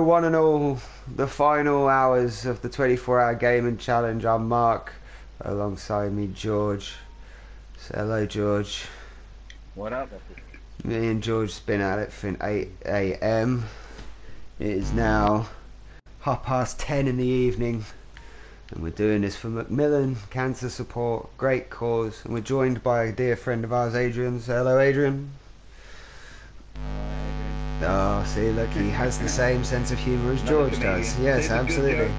one and all, the final hours of the 24 hour gaming challenge. I'm Mark, alongside me, George. Say hello, George. What up? Me and George have been at it from 8 a.m. It is now half past 10 in the evening, and we're doing this for Macmillan Cancer Support. Great cause, and we're joined by a dear friend of ours, Adrian. Say hello, Adrian. Oh, see, look, he has the same sense of humour as George does. Yes, absolutely.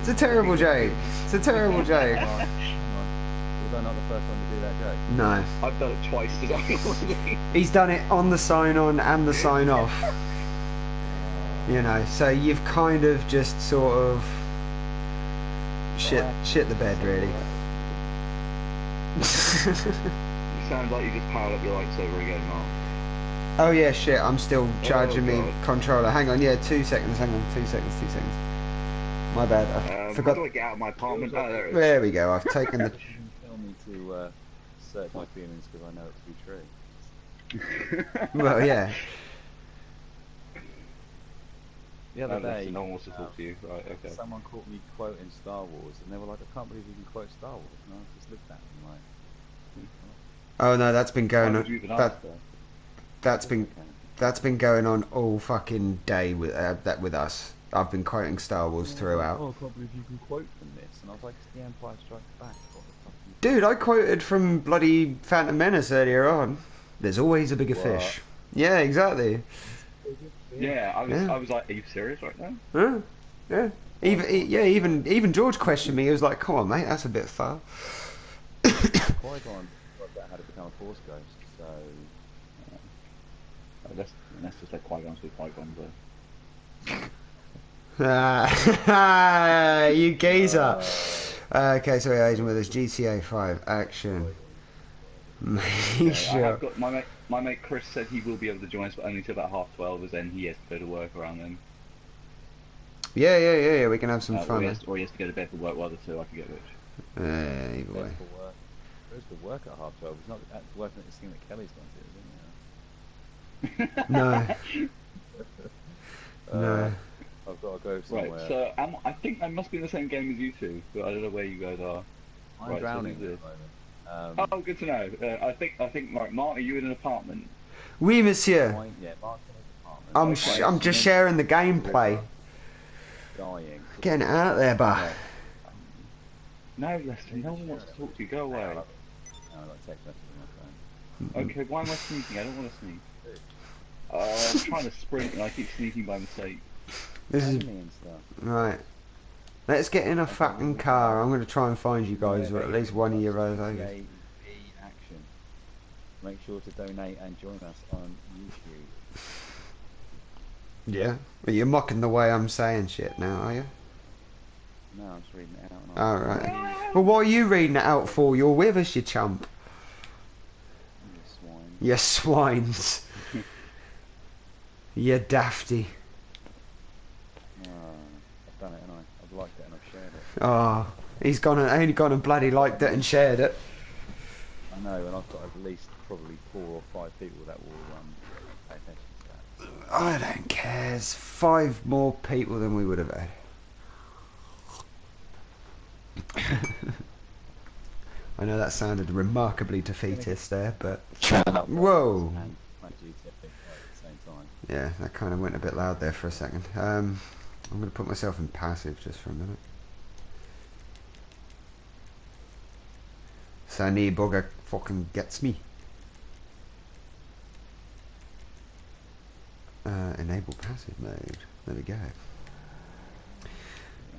It's a terrible joke. It's a terrible joke. Was I not the first one to do that joke? No. I've done it twice today. He's done it on the sign on and the sign off. You know, so you've kind of just sort of shit shit the bed really. you sound like you just powered up your lightsaber again, Mark. Oh yeah, shit, I'm still charging me controller. Hang on, yeah, two seconds, hang on, two seconds, two seconds. My bad, I Um, forgot. How do I get out of my apartment? Oh, there. There we go, I've taken the... You didn't tell me to uh, search my feelings because I know it to be true. Well, yeah. The other Oh, that's- day, no one wants to talk to you. Right, okay. someone caught me quoting Star Wars, and they were like, "I can't believe you can quote Star Wars." And I just looked at them like, Oh no, that's been going on... would you even That, ask that? That's been... That's been going on all fucking day with uh, that with us. I've been quoting Star Wars throughout. Oh, I can't believe you can quote from this. And I was like, "It's the Empire Strikes Back." What the fuck are you Dude, I quoted from bloody Phantom Menace earlier on. There's always a bigger What? fish. Yeah, exactly. Yeah, I was, Yeah. I was like, are you serious right now? Huh? Yeah. Even e- yeah, even even George questioned me. He was like, "Come on, mate, that's a bit far." Qui-Gon worked out how to become a Force ghost, so Uh, let's, let's just let Qui-Gon be Qui-Gon, but... Ah, you geezer. Uh, okay, so we're agent with us. GTA 5 action. Make Yeah, I sure. have got, my, mate, my mate Chris said he will be able to join us, but only till about half twelve, as then he has to go to work around then. Yeah, yeah, yeah, yeah. We can have some Uh, or, fun. he has, or he has to go to bed for work while the two, I forget which. Uh, either way. there's for work. There's for work at half twelve. It's not at working at this thing that Kelly's gone to, is No, it? no. Uh, I've got to go somewhere. Right, somewhere. so am, I think I must be in the same game as you two, but I don't know where you guys are. I'm right, so drowning at the moment. Um, Oh, good to know. Uh, I think, I think, right, Mark, are you in an apartment? Oui, monsieur. mine- yeah, Mark's in his apartment. I'm Okay, sh- I'm just sharing the gameplay. dying. Getting it out there, bah. No, Lester, no one wants to talk to you. Go away. No, I got text message on my phone. Okay, why am I sneaking? I don't want to sneak. Uh, I'm trying to sprint and I keep sneaking by mistake. This is Enemy and stuff. right. Let's get in a fucking car. I'm gonna try and find you guys, or at least one of your others. JV action. Make sure to donate and join us on YouTube. Yeah. Well, you're mocking the way I'm saying shit now, are you? No, I'm just reading it out. All right. Well, what are you reading it out for? You're with us, you chump. You swine. You swines. You dafty. Ah, I've done it, and I've liked it, and I've shared it. Oh, he's gone and only gone and bloody liked it and shared it. I know, and I've got at least probably four or five people that will um, pay attention to that. I don't care. It's five more people than we would have had. I know that sounded remarkably defeatist there, but whoa, And and GTA at the same time. Yeah, that kind of went a bit loud there for a second. Um, I'm going to put myself in passive just for a minute. Sandy bugger fucking gets me. Uh, enable passive mode. There we go.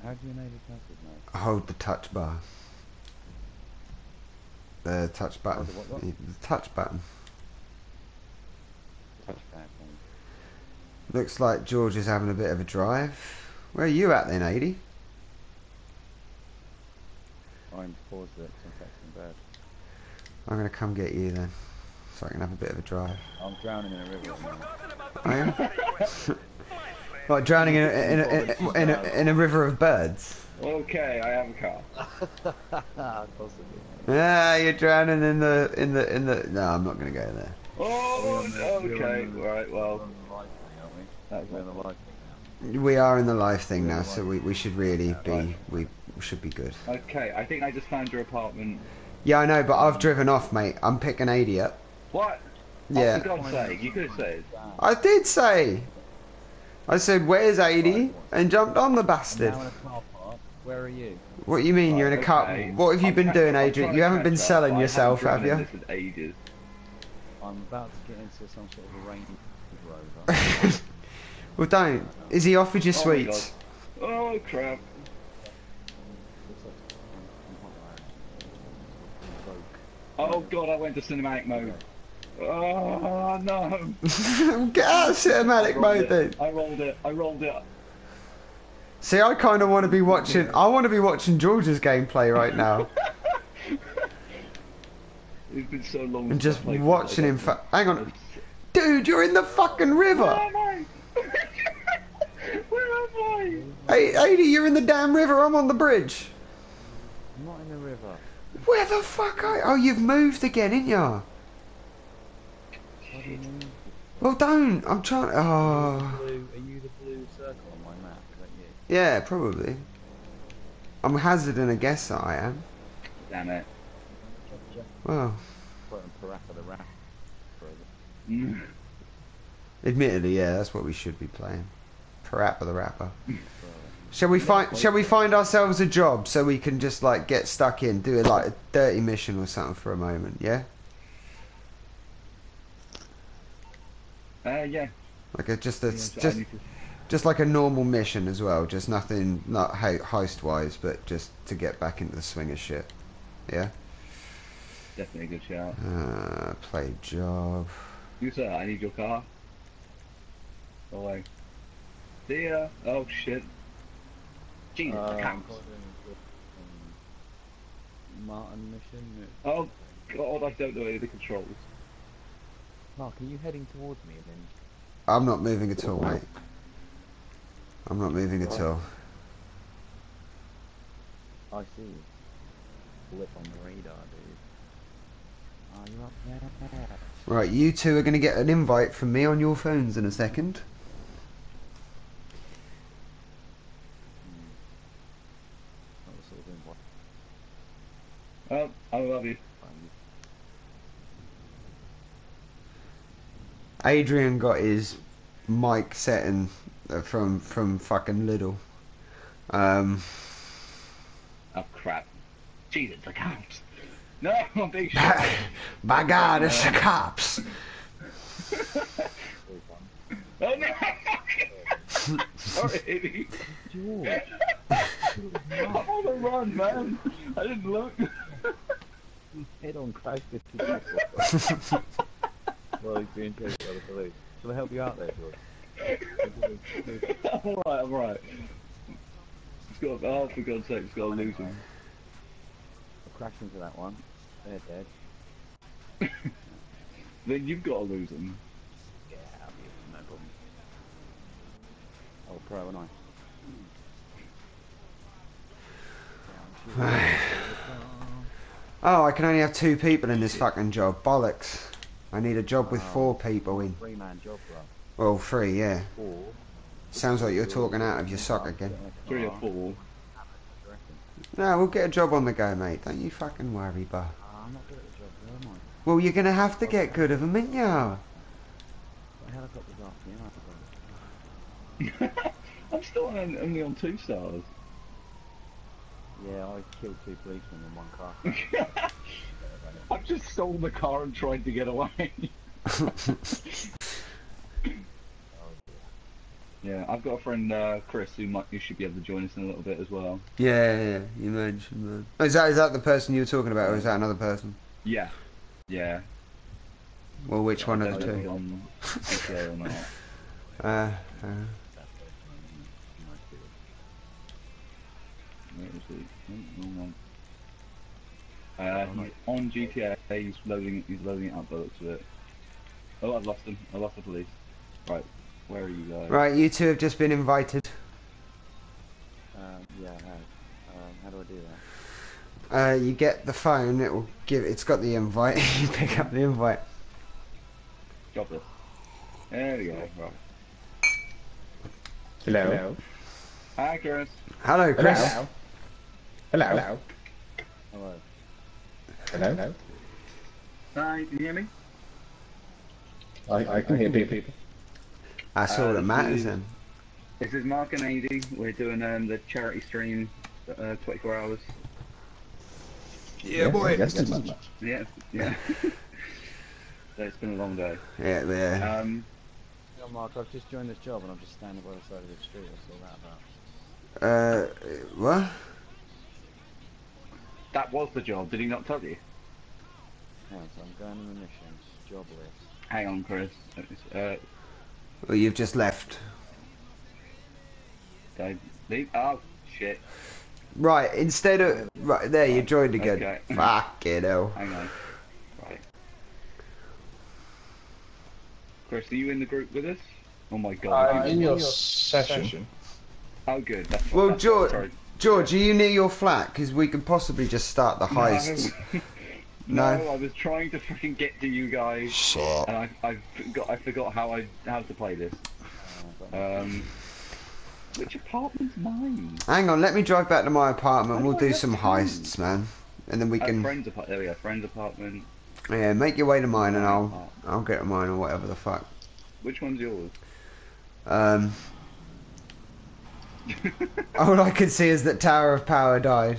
How do you enable passive mode? Hold the touch bar. The touch button. the what, what? The touch button. Touchpad thing. Looks like George is having a bit of a drive. Where are you at then, 80? I'm paused it 'cause I'm texting bed. I'm going to come get you then. So I can have a bit of a drive. I'm drowning in a river at the moment. Are? Like drowning in a, in, a, in, a, in, a, in a river of birds? Okay, I have a car. Possibly. Yeah, you're drowning in the in the in the. No, I'm not going to go there. Oh, We're on the- we're okay, right, well, on the live thing, aren't we? We're on not the live thing We are in the live thing now, so we, we should really be we should be good. Okay, I think I just found your apartment. Yeah, I know, but I've driven off, mate. I'm picking 80 up. What? Oh, yeah. Oh, for God's sake, you could have said. I did say. I said, "Where's 80?" and jumped on the I'm bastard. now in a car park. Where are you? What do you mean you're in a car? Okay. What have you I'm been doing, Adrian? You haven't been catch up, selling yourself, haven't have you? driven this ages. I'm about to get into some sort of a Range Rover. well, don't. Is he offered you Oh sweets? Oh crap. Looks like some- some hotline. Invoke. Oh god, I went to cinematic mode. Oh no. Get out of cinematic mode, it. then. I rolled it. I rolled it. See, I kind of want to be watching. I want to be watching George's gameplay right now It's been so long. and just watching him. Hang on, dude, you're in the fucking river. Hey, 80, you're in the damn river. I'm on the bridge. I'm not in the river. Where the fuck are you? Oh, you've moved again, ain't ya? Do? Well, don't. I'm trying. Oh, Blue, are you the blue circle on my map? You? yeah, probably. I'm hazarding a guess that I am. Damn it. Well, Putting Parappa the Rapper. Admittedly, yeah, that's what we should be playing. Parappa the Rapper. Shall we find? Shall we find ourselves a job so we can just like get stuck in, do like a dirty mission or something for a moment? Yeah, Uh, yeah. like a just a Yeah, just just like a normal mission as well. Just nothing, not heist wise, but just to get back into the swing of shit. Yeah. Definitely a good shout. Uh, play job. You sir, I need your car. Go away. See ya. Oh shit. Jesus, Uh, I I'm can't. calling it, Martin mission. Oh god, I don't know any of the controls. Mark, are you heading towards me then? I'm not moving at all, mate. I'm not moving at all. I see. you. Blip on the radar, dude. Are you up there? Right, you two are going to get an invite from me on your phones in a second. Hmm. That was sort of invite. Oh, I love you. Adrian got his mic setting uh, from from fucking Lidl. Um, Oh crap. Jesus, the cops. No, I'm being shot. by God, it's the cops. oh no! Sorry. George! I'm on the run, man. I didn't look. Head on crash into Well, he's being chased by the police. Shall I help you out there, George? I'm alright, I'm alright. It's got, oh, for God's sake, it's got to lose him. I'll crash into that one. They're dead. Then you've got to lose him. Yeah, I'll be no problem. Oh, pro and I. Oh, I can only have two people in this fucking job. Bollocks. I need a job with four people in. Three man job, bro. Well, three, yeah. Four. Sounds like you're talking out of your sock again. Three or four. No, we'll get a job on the go, mate. Don't you fucking worry, bro. I'm not good at the job, am I? Well, you're gonna have to get good of them, ain't ya? The helicopter's after me, I suppose. I'm still on, only on two stars. Yeah, I killed two policemen in one car. I've just stolen the car and tried to get away. Oh, yeah, I've got a friend, uh, Chris, who might, who should be able to join us in a little bit as well. Yeah, yeah, you mentioned man. Oh, is that is that the person you were talking about, or is that another person? Yeah. Yeah. Well, which one I of the don't know if two? he's on GTA or not. Uh, uh, That person, nice dude. Where is he? Oh, wrong one. Uh, he's on GTA. He's loading. He's loading it up by the looks of it. Oh, I've lost him. I lost the police. Right, where are you guys? right, you two have just been invited. Um, yeah, I have. Um, how do I do that? Uh, you get the phone. It will give. It's got the invite. you pick up the invite. Jobless. There we go. Right. Hello. Hi, Chris. Hello, Chris. Hello. Hello. Hello. Hello. Hello. Hi, can you hear me? I, I can hear people. I saw Uh, that matters this is- then. This is Mark and AD. We're doing um, the charity stream, uh, 24 hours. Yeah, boy. Yes, too much. Yeah, yeah. so it's been a long day. Yeah, yeah. Um, Yeah, Mark, I've just joined this job and I'm just standing by the side of the street. What's all that about? Uh, what? That was the job. Did he not tell you? Yeah, so I'm going on a mission. Job list. Hang on, Chris. Uh, Well, you've just left. did I leave? Oh, shit. Right, instead of right there, you joined again. Okay. Fucking hell. Hang on. Right. Chris, are you in the group with us? Oh my god. I'm in your session. Oh, good. That's Well, that's- George, sorry. George, are you near your flat? Because we could possibly just start the heists. No. No. I was trying to freaking get to you guys, Shit. and I, I forgot. I forgot how I how to play this. Um, which apartment's mine? Hang on, let me drive back to my apartment. We'll do I do have some heists, man, and then we Uh, can. friends apartment. There we go. Friends apartment. Yeah, make your way to mine, and I'll I'll get to mine or whatever the fuck. Which one's yours? Um. all I can see is that Tower of Power died.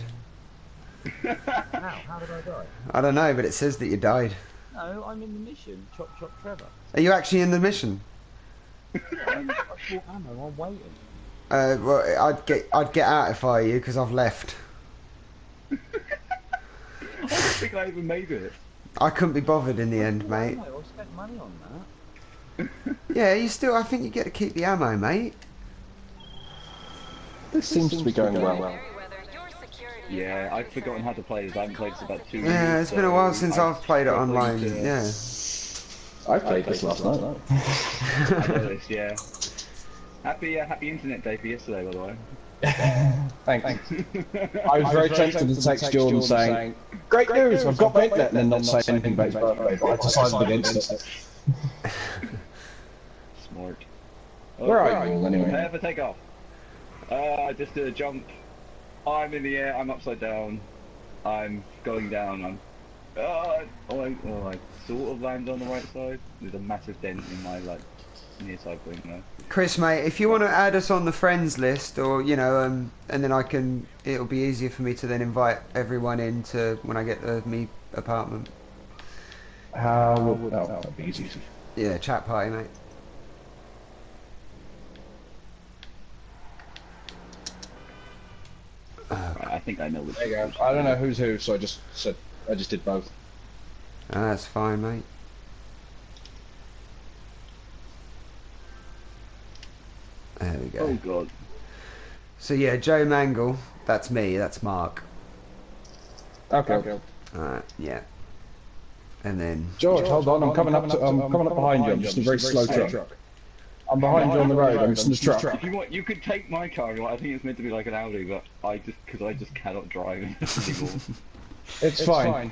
How? How did I die? I don't know, but it says that you died. No, I'm in the mission. Chop Chop Trevor. Are you actually in the mission? I'm, I ammo. I'm waiting. Uh, well, I'd get I'd get out if I were you because I've left. I don't think I even made it. I couldn't be bothered in the end, mate. I spent money on that. Yeah, you still. I think you get to keep the ammo, mate. This seems to be going well. Merryweather, your security is Yeah, I've forgotten how to play this. I haven't played this about two years. Yeah, it's been a while since I'm I've played it online. to- Yeah. I played this last night. I know this, yeah. Happy uh, happy Internet Day for yesterday, by the way. Thanks. I was very tempted to text Jordan saying, "Great news! I've got my internet," and then not say anything about his birthday. But I decided against it. Smart. Where are right. you all anyway? Prepare for takeoff. Uh, I just did a jump. I'm in the air. I'm upside down. I'm going down. I'm. Uh, oh, I, oh, I sort of land on the right side. There's a massive dent in my like near side wing though. Chris, mate, if you want to add us on the friends list, or you know, um, and then I can, it'll be easier for me to then invite everyone in to when I get the me apartment. How would oh, that'd be easy. Yeah, chat party, mate. I think I know which. There you go. I don't know who's who, so I just said I just did both. Ah, that's fine, mate. There we go. Oh god. So yeah, Joe Mangle, that's me. That's Mark. Okay. okay. Alright, yeah. And then George, hold on. I'm coming up. To, I'm coming up behind you. I'm just a very slow truck. I'm behind you on the road. I'm just in this truck. If you want, you could take my car. I think it's meant to be like an Audi, but I just because I just cannot drive anymore. It's fine.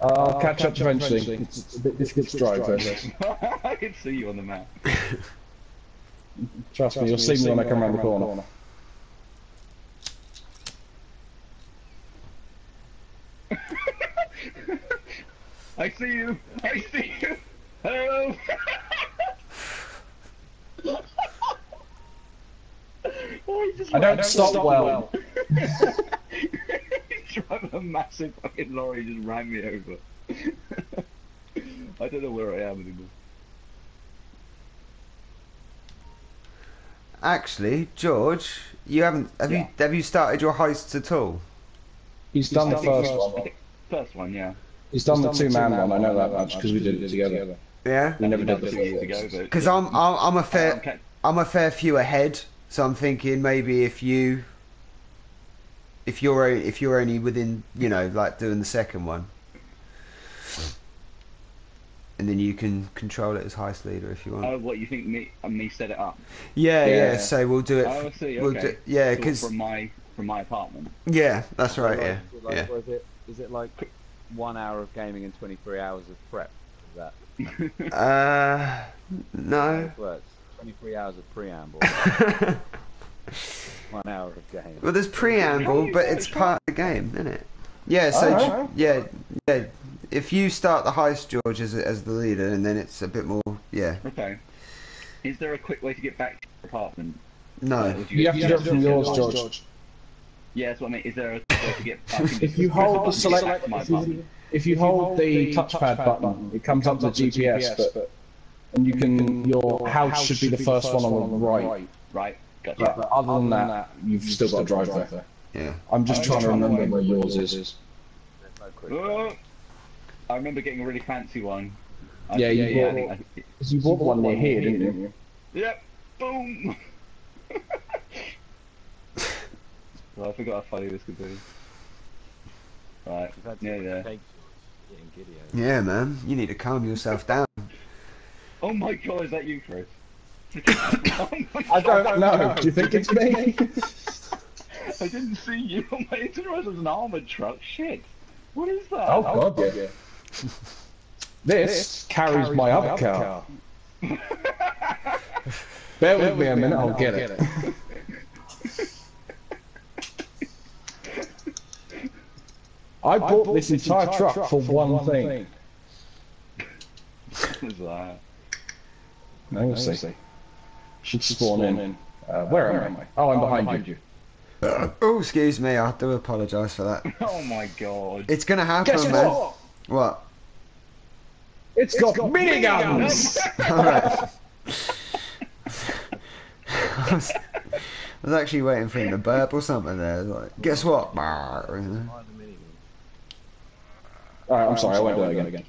Uh, I'll catch up eventually. It's a bit difficult to drive first. I can see you on the map. Trust me, you'll see me when I come around the corner. I see you. I see you. Hello. Oh, I don't ran stop over. well. He's driving a massive fucking lorry. Just ran me over. I don't know where I am anymore. actually, George, you haven't have Yeah. you have you started your heists at all? He's done the first one. First one, yeah. He's done the two-man one. I know that much because we did it together. Yeah. We never did Two the years ago, but Because I'm, I'm I'm a I'm fair ca- I'm a fair few ahead, so I'm thinking maybe if you if you're if you're only within you know like doing the second one, and then you can control it as heist leader if you want. Oh, what you think me? uh, Me set it up? yeah, yeah, yeah. So we'll do it. Oh, I see. We'll Okay. do, yeah, So because from my from my apartment. yeah, that's right. Yeah, Is it like, yeah. or is it is it like one hour of gaming and 23 hours of prep? Is that Uh, no. it works? 23 hours of preamble. One hour of game. Well, there's preamble, but it's part of the game, isn't it? Yeah. So Alright. yeah, yeah. If you start the heist, George, as as the leader, and then it's a bit more. Yeah. Okay. Is there a quick way to get back to your apartment? No. Or do You have to do it from yours, George. Yeah, that's what I mean. Is there a quick way to get? I can just If you hold the get select, back to my if you, apartment. If you hold the touchpad button, it comes up to the GPS, but and you can your house should be the first one on the right. Right. Gotcha. But other than that, you've still got to drive there. Yeah. I'm just trying to remember where yours is. There's no quick I remember getting a really fancy one. I- Yeah, you yeah, I bought- think I- Because you bought one near here, didn't you? Yep. Boom. well, I forgot how funny this could be. Right. You've Yeah, to yeah. Take getting giddy over. Yeah, man. You need to calm yourself down. Oh my god, is that you, Chris? oh my I don't know. Do you think it's me? I didn't see you on my internet. It was an armored truck. Shit. What is that? Oh god, yeah. This carries my other car. Bear with me a minute, I'll get it. I bought this entire truck for one thing. What was that? Hang on, see. Should spawn in. Uh, where am I? Oh, I'm behind you. Oh, excuse me. I do apologise for that. Oh my god. It's gonna happen, Guess man. what? What? It's got miniguns! Alright. I was, I was actually waiting for him to burp or something there. Like, guess what? Brr, you know? Find the minigun. Alright, I'm sorry, I won't do it again.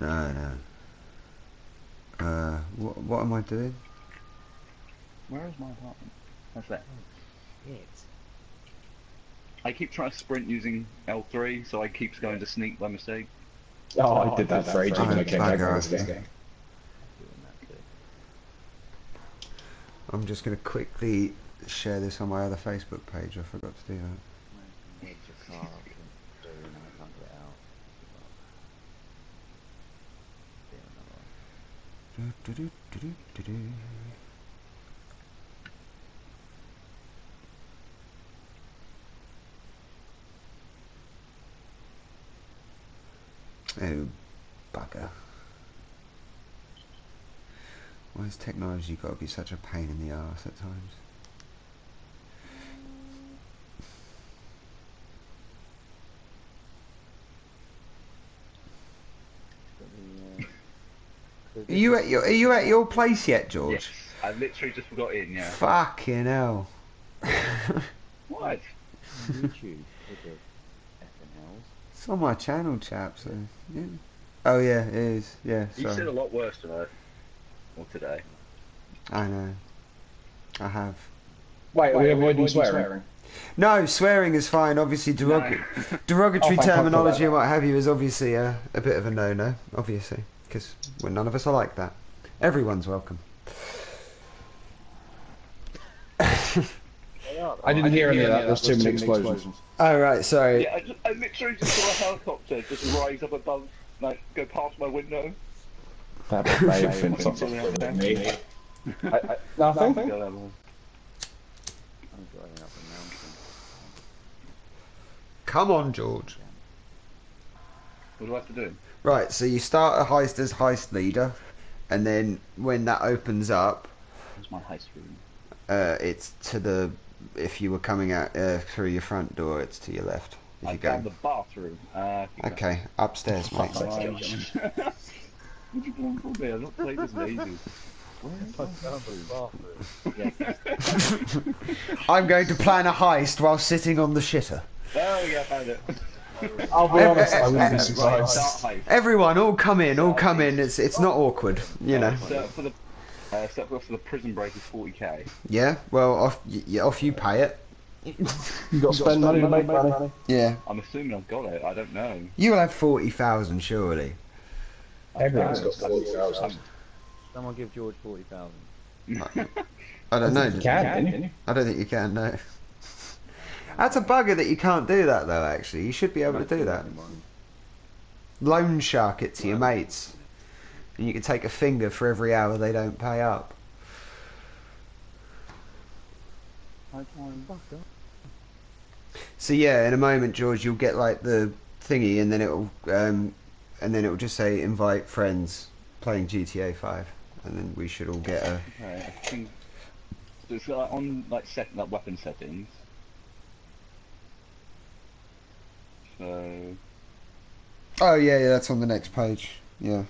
No, no. Uh, what, what am I doing? Where is my apartment? That's that. Shit. I keep trying to sprint using L3, so I keep going to sneak by mistake. Oh, I did that for ages when I came back from this game. Doing that too. I'm just gonna quickly share this on my other Facebook page. I forgot to do that. Where's your car? I can do and I can't get out. Be another one. Do, do, do. Oh, bugger. Why has technology got to be such a pain in the arse at times? Are you at your Are you at your place yet, George? Yes. I literally just got in, yeah. Fucking hell. What? YouTube with the effing hells. it's on my channel, chap. So yeah. Oh yeah, it is. Yeah, You said a lot worse tonight. Or today. I know. I have. Wait, are we avoiding swearing? No, swearing is fine. Obviously, derog- derogatory Oh, thank God for terminology and what have you is obviously a, a bit of a no-no. Obviously, because well, none of us are like that. Everyone's welcome. I didn't hear any of that, there's too many explosions. Oh right, sorry. Yeah, I, just, I literally just saw a helicopter just rise up above, like, go past my window. That may have been something me. I, I, nothing? Go level. I'm driving up a mountain. Come on, George. What do I have to do? Right, so you start a heist as heist leader, and then when that opens up, Where's my heist room? uh, it's to the. If you were coming out uh, through your front door, it's to your left. If I you found go. the bathroom. Uh, Okay, upstairs, mate. What you doing for me? I've not played this in ages. I'm going to plan a heist while sitting on the shitter. Oh, yeah, I found it. I'll be honest, I wouldn't be surprised. Everyone, all come in, all come in. It's it's not awkward, you know. Set for the, uh, set up for the prison break is 40k. Yeah. Well, off y- y- off you pay it. You've got to spend money to make money. Yeah. I'm assuming I've got it. I don't know. You will have forty thousand, surely. Everyone's got 40,000. Someone give George 40,000. I don't know. You can, didn't you? I don't think you can. No. That's a bugger that you can't do that though. Actually, you should be able to do that. Loan shark it to your mates, and you can take a finger for every hour they don't pay up. Pipeline. Fuck off. So yeah, in a moment, George, you'll get like the thingy, and then it'll um, and then it'll just say invite friends playing GTA Five, and then we should all get a. Okay, I think so it's like on like set like weapon settings. So Oh yeah, yeah, that's on the next page. Yeah.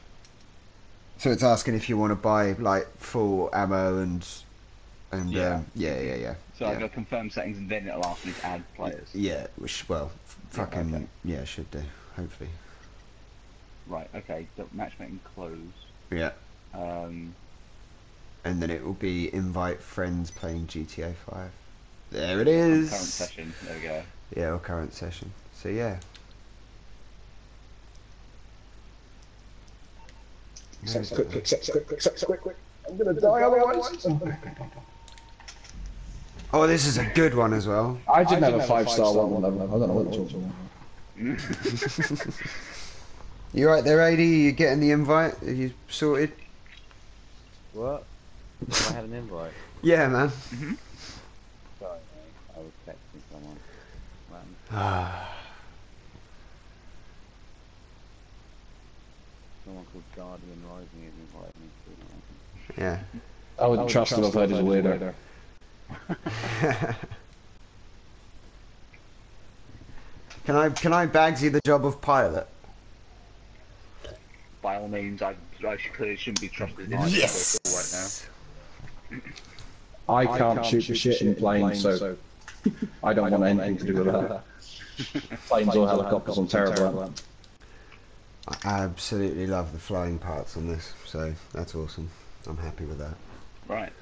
So it's asking if you want to buy like full ammo and and Yeah. um, yeah, yeah, yeah. so yeah. I go confirm settings and then it'll ask me to add players. Yeah, which well, f- Yeah, fucking okay. yeah, should do. Hopefully. Right. Okay. So matchmaking closed. Yeah. Um, And then it will be invite friends playing GTA Five. There it is. current session. There we go. Yeah, or current session. So yeah. Sex, quick, quick, sex, quick, quick, sex, quick, quick. I'm gonna die otherwise. Oh, this is a good one as well. I didn't have a five star one. I don't know what you're talking about. You right there, AD? You getting the invite? Are you sorted? What? I had an invite? Yeah, man. Mm-hmm. Sorry, mate. I was texting someone. Man, ah. Someone called Guardian Rising has invited me to. yeah. I wouldn't trust him if I heard he's a weirdo. Can I can I bags you the job of pilot? By all means, I, I should, clearly shouldn't be trusted in this right now. I can't shoot the shit in planes, so I don't want anything to do with that. Planes or helicopters, I'm terrible at. I absolutely love the flying parts on this, so that's awesome. I'm happy with that. Right.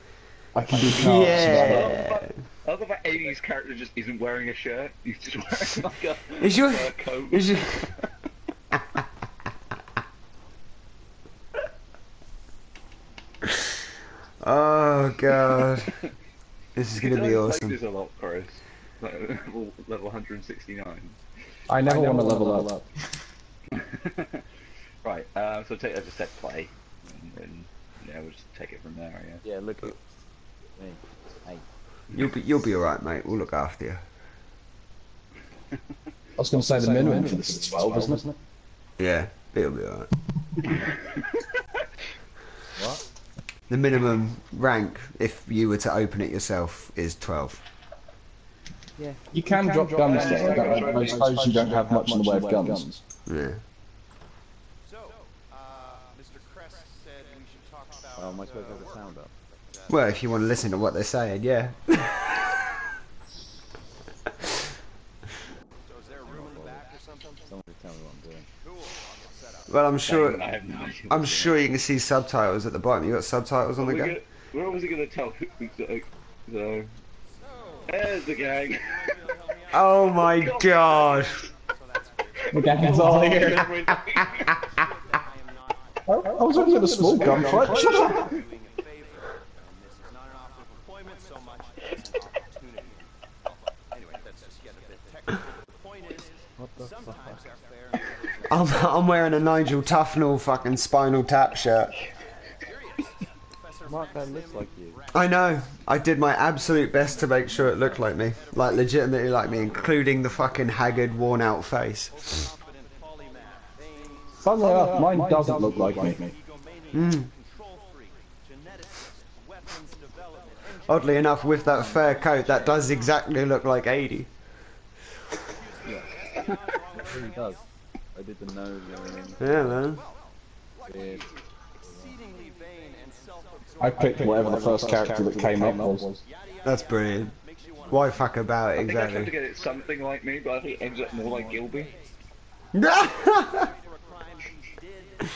I can do cars. Yeah. I love that 80s character just isn't wearing a shirt. He's just wearing like a Is your fur coat. is your Oh god. This is gonna be awesome. this is a lot, Chris. Like, level, level 169. I never want to level up. right, uh, so take that as a set play. And then, yeah, we'll just take it from there, I guess. Yeah, look at me. Hey. You'll be you'll be alright, mate. We'll look after you. I was going to say the minimum for this is 12, isn't it? Yeah, it'll be alright. What? The minimum rank, if you were to open it yourself, is twelve. Yeah. You can drop guns there, but I- I suppose you don't have much in the way of guns. Yeah. So, uh, Mr. Crest said we should talk about. Oh, am I supposed to have the sound up? Well, if you want to listen to what they're saying, yeah. So, is there a room in the back or something? Someone just tell me what I'm doing. Cool. I'll get set up. Well, I'm sure. I have no idea. I'm sure you can see subtitles at the bottom. You got subtitles on the We're go. gonna- Where was he going to tell who? So, so, there's the gang. Oh my god! The gang's all here. I I was only in a small gunfight. Shut up. Doing a favor, and this is not an offer of employment so much as an opportunity. Anyway, that's just getting a bit technical. The point is, sometimes our fair and I'm I'm wearing a Nigel Tufnel fucking Spinal Tap shirt. Mark, that looks like you. I know. I did my absolute best to make sure it looked like me, like legitimately like me, including the fucking haggard, worn-out face. confident polymath, vain, Funnily enough, mine doesn't look like me. egomaniac, control freak, geneticist, weapons development, engineer. Oddly enough, with that fur coat, that does exactly look like 80. It really does. I did the nose. Yeah, man. Beard. I picked whatever the first character that came up was. That's brilliant. Why fuck about it, I think I tried to get it something like me, but I think it ends up more like Gilby. for a crime he did commit,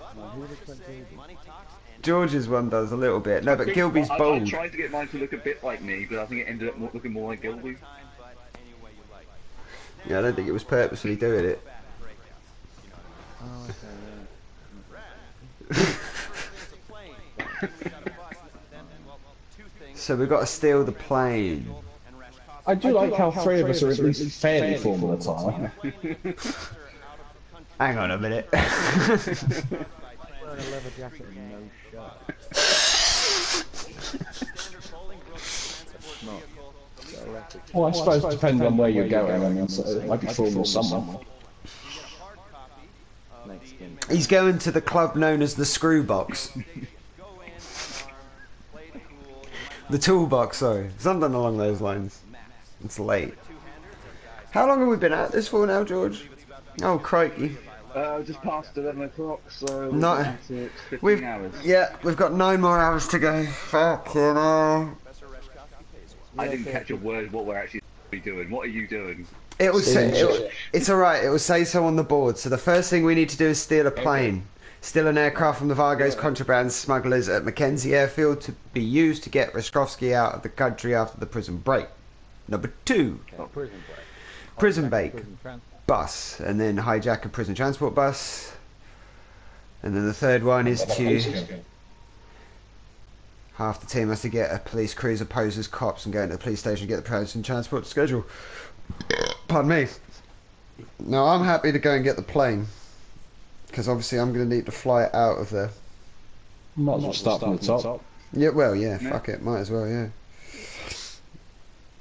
but well, who let's looks just like say Gilby? money talks and George's one does a little bit. No, but Gilby's I, I bold. tried to get mine to look a bit like me, but I think it ended up more, looking more like Gilby. time, but any way you like. Yeah, I don't think it was purposely doing it. Oh, okay, There's a plane. We got a bus, then, well, two things. So we've got to steal the plane. And Rashkovsky I do like how three of us are at least fairly formal attire. are out of the country. Hang on a minute. yeah. Wearing a leather jacket and no shirt. Standard Bolingbroke transport vehicle Well, I suppose it depends on where you're going. I mean, it might be full or someone. He's going to the club known as the Screw Box. Go in, arm, play it cool. The Toolbox, sorry. Something along those lines. It's late. Two-handers are guys How long have we been at this for now, George? Oh, crikey. Uh, just past 11 o'clock, so No. we're looking to 15 We've, hours. yeah, we've got nine more hours to go. Fucking hell. Professor Rashkovsky pays us. I didn't catch a word what we're actually doing. What are you doing? It will say, Stealing it, shit. it's alright, it will say so on the board. So the first thing we need to do is steal a plane. Steal an aircraft from the Vargos contraband smugglers at Mackenzie Airfield to be used to get Rashkovsky out of the country after the prison break. Number two, Okay, prison break. Prison break. Bus. And then hijack a prison transport bus. And then the third one is to half the team has to get a police cruiser pose as cops and go into the police station to get the prison transport schedule. Pardon me. No, I'm happy to go and get the plane. Because obviously I'm going to need to fly it out of there. Might as well start from the top. Yeah, well, yeah, Yeah. fuck it, might as well, yeah.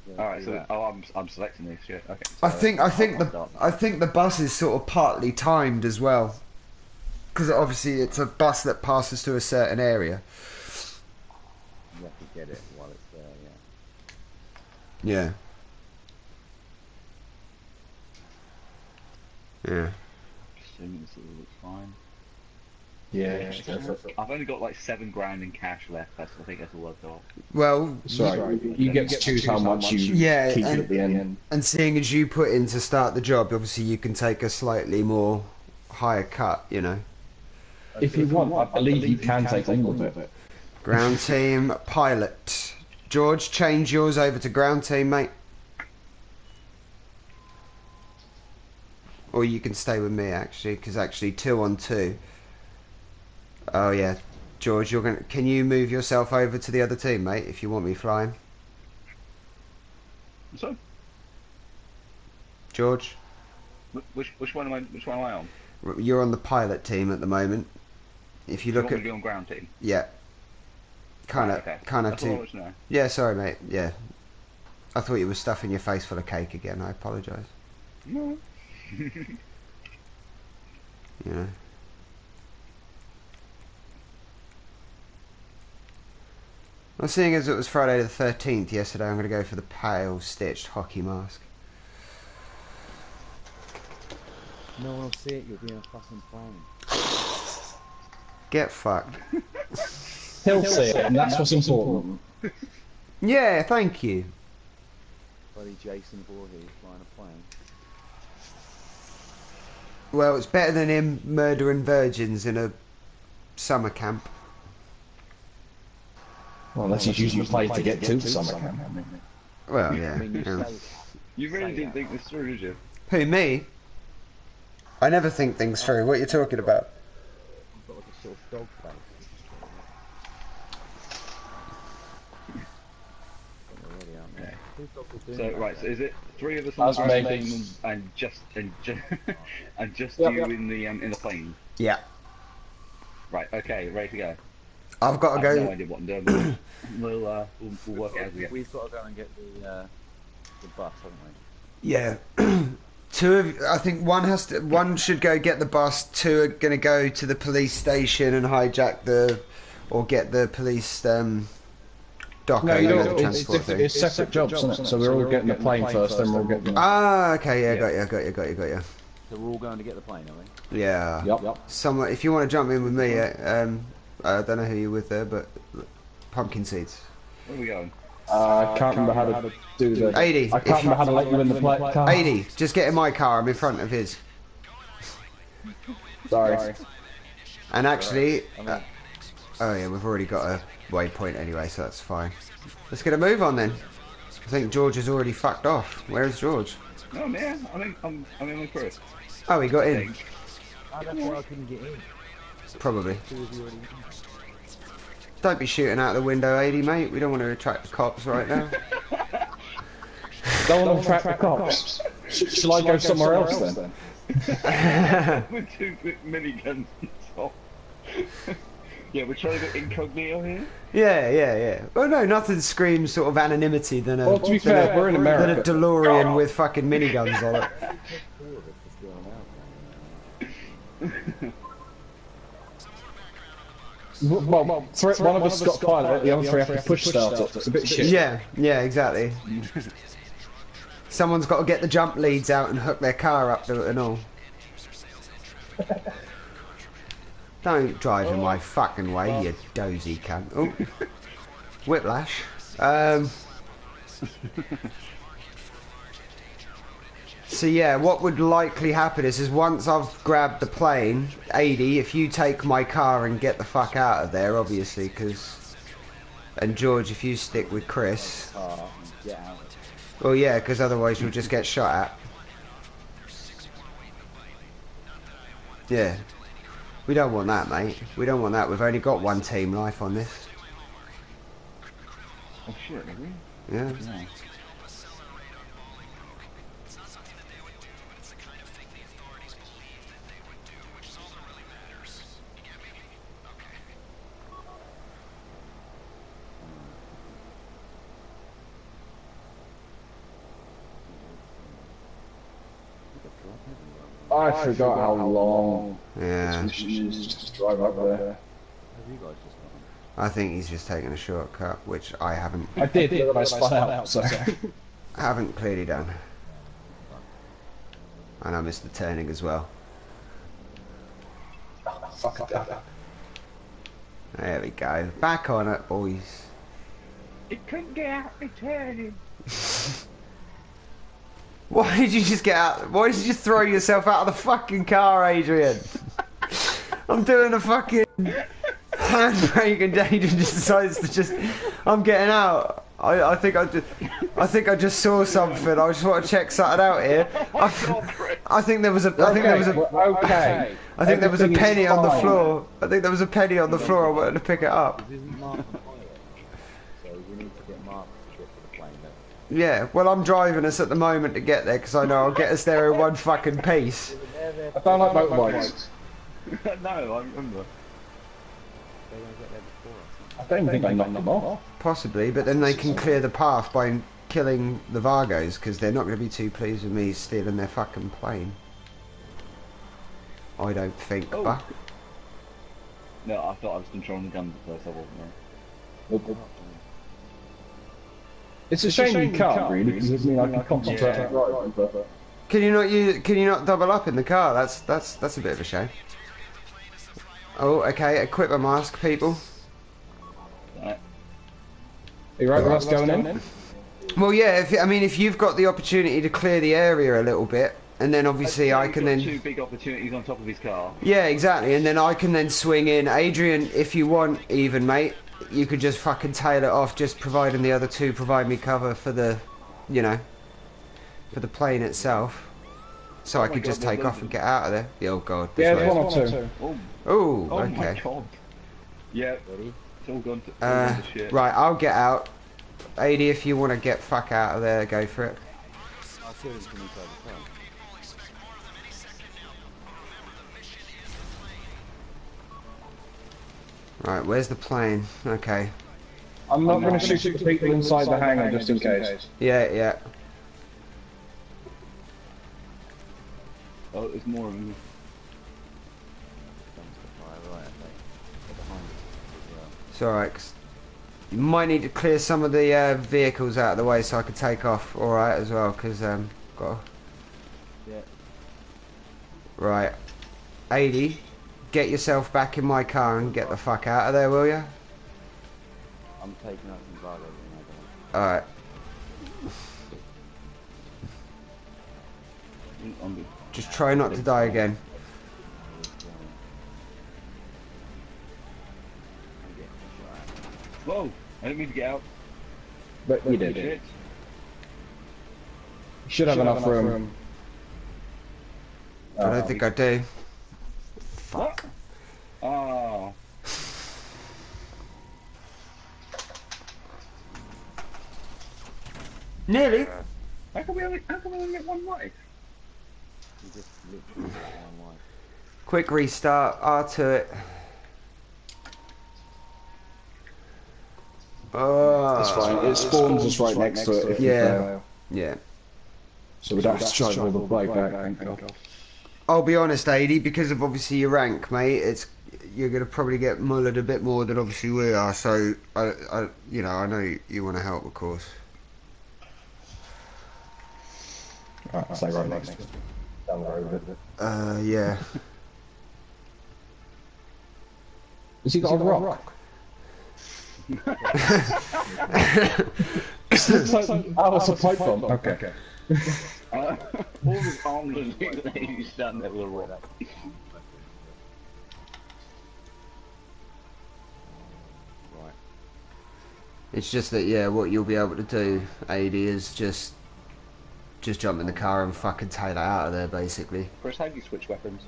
Yeah, Alright, do so oh, I'm I'm selecting this shit. Okay. I so think I think I'll the start. I think the bus is sort of partly timed as well, because obviously it's a bus that passes to a certain area. You have to get it while it's there, yeah. Yeah. Yeah. Assuming this all looks fine. Yeah, go for it. I've only got like seven grand in cash left. That's I think that's all I've got. Well, Sorry, you get to choose how much you Yeah, keep and- at the end. and seeing as you put in to start the job, obviously you can take a slightly more higher cut. You know. If you want, I believe you can take all of it. Ground team pilot. George, change yours over to ground team, mate. Or you can stay with me actually, because actually two on two. Oh yeah, George, you're gonna. Can you move yourself over to the other team, mate, if you want me flying? So, George, which which one am I? Which one am I on? you're on the pilot team at the moment. If you look me at to be on ground team? yeah, kind of, okay. kind of two. want to know. Yeah, sorry, mate. Yeah, I thought you were stuffing your face full of cake again. I apologise. No. You know. Well, seeing as it was Friday the 13th yesterday, I'm going to go for the pale stitched hockey mask. No one will see it, you'll be in a fucking plane. Get fucked. He'll see it, and that's what's important. Yeah, thank you. Bloody Jason Voorhees flying a plane. Well, it's better than him murdering virgins in a summer camp. Well, unless he's using the plane to get to summer camp. Well, yeah. I mean, you yeah. You really didn't think this through, did you? Who, me? I never think things through. What are you talking about? you've got like a sort of dog face. Already, aren't they? Two dogs are doing So right, so is it three of us on the ground me. team and just and just and just Yep, you yep. in the um, in the plane? Yeah. Right. Okay. Ready to go. I've got to I have no go. idea what I'm doing. we'll uh, we'll, we'll work it out as we go. We've got to go and get the uh, the bus, haven't we? Yeah. Two of I think one has to one should go get the bus, two are gonna go to the police station and hijack the or get the police um docker, No, you you know, It's, transport it's, thing. it's separate jobs, isn't it? So we're all getting the plane first, then we're all getting. Ah, okay, yeah, got you, got you, got you, got you. So we're all going to get the plane, are we? Yeah. Yep. Yep. Someone, if you want to jump in with me, uh, um, I don't know who you're with there, but pumpkin seeds. Where are we going? Uh, I can't remember how to do the. 80. I can't remember how to let you in the play car. 80. Just get in my car. I'm in front of his. Sorry. And actually, I uh, oh yeah, we've already got a waypoint anyway, so that's fine. Let's get a move on then. I think George has already fucked off. Where's George? No, man. I think I'm I'm in with Chris. Oh, he got in. think. oh, that's why I couldn't get in. Probably. Two of you already in. Don't be shooting out the window, 80, mate. We don't want to attract the cops right now. Don't want to track the cops. Sh- Shall I go somewhere else then? with two big miniguns on top. Yeah, we're trying to get incognito here. Yeah, yeah, yeah. Well, no, nothing screams sort of anonymity than a Well, to be than fair, a- we're in America. than a America. DeLorean with fucking miniguns on it. Four of us is going out. Well, well three, one of us got pilot, the other three have to push start up. It's a bit shit. Yeah, yeah, exactly. Someone's got to get the jump leads out and hook their car up to it and all. Don't drive in my fucking way, you dozy cunt. Oh, whiplash. Um. So yeah, what would likely happen is, is once I've grabbed the plane, 80, if you take my car and get the fuck out of there, obviously, because... And George, if you stick with Chris, Car and well, yeah, because otherwise you'll just get shot at. Yeah. We don't want that, mate. We don't want that. We've only got one team life on this. Oh shit? Yeah. Yeah. I forgot how long Yeah. this just to drive up there. Have you guys just gone? I think he's just taking a shortcut, which I haven't I did, but then I spun out, so... I haven't clearly done. And I missed the turning as well. Fuck it. There we go. Back on it, boys. It couldn't get out me turning. Why did you just get out? Why did you just throw yourself out of the fucking car, Adrian? I'm doing a fucking handbrake and Adrian just decides to just. I'm getting out. I, I think I just, I think I just saw something. I just want to check something out here. I, I think there was a. I think there was a. okay. I think there was a penny on the floor. I think there was a penny on the floor. I wanted to pick it up. This isn't marked on pilot. So we need to get marked to get to the plane then. Yeah. Well, I'm driving us at the moment to get there because I know I'll get us there in one fucking piece. I don't like motorbikes. no, I remember. They're going to get there before us. I don't think I knocked them off. Possibly, but then they can clear the path by killing the Vargos because they're not going to be too pleased with me stealing their fucking plane. I don't think, Oh. Buck. No, I thought I was controlling the gun at first. I wasn't. There. It's a shame you can't really, because it means I can concentrate on driving, but... Can you not use? Can you not double up in the car? That's that's that's a bit of a shame. Oh, okay. Equip a mask, people. Right. Are you right with us going in? Well, yeah. If I mean, if you've got the opportunity to clear the area a little bit, and then obviously I can then. two big opportunities on top of his car. Yeah, exactly. And then I can then swing in. Adrian, if you want, even, mate, you could just fucking tail it off, just providing the other two provide me cover for the, you know, for the plane itself. So I could God, just take off and get out of there. Yeah, Oh, God. Yeah, there's one or two. Oh, Oh, oh my god. Yeah, it's all gone to, all Uh, to shit. right, I'll get out. 80, if you want to get fuck out of there, go for it. Right, where's the plane? Okay. I'm not going to shoot at the people inside the hangar just in case. Yeah, yeah. Oh, there's more of them. Guns to fire right, okay. They're behind us as well. It's alright, 'cause you might need to clear some of the uh, vehicles out of the way so I can take off, alright, as well, because, um, got Yeah. Right. 80, get yourself back in my car and get the fuck out of there, will you? I'm taking out some Vargos and I Alright. On the- Just try not to die again. don't. I'm getting shot at. Whoa! I didn't mean to get out. But you did. Shit. You should have enough room. I don't think I do. What? Ah. Nearly. How can we only, how can we only get one life? You just literally got one life. Quick restart, R to it. Oh, That's fine. It spawns us right next to it if we Yeah. fail. Yeah. So we don't have to charge all the way back, thank God. I'll be honest, AD, because of obviously your rank, mate. It's you're gonna probably get mullered a bit more than obviously we are. So I, I you know, I know you, you want to help, of course. Right, I'll stay right next to it. Down the road with it. Uh, yeah. Has he got a rock? oh, it's a pipe bomb. Okay. Uh, all the arms and you stand there with a rock. It's just that yeah, what you'll be able to do, AD, is just just jump in the car and fucking tail it out of there, basically. Chris, how do you switch weapons?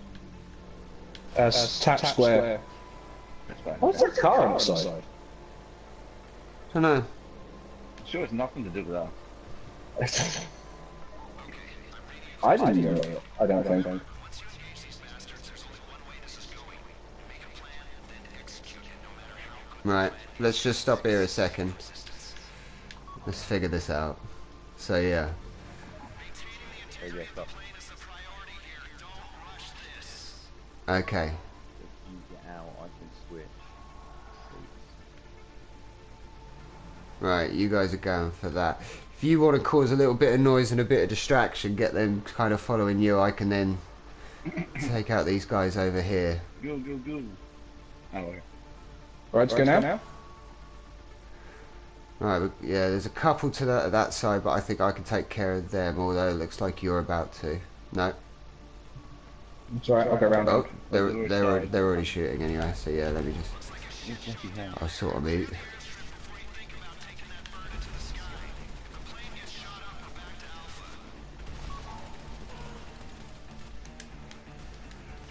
Uh, s- tap square. That's fine. What's that car outside? I don't know. I'm Sure, it's nothing to do with that. I didn't hear it. I don't think. Right, let's just stop here a second. Let's figure this out. So yeah, okay. Right, you guys are going for that. If you want to cause a little bit of noise and a bit of distraction, get them kind of following you, I can then take out these guys over here. Go, go, go. Oh, okay. Right, let's go now. Right, yeah, there's a couple to that, that side, but I think I can take care of them, although it looks like you're about to. No. It's alright, I'll go round. Oh, they're, Other they're, already, they're already shooting anyway, so yeah, let me just... Where's Jackie Ham? I'll sort of mute.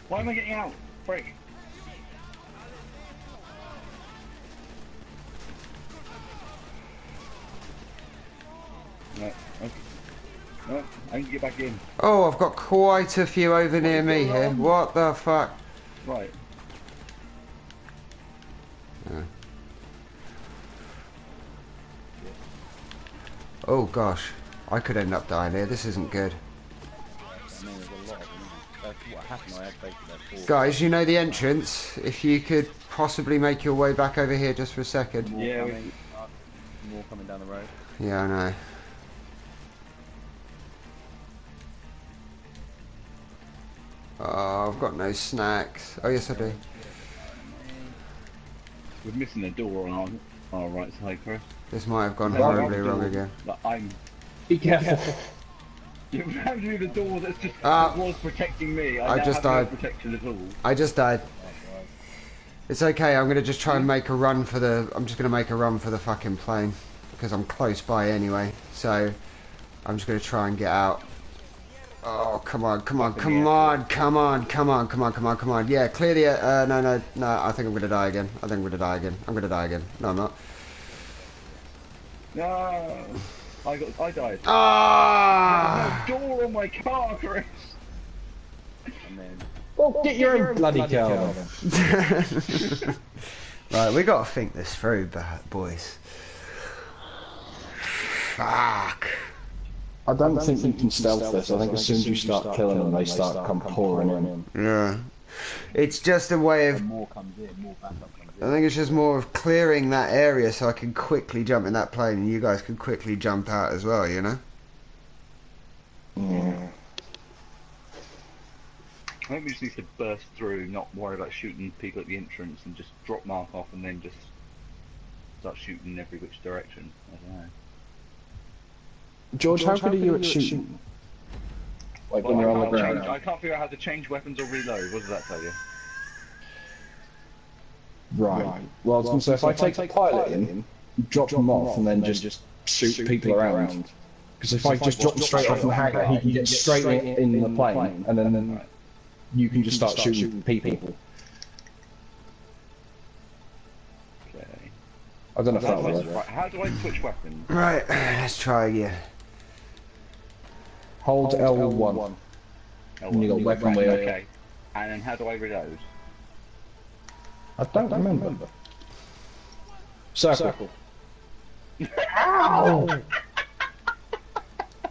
Why am I getting out? Break. No, okay. No, I to get back in. Oh, I've got quite a few over near me here. What the fuck? Right. Oh gosh, I could end up dying here. This isn't good. What happened. I had basically that four. Guys, you know the entrance. If you could possibly make your way back over here just for a second. More Yeah, we- coming. uh, More coming down the road. Yeah, I know. Oh, I've got no snacks. Oh, yes, I do. We're missing a door on our, our right side, Chris. This might have gone horribly wrong again. But I'm. Be careful. You ran through the door that's just Ah. was protecting me. I, I just have no died. protection at all. I just died. It's okay. I'm gonna just try and make a run for the. I'm just gonna make a run for the fucking plane because I'm close by anyway. So I'm just gonna try and get out. Oh come on, come on, come on, come on, come on, come on, come on, come on. Yeah, clear the. Uh, no, no, no. I think I'm gonna die again. I think I'm gonna die again. I'm gonna die again. No, I'm not. No, I got. I died. Ah! There's a door on my car, Chris. And then Well, get your own bloody car. then. right, we gotta think this through, ba- boys. Fuck. I don't think you can stealth this. I think as soon as you start killing them, they start come pouring in. Yeah. It's just a way of more comes in, more backup comes I think it's just more of clearing that area so I can quickly jump in that plane and you guys can quickly jump out as well, you know? Yeah. I think we just need to burst through, not worry about shooting people at the entrance, and just drop Mark off, and then just start shooting in every which direction. I don't know. George, how good are you at shooting? Like when Well, you're on the can't change. I can't figure out how to change weapons or reload. What does that tell you? Right. Well, I was going to say, if I take the pilot in, drop him off, and then just shoot people around. Because if I just drop him straight off the hangar, he can get straight in, in the plane, and then, then you can just start shooting people. Okay. I don't know if How that do, I, works. right, how do I switch weapons? Right, let's try again. Hold L1. Oh, And you got weapon wheel. Okay. And then how do I reload? I don't remember. Circle. Ow!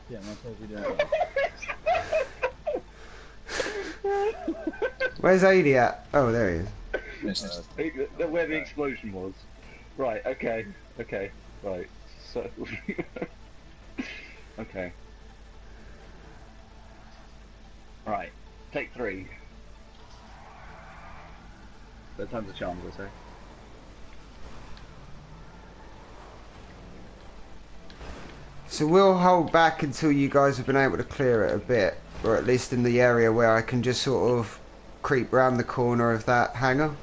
Yeah, am I supposed to be doing that? Where's Adi at? Oh, there he is. Missed. Hey, th- th- Where the explosion was. Right, okay, okay, right. So. okay. Right, take three. There's tons of charms, I say. So we'll hold back until you guys have been able to clear it a bit, or at least in the area where I can just sort of creep round the corner of that hangar.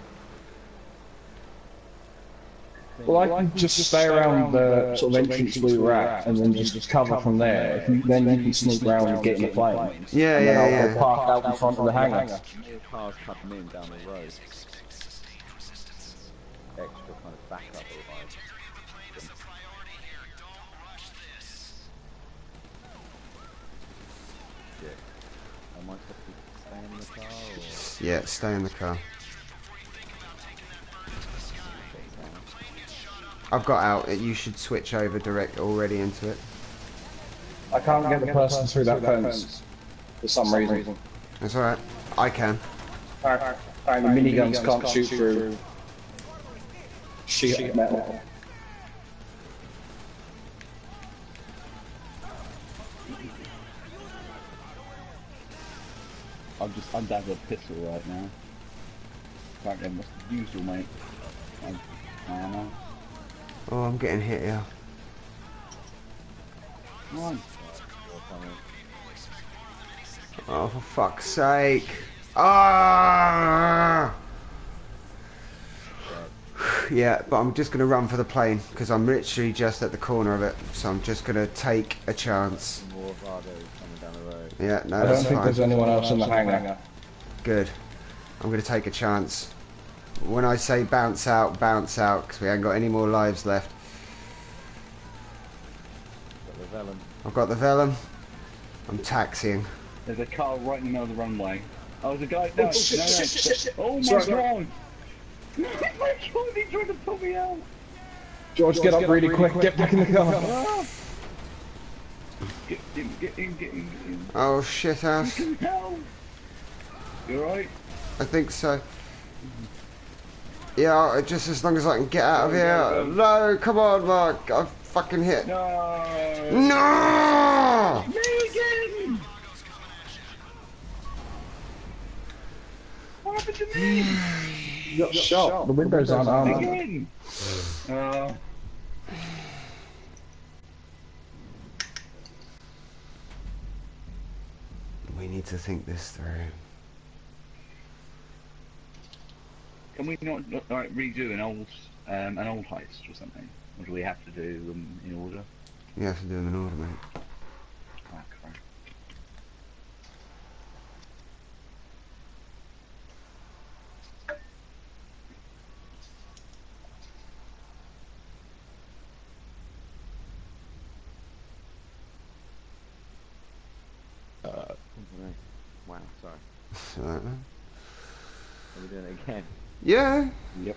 Well, I can just stay around the sort of entrance we were at, and then just cover from there. If you, then you can sneak round and get in the plane. Yeah, And then yeah, I'll yeah. park out in front of the hangar. Kind of backup. if I- Shit. Am I supposed to be staying in the car or? Yeah, stay in the car. I've got out. You should switch over direct already into it. I can't get the person through that fence for some reason. That's alright. I can. Apparently, miniguns can't shoot through sheet metal. I'm just, I'm down to a pistol right now. Apparently I must have used all my, my ammo. Oh, I'm getting hit here. Come on. Oh, for fuck's sake. Ah! Yeah, but I'm just going to run for the plane because I'm literally just at the corner of it. So I'm just going to take a chance. More Vargos coming down the road. Yeah, no, I don't that's think fine. there's anyone else in the hangar. Good. I'm going to take a chance. When I say bounce out, bounce out because we haven't got any more lives left. Got the Velum. I've got the Velum. I'm taxiing. There's a car right in the middle of the runway. Oh, there's a guy. No, shit, no, no. shit, shit, shit. Oh my Sorry, sorry. god! Oh my god, he tried to pull me out! George, get up really quick. Get back in the car. Ah! Get in, get in, get in, get in. Oh shit ass. Fucking hell! You alright? I think so. Yeah, just as long as I can get out of here. No, come on, Mark. I've fucking hit. No! No! Megan! What happened to me? You got shot. The windows aren't armored. Again! Uh, We need to think this through. can we not like, redo an old um, an old heist or something? Or do we have to do them in order? You have to do them in order, mate. Ah, crap. Wow, sorry. So, uh, Are we doing it again? yeah. Yep.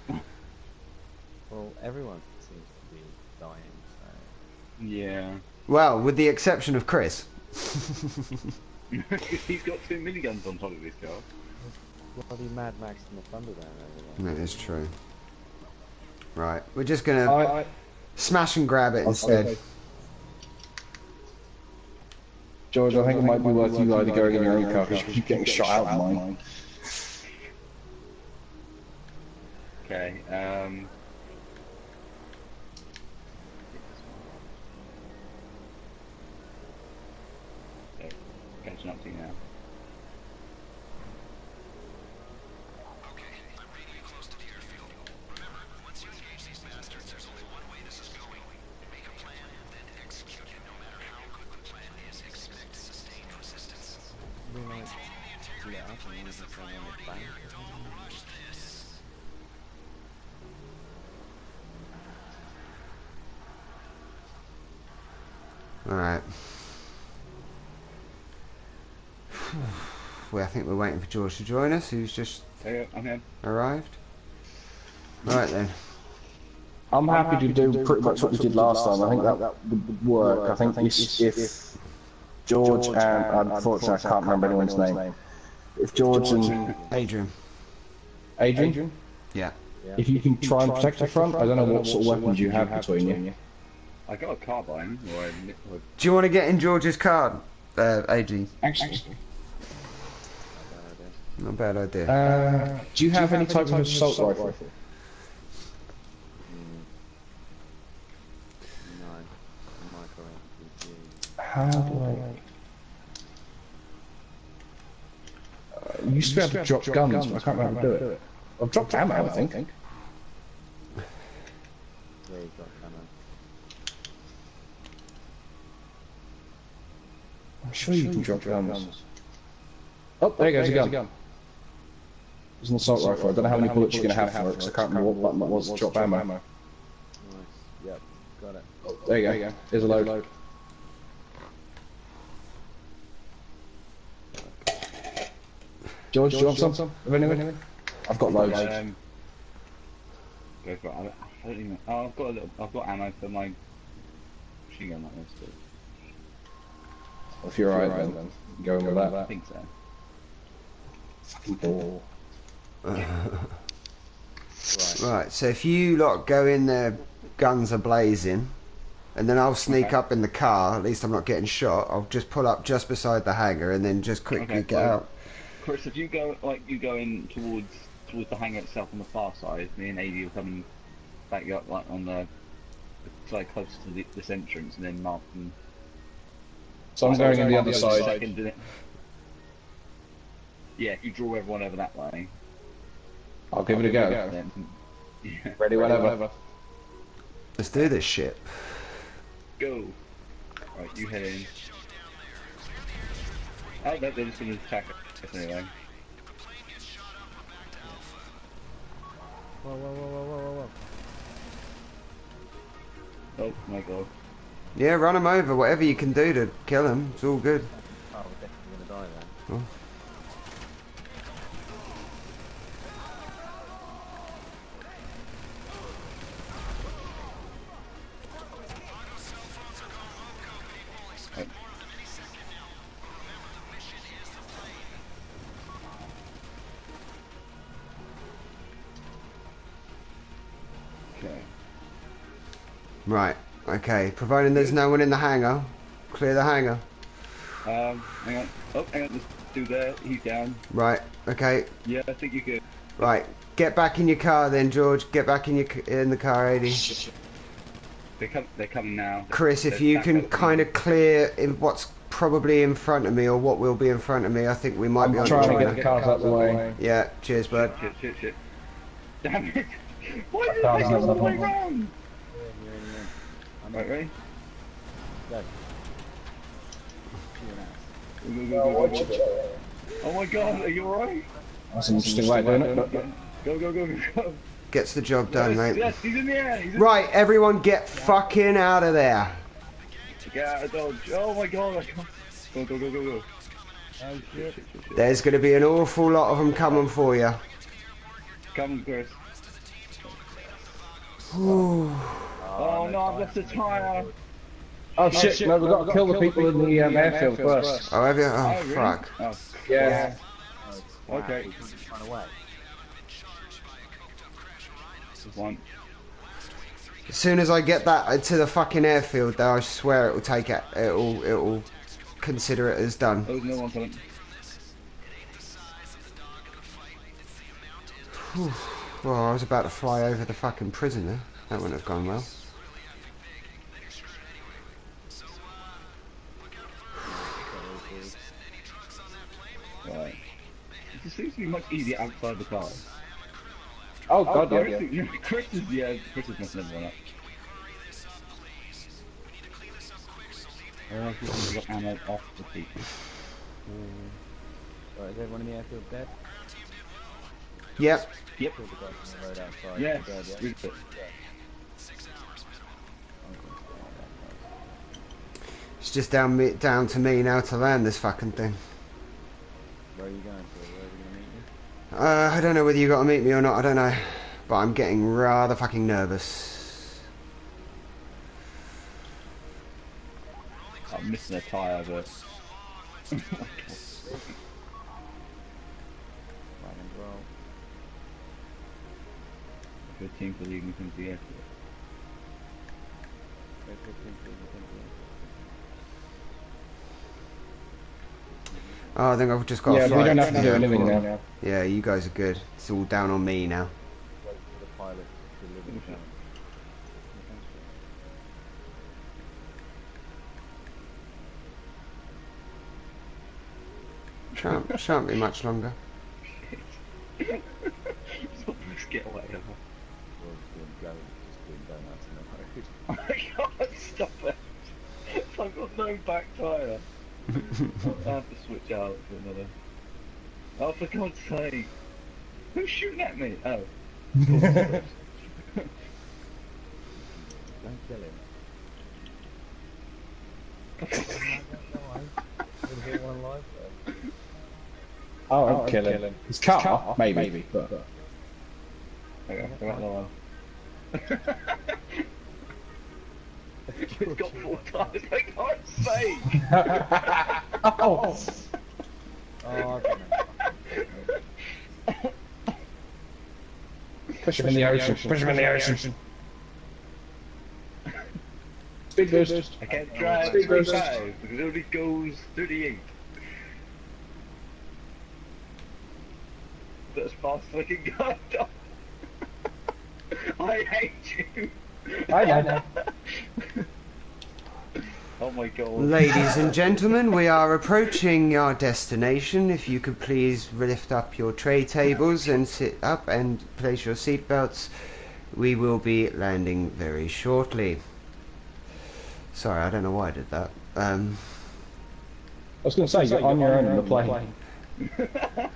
Well, everyone seems to be dying, so... Yeah. Well, with the exception of Chris. He's got two miniguns on top of his car. Bloody Mad Max and the Thunderdome over there. That is true. Right, we're just gonna I, smash and grab it instead. George, I think it might be worth you either going in your own car because you keep getting shot out of mine. Okay. Um. Catching up to you now. Up and one of us go on the. Alright. Well, I think we're waiting for George to join us, who's just Okay, I'm here. arrived. Right then. I'm happy to do pretty much what we did last time. I think that that would work. I think if, if George and unfortunately I can't remember anyone's name. If George and Adrian. Adrian, Yeah. if you can try and protect the front, I don't know what sort of weapons you have between you. I got a carbine, or I, or Do you want to get in George's car, uh, AG? Actually, Not a bad idea. uh, do you have any type of assault rifle? No. Micro RPG. How do I? You used to be able to drop guns, but I can't remember how to do it. I've dropped ammo, I think. Yeah, you've got ammo. I'm sure you can drop guns. Oh, there goes a gun. It's an assault rifle. I don't know how many bullets you're going to have for it, because I can't remember what button it was to drop ammo. Nice. Yep. Got it. There you go. Here's a load. George, do you want some? Of anything? I've got loads. um, go for it. I don't, I don't even. Oh, I've got a little. I've got ammo for my machine gun like this. But If you're alright then, go in with I that. think so. Fucking ball. Right. Right, so if you lot go in there, guns are blazing, and then I'll sneak up in the car, at least I'm not getting shot, I'll just pull up just beside the hangar and then just quickly Okay, get so- out. Chris, if you go like you go in towards towards the hangar itself on the far side, me and AD will come back up like on the, the side closest to the, this entrance, and then Mark and So I'm going in the other goes side. second, and it- Yeah, you draw everyone over that way. I'll give it a go. Then, yeah, Ready whenever. Let's do this shit. go. Right, you head in. Oh, no, they're just gonna attack us anyway. Whoa, whoa, whoa, whoa, whoa, whoa, whoa. Oh my god. Yeah, run him over, whatever you can do to kill him, it's all good. Oh, we're definitely gonna die then. Okay. Right, okay, providing there's no one in the hangar, clear the hangar. Um, hang on. Oh, hang on. This dude there, he's down. Right, okay, Yeah, I think you could. right. Get back in your car then, George. Get back in your in the car, 80. They're, com- they're coming now. Chris, if They're you can kind of clear in what's probably in front of me or what will be in front of me, I think we might be I'm on trying to get the cars out of the way. Yeah, cheers, bud. Shit, shit, shit. Damn it! Why did Cars they go out all the of the way way. round? Yeah, you're in, you're in. I'm Right, ready? Go. You're an ass. Go, go, go, go, go. Oh my god, are you alright? That's an interesting way of doing it. Go, go, go, go, go. Gets the job done, yes, mate. yes, he's in the air. He's in Right, everyone get fucking out of there. Get out of dodge. Oh my god, I can't. Go, go, go, go, go. Oh shit. There's going to be an awful lot of them coming for you. Come on, Chris. Ooh. Oh no, I've left the tyre. Oh shit, no, we've got to kill the people in the um, airfield first. Oh, have you? Oh, Oh, really? fuck. Oh, Yeah. Oh, Okay. wow, he's run away. one. As soon as I get that to the fucking airfield, though, I swear it will take it. It'll, it'll consider it as done. Oh, no one coming. Well, I was about to fly over the fucking prisoner. That wouldn't have gone well. It seems to be much easier outside the car. Oh, oh god, Oh, yeah. Chris, is- Chris is, yeah, Chris is messing everyone up. Oh, Chris has got ammo off the people. Right, uh, is everyone in the airfield dead? Yep. Yep. Killed the guys on the road outside. Yes, Dead, yeah? really. It's just down me, down to me now to land this fucking thing. Where are you going to? Where are we going to meet you? Uh, I don't know whether you got to meet me or not, I don't know. But I'm getting rather fucking nervous. I'm missing a tyre, but... Good team for leaving me the airport. Oh, I think I've just got Yeah, a we don't have to do Yeah, anything cool. now. Yeah, you guys are good. It's all down on me now. Wait for the pilot to deliver the challenge. Shan't, shan't be much longer. It's the best getaway ever. Roy's doing go, just doing donuts in the road. I oh can't stop it. I've got no back tyre. I have to switch out for another. Oh, for God's sake. Who's shooting at me? Oh. Don't kill him. We'll hit one live though. Oh, I'd kill him. His car, maybe, but Okay, I went lower. It's got four tyres, for God's sake! oh, Oh, I don't know. push him in the ocean. Push him in the ocean. Speed boost. I can't drive Speed boost. 25 because it only goes 38. That's fast as I can go. I hate you. I know. Oh my god. Ladies and gentlemen, we are approaching our destination. If you could please lift up your tray tables and sit up and place your seatbelts, we will be landing very shortly. Sorry, I don't know why I did that. Um, I was going to say, you're on your own in the plane.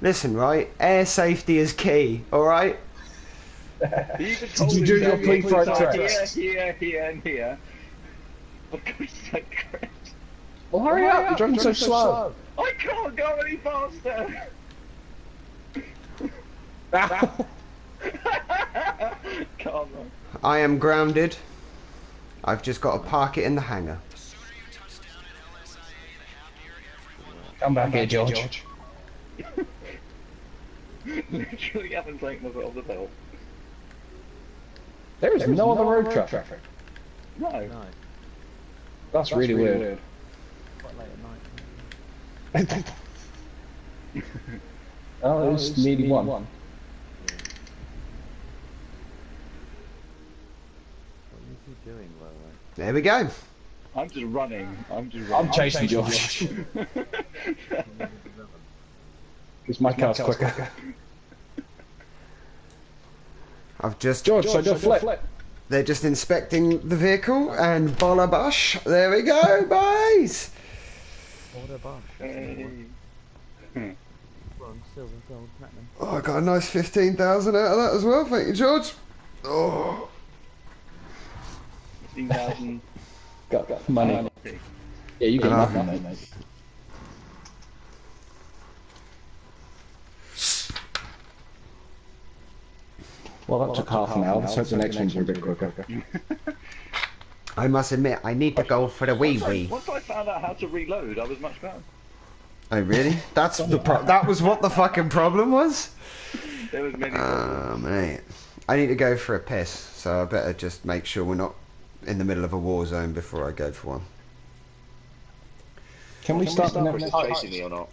listen, right? Air safety is key, alright? You just Did you do your down pre-flight here. Here, here, and here. For God's sake, Chris. Well, hurry up, you're driving so slow. I can't go any faster. Come on. I am grounded. I've just got to park it in the hangar. Come back here, George. Literally haven't taken my foot off the belt. There is no other road traffic. No. No, That's really weird. quite late at night. Oh, it's nearly one. What is he doing, by the way? There we go. I'm just running. I'm just running. I'm chasing George. Because my car's quicker. I've just George, so do a flip. They're just inspecting the vehicle and Bolabash. There we go, boys. Order bush. Hey. Bronze, silver, gold, platinum. Oh, I got a nice 15,000 out of that as well. Thank you, George. Oh, 15,000. Got, got money. Yeah, you get Ah. nothing, mate. Well, that took half an hour. Let's hope the next one's a bit quicker. I must admit, I need to go for the wee wee. Once I found out how to reload, I was much better. Oh, really? That's the pro- That was what the fucking problem was. There was many. Oh, mate. I need to go for a piss, so I better just make sure we're not in the middle of a war zone before I go for one. Can we start the next chasing me or not?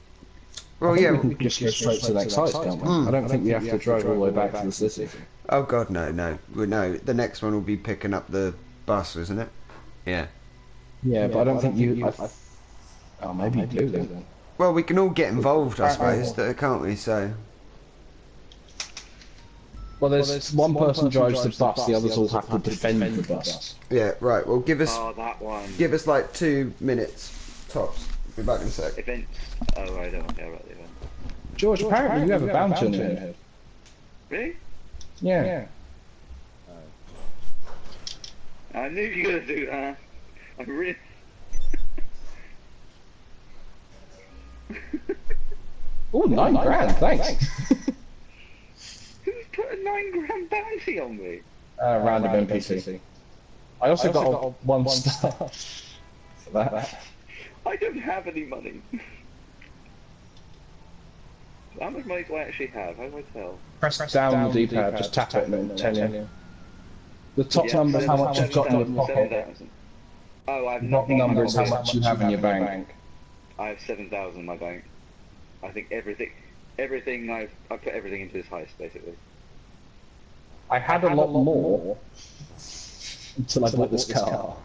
Well, yeah. We can just go straight to the next heist, can't we? I don't think we have to drive all the way back to the city. Oh God, no, no, Well, no. The next one will be picking up the bus, isn't it? Yeah. Yeah, but I don't think you. I, oh, maybe you do then. Well, we can all get involved, I suppose, th- can't we? So, Well, there's, one, person drives the bus, the others all have to defend the bus. yeah, right. Well, give us Oh, that one. give us like two minutes tops. Be back in a sec. Events. Oh, right, I don't care about the event. George, apparently you have a bounty on your head. Really? Yeah. I knew you were gonna do that. I really. Oh, nine grand, thanks. Who's put a nine grand bounty on me? Uh, random NPC. I also got a one star. for that. I don't have any money. How much money do I actually have? How do I tell? Press, down, the D-pad, just tap it and then tell you. The top number is how much you've got in your pocket. 7,000. Oh, I have The nothing bottom in my number is how much you have in your bank. I have seven thousand in my bank. I think everything, everything I've, I put everything into this heist basically. I had a lot more until I bought this car.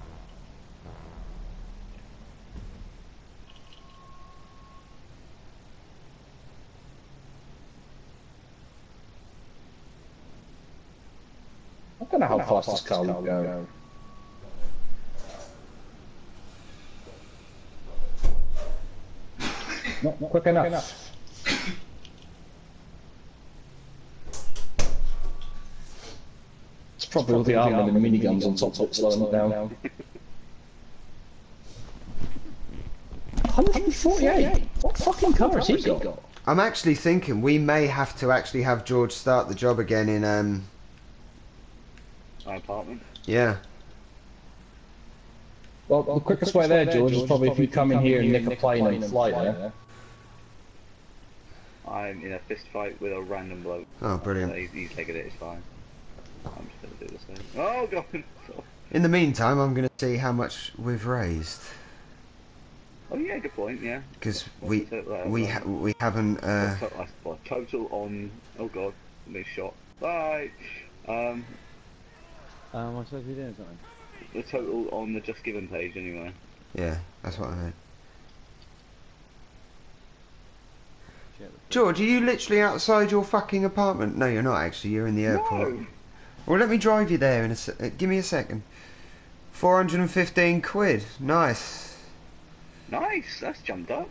I don't know how fast this car will go. Not quick enough. It's probably all the armor and the miniguns on top of it slowing it down. 148? What fucking car has he got? I'm actually thinking we may have to actually have George start the job again in um My apartment. yeah. Well, the quickest way there, George, is probably if you come in here and nick a plane and fly there. I'm in a fist fight with a random bloke. Oh, brilliant. he's, he's taking it. It's fine. I'm just gonna do the same. Oh god. In the meantime, I'm going to see how much we've raised Oh yeah, good point. Yeah. because we the total out of we ha- we haven't uh What's to- what, total on. Oh god, missed shot. Bye. Um, Um, I suppose we're doing something. the total on the JustGiving page anyway. yeah, that's what I meant. George, are you literally outside your fucking apartment? No, you're not actually. You're in the airport. No. Well, let me drive you there in a se- uh, give me a second. 415 quid. Nice. Nice. That's jumped up.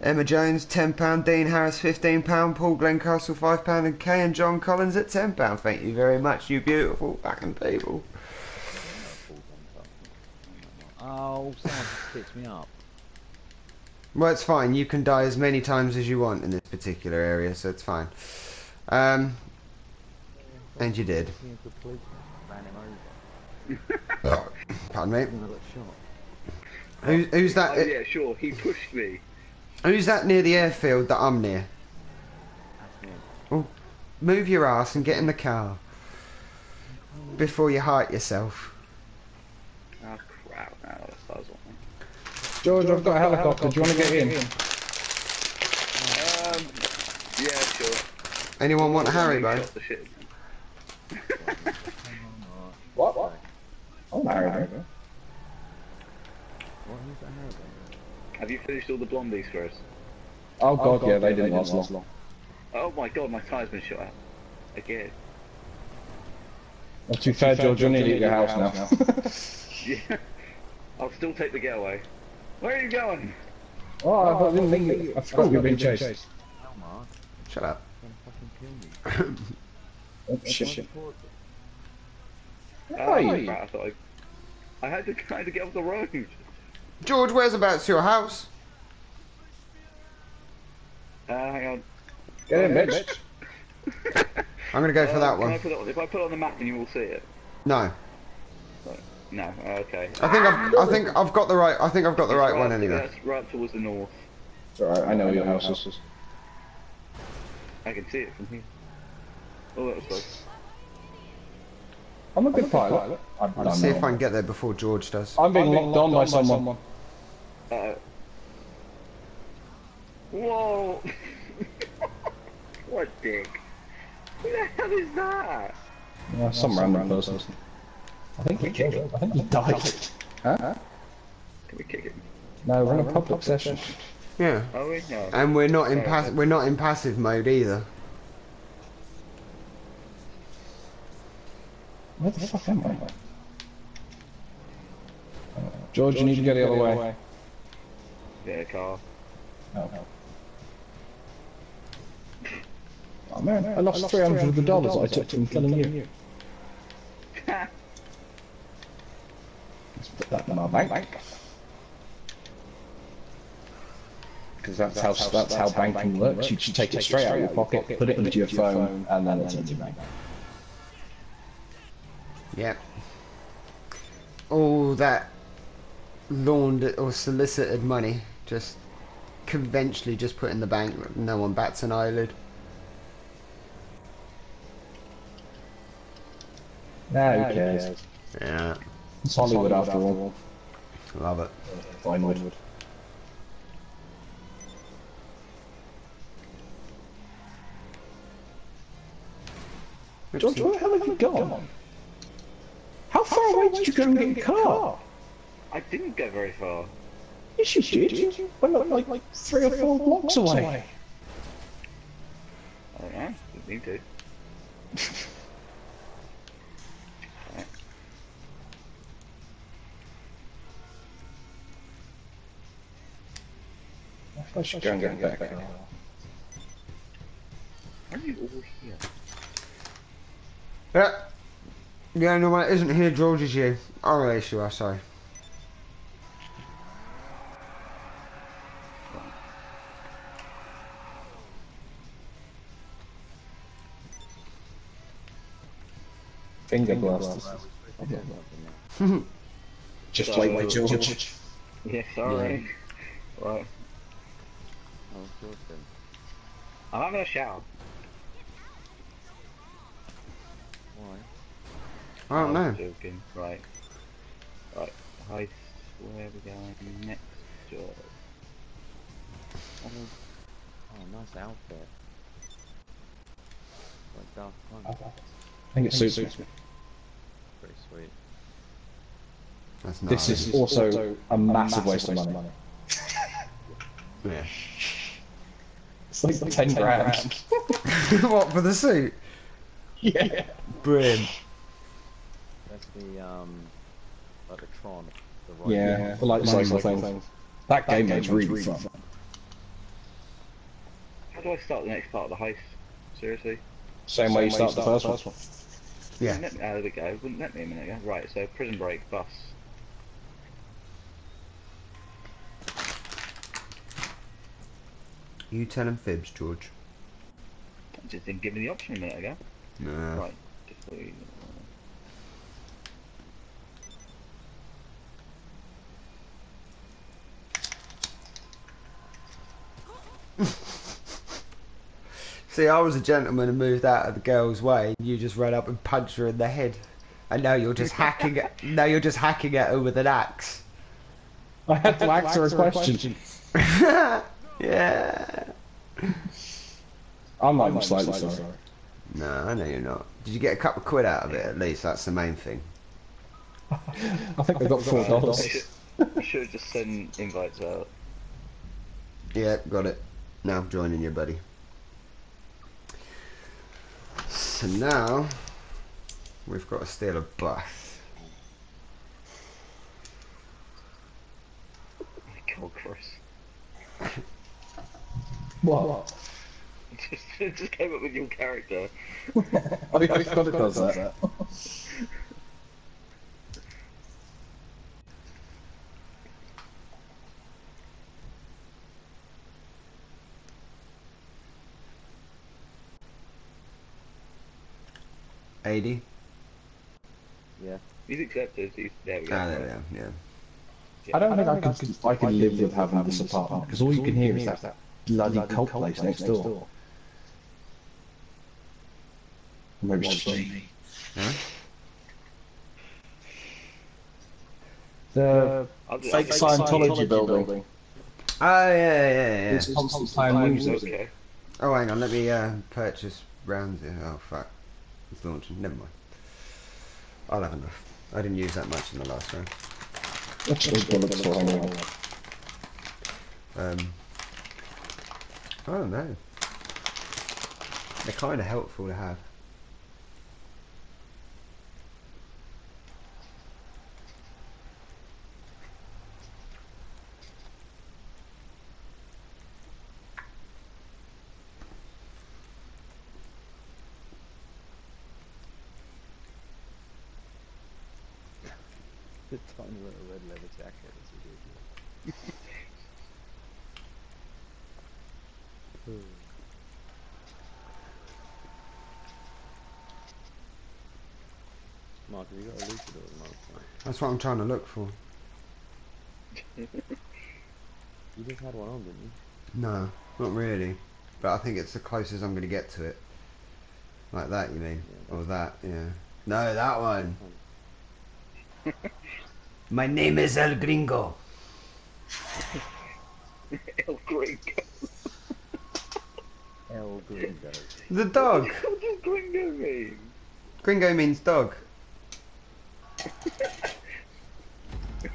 One out. Emma Jones, £10. Dean Harris, £15. Paul Glencastle, £5. And Kay and John Collins at £10. Thank you very much, you beautiful fucking people. Oh, someone just stitched me up. Well, it's fine. You can die as many times as you want in this particular area, so it's fine. Um, and you did. He into the policeman, ran him over, Pardon me. and I got shot. Who's, who's that? Oh yeah, sure. He pushed me. Who's that near the airfield that I'm near? That's me. Move your ass and get in the car before you hurt yourself. Oh crap! Now that's that was on. George, I've got a helicopter. Do you want to get in? Um, yeah, sure. Anyone want a Haribo? Shot the shit. What? What? Oh, no. What? Who's that Haribo? Have you finished all the blondies for us? Oh, God, oh, yeah, they didn't last long. Oh my god, my tire's been shot out. Again. Well, to be fair, George, you're nearly at your house now. Yeah. I'll still take the getaway. Where are you going? oh, I oh, didn't think you- I forgot you were being chased. Oh, Mark, Shut up. he's gonna fucking kill me. Oh, shit. Oh, Hey. crap, I thought I... I had to kind of get off the road. George, where's about your house? Uh, hang on. Get in, bitch. I'm gonna go for Uh, that can I one. put it on, if I put it on the map, then you will see it. No, No, uh, okay. I think I've, I think I've got the right. I think I've got the right one anyway. That's right towards the north. It's alright, I know where your house is. I can see it from here. Oh, that was close. I'm a good pilot. I'm, Let's see if I can get there before George does. I'm being locked on by someone. Uh, whoa! what dick. Who the hell is that? Yeah, some random person. I think we killed him. I think he died. Huh? Can we kick him? No, we're in a public session. Yeah, Are we? No. and we're not in pass. We're not in passive mode either. Where the fuck am I? George, you need to go the other way. Get a car. Oh. Oh man, I lost 300 of the dollars I took from killing you. Let's put that in our bank. Because that's how that's how banking works. You just take it straight out of your pocket, put it into your phone, and then it's in your bank. Yep. All that laundered or solicited money, just conventionally just put in the bank. No one bats an eyelid. Nah, who cares? Yeah, It's Hollywood after all. love it. Vinewood. George, where the hell have you gone? How far away did you go and get your car? I didn't go very far. Yes, you did. You went like, like, like three or four blocks away. I don't know. Didn't need to. I should go and get back. Why are you all here? Yeah. The only one isn't here, George, is you. Oh, yes, you are, sorry. Finger blasters. Just like my George. Yeah, sorry. Right. Oh, George then. I'm having a shower. Why? I don't I'm know. Joking. Right. Right. Heist. Where are we going next job? Oh, oh nice outfit. Like Dark Punk. I think it suits me. Pretty sweet. That's not. This is also a massive waste of money. Yeah. It's like 10 grand. what, for the suit? Yeah. Brilliant. That's the, um, like the Tron. Right Yeah, the light cycle thing. That game mode's really fun. How do I start the next part of the heist? Seriously? Same way you start the first one. Yeah. Wouldn't let me, oh, there we go. Wouldn't let me a minute ago. Right, so prison break, bus. You tell him fibs, George. I Just didn't give me the option a minute ago. Nah. Right. Just See, I was a gentleman and moved out of the girl's way. and You just ran up and punched her in the head, and now you're just hacking. At, now you're just hacking at her with an axe. I had to answer a question. yeah. I'm not even slightly sorry. No, I know you're not. Did you get a couple of quid out of it at least? That's the main thing. I think I got four dollars. should, I should have just sent invites out. Yeah, got it. Now I'm joining you, buddy. So now we've got to steal a bus. Oh my god, Chris. What? Just, it just came up with your character. I think I forgot it does that. Eighty. Yeah. He's accepted. He's, there we go. Ah, there we are. Yeah. I don't think I can. I can live with having this apartment because all you can hear is that bloody cult place next door. Maybe it's just me. Huh? The I'll do- fake I'll- Scientology building. Oh yeah, yeah, yeah. It's constant playing music. Okay. Oh, hang on. Let me uh, purchase rounds here. Oh fuck, it's launching. Never mind. I'll have enough. I didn't use that much in the last round. That's what bullets for anyway. Um, I don't know. They're kind of helpful to have. The tiny little red leather jacket is ridiculous. Mark, have you got a Luchador at the moment? That's what I'm trying to look for. You just had one on, didn't you? No, not really. But I think it's the closest I'm going to get to it. Like that, you mean? Yeah, or that, yeah. No, that one. My name is El Gringo. El Gringo. El Gringo. The dog. What does Gringo mean? Gringo means dog.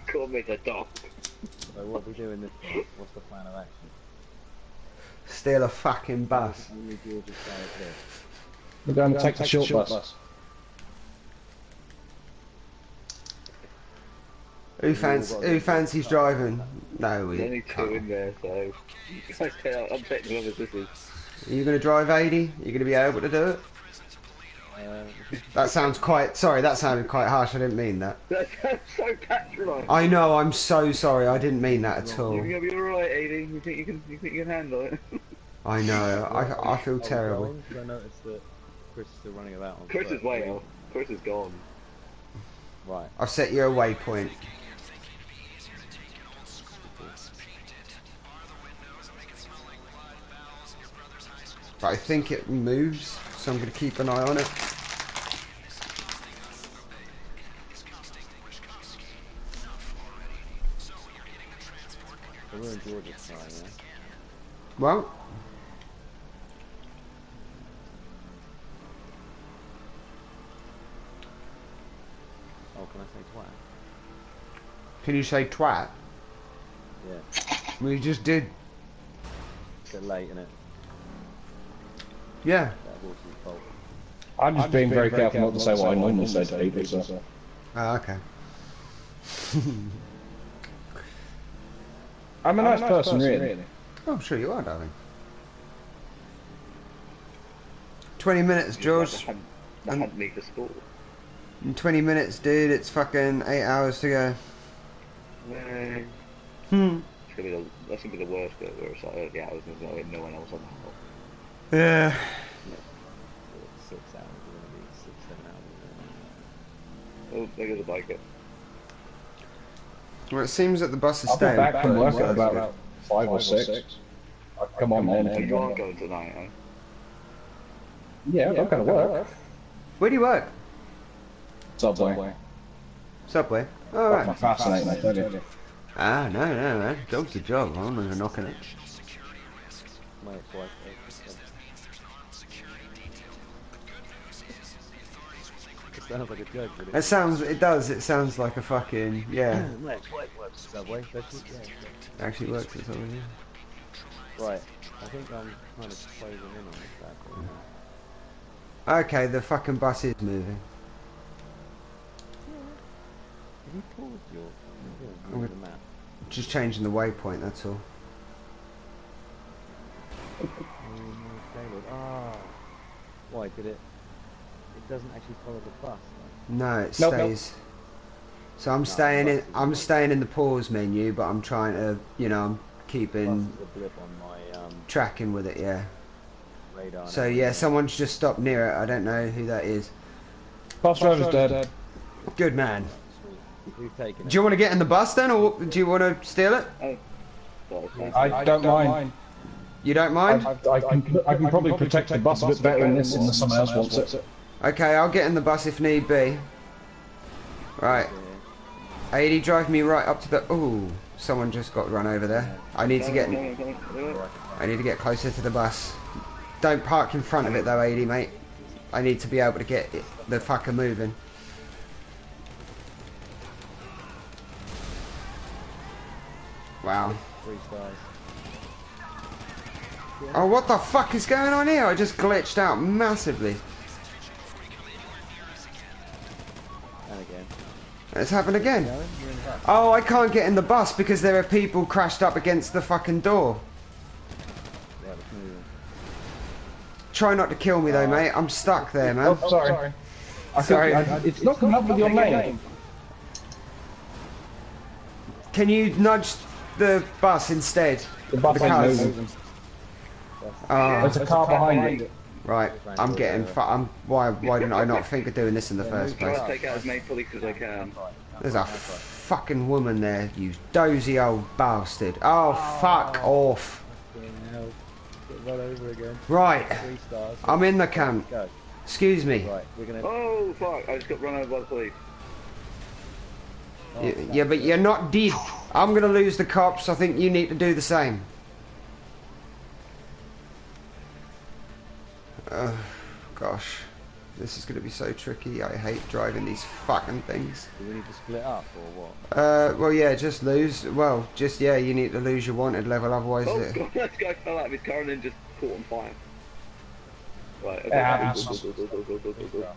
Call me the dog. So what are we doing this time? What's the plan of action? Steal a fucking bus. Only George's side here. We're going to take the short bus. Who, fancy, who fancies driving? No, There's we only two can't. in there, so. Guys, tell- I'm betting whoever this is. Are you going to drive 80? Are you going to be able to do it? That sounds quite... Sorry, that sounded quite harsh. I didn't mean that. That sounds so patronising. I know, I'm so sorry. I didn't mean that at all. You're gonna be alright, Aiden. You think you can? You think you can handle it? I know. I, I feel terrible. going? 'Cause I noticed that Chris is still running about on Chris is way off. Chris is gone. Right. I've set you a waypoint. But I think it moves, so I'm going to keep an eye on it. So we're in George's side, yeah? Well, Oh, can I say twat? can you say twat? Yeah. We just did. It's late, innit? Yeah. That horse's fault. I'm just being very careful not to say what I normally say to people, so. Oh, okay. I'm a nice person, really. Oh, I'm sure you are, darling. 20 minutes, George. The hunt, the And- hunt me for sport. In 20 minutes, dude. It's fucking 8 hours to go. Man, Hmm. it's gonna be the, that's gonna be the worst bit where it's like early hours and there's no, no one else on the hunt. Yeah. So Six hours, we're gonna be six, seven hours. Oh, there goes a biker. Well, it seems that the bus is I'll be back from work at about five or six. I'll come on then. Oh, you aren't going tonight, huh? Yeah, I'm going to work. Where do you work? Subway. Subway. Oh, That's my right. fascinating, I tell you. Ah, no, no, man. Job's a job. I'm not knocking it. My sounds like a joke, but It it sounds, it does. It sounds like a fucking, yeah. My ex-wife works Subway? Yeah. Actually works at Subway. yeah. Right. I think I'm kind of closing in on this bad boy now. Okay, the fucking bus is moving. Have you paused your... I'm your the map? Just changing the waypoint, that's all. Oh. Ah. Why did it... It doesn't actually follow the bus, though. No, it Nope, nope. stays. So I'm staying in. I'm staying in the pause menu, but I'm trying to, you know, I'm keeping a blip on my um, tracking with it. Yeah. radar. So now. yeah, someone's just stopped near it. I don't know who that is. Bus driver's dead. Good man. Sweet. Who's taking it? Do you want to get in the bus then, or do you want to steal it? So, I don't mind. You don't I, mind? I, I, can, I can probably protect the bus a bit better than this unless someone else wants it. Okay, I'll get in the bus if need be. Right, Yeah. 80, drive me right up to the. Ooh, someone just got run over there. I need to get. I need to get closer to the bus. Don't park in front of it though, 80, mate. I need to be able to get the fucker moving. Wow. Oh, what the fuck is going on here? I just glitched out massively. It's happened again. Darren, you're in the bus. Oh, I can't get in the bus because there are people crashed up against the fucking door. Right, let's move on. Try not to kill me though, mate. I'm stuck there, man. Oh, sorry. I Sorry. Think, I, it's not coming up with your name. Can you nudge the bus instead? The bus The cars. moving. Oh, ah. There's a car behind it. Right, I'm getting. Fu- I'm. Why? Why didn't I not think of doing this in the first Try place? to take out as many police as I can. There's a fucking woman there, you dozy old bastard. Oh, oh fuck off. Fucking hell. Get run over again. Right, Three stars. I'm in the camp. Go. Excuse me. Right, we're gonna. Oh fuck! I just got run over by the police. oh, Y- snap. Yeah, but you're not dead. I'm gonna lose the cops. I think you need to do the same. Uh, gosh, this is gonna be so tricky. I hate driving these fucking things. Do we need to split up or what? Uh, well, yeah, just lose. Well, just yeah, you need to lose your wanted level, otherwise Oh it. god, that guy fell out of his car and then just caught on fire. Right, okay. Go, go, go, go.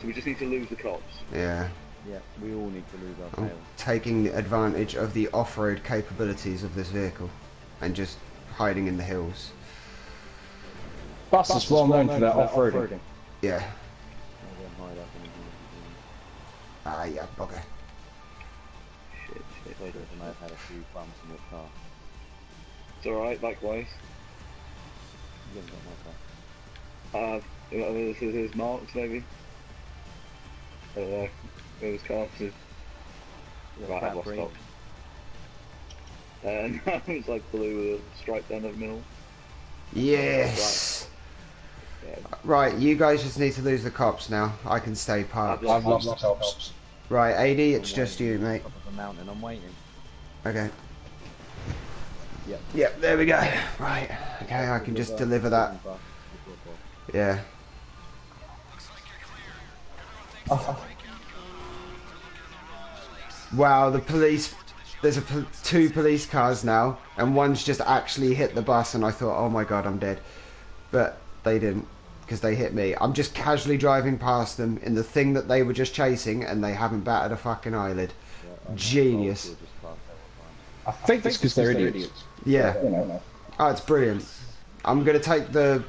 So we just need to lose the cops. Yeah, Yeah, we all need to lose our I'm tails. taking advantage of the off-road capabilities of this vehicle, and just hiding in the hills. Bus is well known for their off-roading. Yeah. I'll go and hide up in the Ah, yeah, bugger. Shit, shit, Sorry, shit. and I've had a few bumps in your car. It's alright, likewise. You haven't got my car. Uh, there's, there's marks maybe. I don't know. There's cars. Right, I've lost green. stop. And now it's like blue with a stripe down the middle. Yes. Yeah. Right, you guys just need to lose the cops now. I can stay parked. I've I've lost the tops. Right, AD, it's I'm just waiting. you, mate. Top of a mountain, I'm waiting. Okay. Yep. Yep, there we go. Right. Okay, I can just deliver that. Yeah. Wow, the police. There's a pol- two police cars now, and one's just actually hit the bus, and I thought, oh my god, I'm dead. But they didn't, because they hit me. I'm just casually driving past them in the thing that they were just chasing, and they haven't batted a fucking eyelid. Genius. I think it's because they're idiots. Yeah. You. Oh, it's brilliant. I'm gonna take the.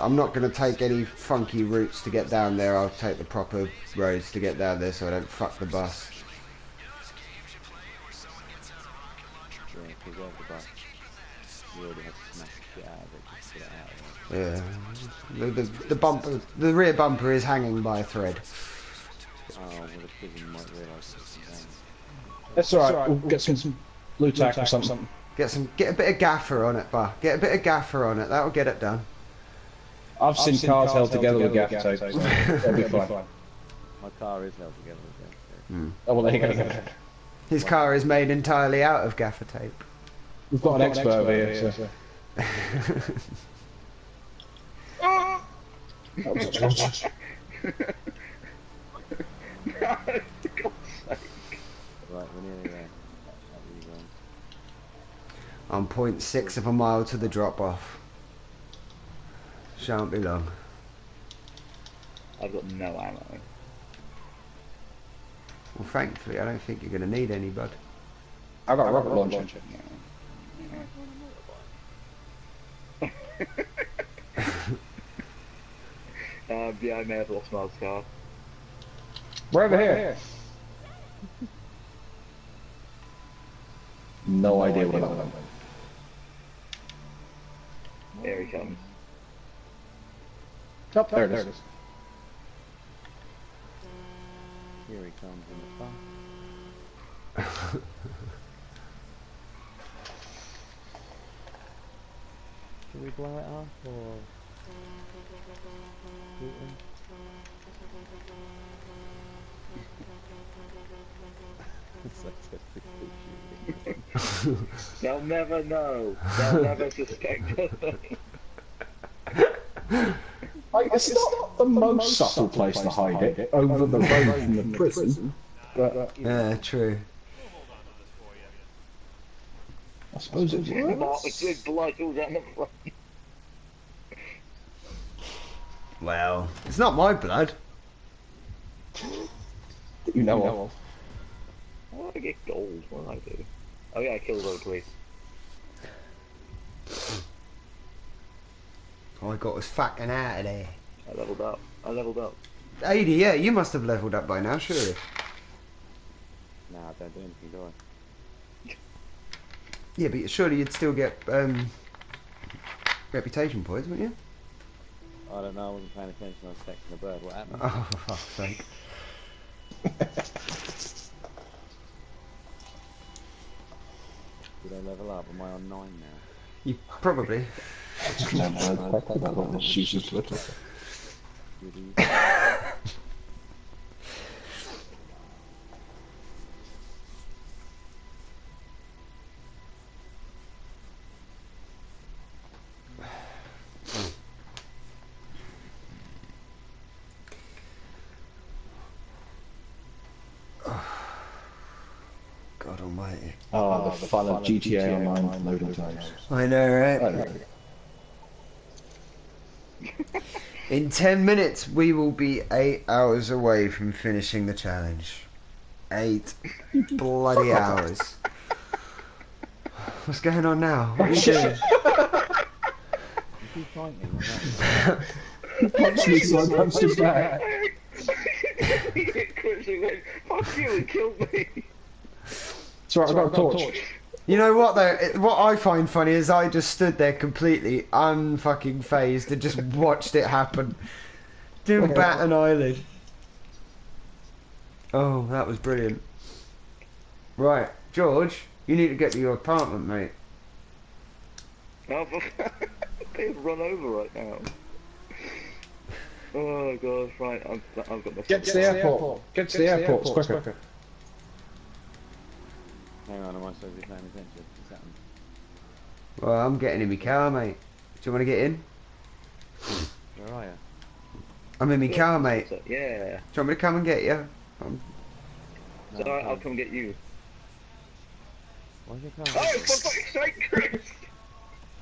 I'm not gonna take any funky routes to get down there. I'll take the proper roads to get down there, so I don't fuck the bus. Yeah, preserve the bus. You already had to smash the shit out of it just to get it out of there. Yeah. The, the, the bumper, the rear bumper is hanging by a thread. Oh, well, the prison might realise it's down. That's alright. We'll get some, some blue tack or something. Get some, get a bit of gaffer on it, bar. Get a bit of gaffer on it. That'll get it done. I've seen cars held together with gaffer tape. so It'll be fine. My car is held together with that. Hmm. Oh, well, there you go. His car is made entirely out of gaffer tape. We've got an expert over here. So. That was a challenge. Right, we're nearly there. That really wrong. I'm 0.6 of a mile to the drop off. Shan't be long. I've got no ammo. Well, thankfully, I don't think you're gonna need any, bud. I've got a rocket launcher. Um, yeah, I may have lost Miles' car. We're over here. No idea where that went. Here he comes. Oh, there it is. Here he comes in the bus. Should we blow it up or shoot him? It's like a big They'll never know. They'll never suspect a thing. Like, it's not the most subtle place to hide it, over the road from the prison, but uh, Yeah, true. I suppose it Mark works. with blood all down the front. Well, it's not my blood. You know of. How do I get gold? What do I do? Oh yeah, I killed all the police. All I got was fucking out of there. I leveled up. I leveled up. 80, yeah, you must have leveled up by now, surely. Nah, I don't do anything, do I? Yeah, but surely you'd still get um, reputation points, wouldn't you? I don't know, I wasn't paying attention, I was texting the bird. What happened? Oh, for fuck's sake. Did I level up? Am I on 9 now? You probably. Fun of GTA Online loading times. I know, right? In 10 minutes, we will be 8 hours away from finishing the challenge. 8 bloody hours. What's going on now? What are you doing? You keep fighting me, right? Punch me, so I punched him back. he hit Chris and went, fuck you, and killed me. It's alright, I've got a torch. You know what though? It- What I find funny is I just stood there completely unfucking phased and just watched it happen. Didn't bat an eyelid. Oh, that was brilliant. Right, George, you need to get to your apartment, mate. Oh, for being run over right now. Oh god, right, I've, I've got my Get to the airport. Get to the airport, it's quicker. Hang on, am I supposed to be paying attention? What's happened? Well, I'm getting in my car, mate. Do you want to get in? Where are you? I'm in my car, mate. So, yeah. Do you want me to come and get you? Um, So I, I'll come get you. Why's your car? Oh, for fuck's sake, Chris!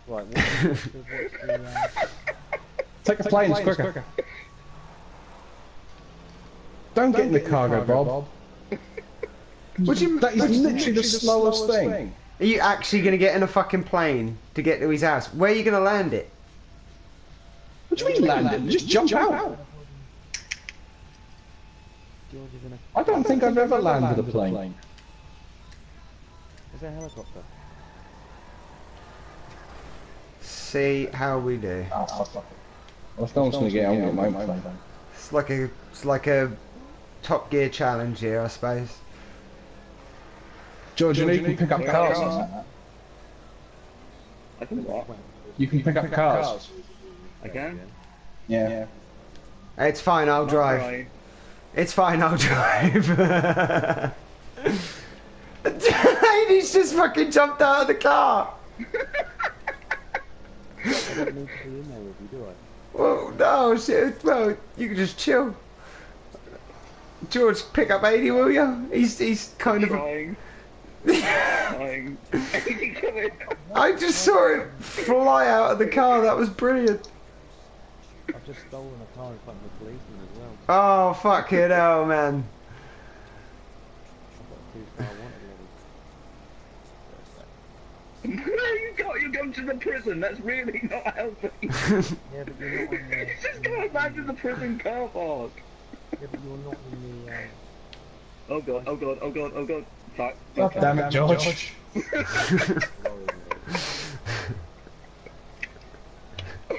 Right, what's the, what's the, what's um, Take the planes, quicker. Don't get in the cargo, Bob. Would you? mean? That is literally the slowest thing. Are you actually going to get in a fucking plane to get to his house? Where are you going to land it? What do you mean landing? Just jump out. I is in a... I don't think I've ever landed a plane. Is there a helicopter? See how we do. Oh, fuck it. Well, if no one's going to get on with my plane. It's like a, it's like a Top Gear challenge here, I suppose. George, you know you can pick up cars. I can what? You can pick up cars. I can? Yeah. It's fine, I'll drive. Right. It's fine, I'll drive. He's just fucking jumped out of the car. I don't need to be in there with you, do I? Well, no, shit. Well, you can just chill. George, pick up 80, will you? He's he's kind of. A, Trying. I just saw him fly out of the car. That was brilliant. I've just stolen a car in front of the policeman as well. Oh fuck it, oh man. I've got a two-star wanted level. No, you got you're going to the prison. That's really not helping. Yeah, but you're not in the... It's just going back to the prison car park. Yeah, but you're not in the... Um... Oh god, oh god, oh god, oh god. Fuck. God damn it, George.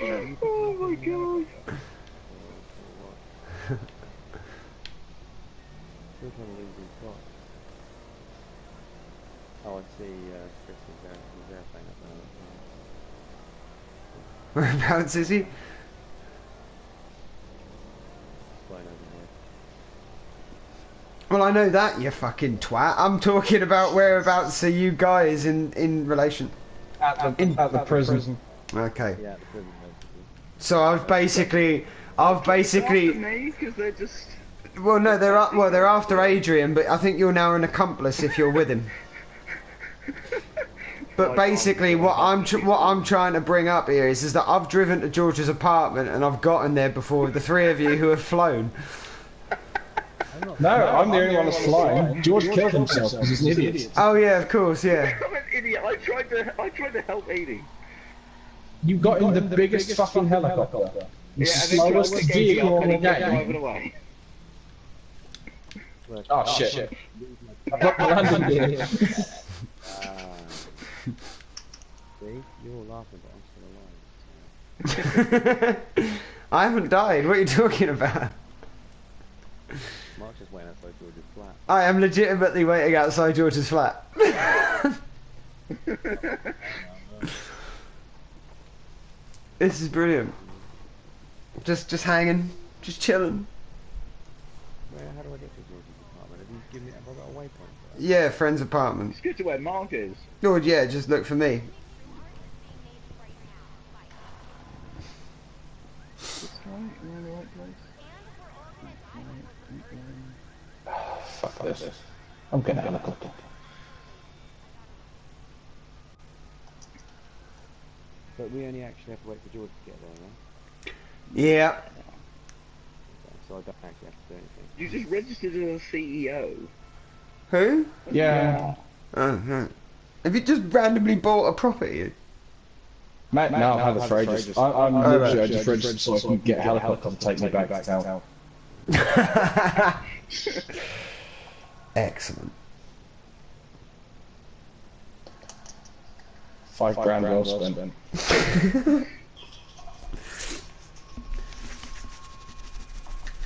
Oh my god. Still trying to lose his spot. Oh, I see, uh, Chris is there, he's airplane up there. Whereabouts is he? Flying over here. Well, I know that, you fucking twat. I'm talking about whereabouts are you guys in, in relation. At the, at the prison. Okay. Yeah, the prison. So I've basically, I've After basically, me, because they're just. well, no, they're up, well, they're after Adrian, but I think you're now an accomplice if you're with him. But basically, what I'm tr- what I'm trying to bring up here is is that I've driven to George's apartment and I've gotten there before the three of you who have flown. No, I'm the only one that's flying. George killed himself because he's an idiot. Oh yeah, of course, yeah. I'm an idiot. I tried to. I tried to help Edie. You got in the biggest fucking helicopter. It's the Yeah, and then slowest tried to get vehicle up on the he kept driving game. away. Oh shit. I've got the landing gear. See? You're laughing, but I'm still alive. I haven't died. What are you talking about? Mark's just waiting outside George's flat. I am legitimately waiting outside George's flat. this is brilliant. Just, just hanging, just chilling. Where, how do I get to George's apartment? Have you given me, have I got a waypoint? Yeah, friend's apartment. It's good to where Mark is. George, yeah, just look for me. This guy, in the right place? Fuck this. I'm getting a helicopter. But we only actually have to wait for George to get there, yeah? Yeah. Okay, so I don't actually have to do anything. You just registered as a CEO. Who? Yeah. Oh, right. Have you just randomly bought a property? Mate, no, I've had this for ages. I, I'm Oh, literally, right. I just registered so I can get a helicopter to take me back to town. Excellent. Five grand well spent.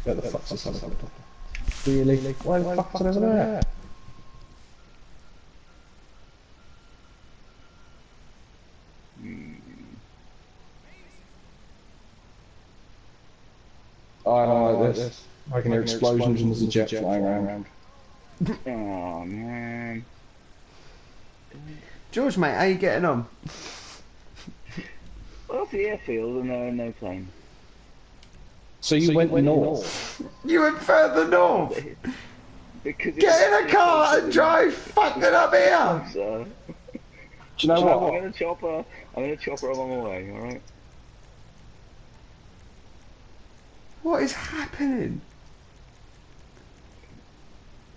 Where the fuck's this helicopter? Really? Why the fuck's it over there? Oh, I don't like this. I can hear explosions and there's a jet flying around. Oh man. George, mate, how you getting on? Well, it's the airfield and there are no planes. So you, went, north? You went further north. Because Get in a car and drive fucking up here. So, Do you know what? I'm what? gonna chopper. I'm gonna chopper along the way. All right. What is happening?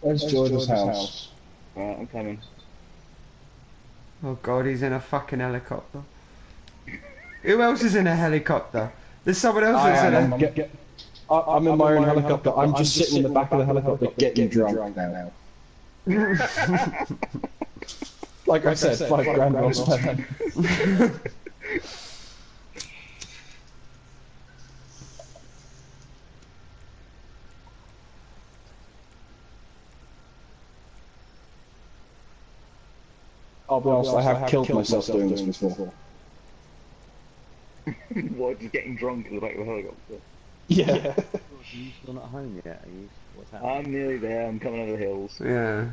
Where's George's house? Right, I'm coming. Oh god, he's in a fucking helicopter. Who else is in a helicopter? There's someone else I that's in am. a. Get, get, I, I'm in my own helicopter. I'm just sitting in the back of the helicopter getting drunk now. Like I said, five grand well I'll be honest, I have killed myself doing this before. what? Just getting drunk in the back of the helicopter. Yeah. Are you still not home yet? Are you, what's happening? I'm nearly there. I'm coming over the hills. Yeah.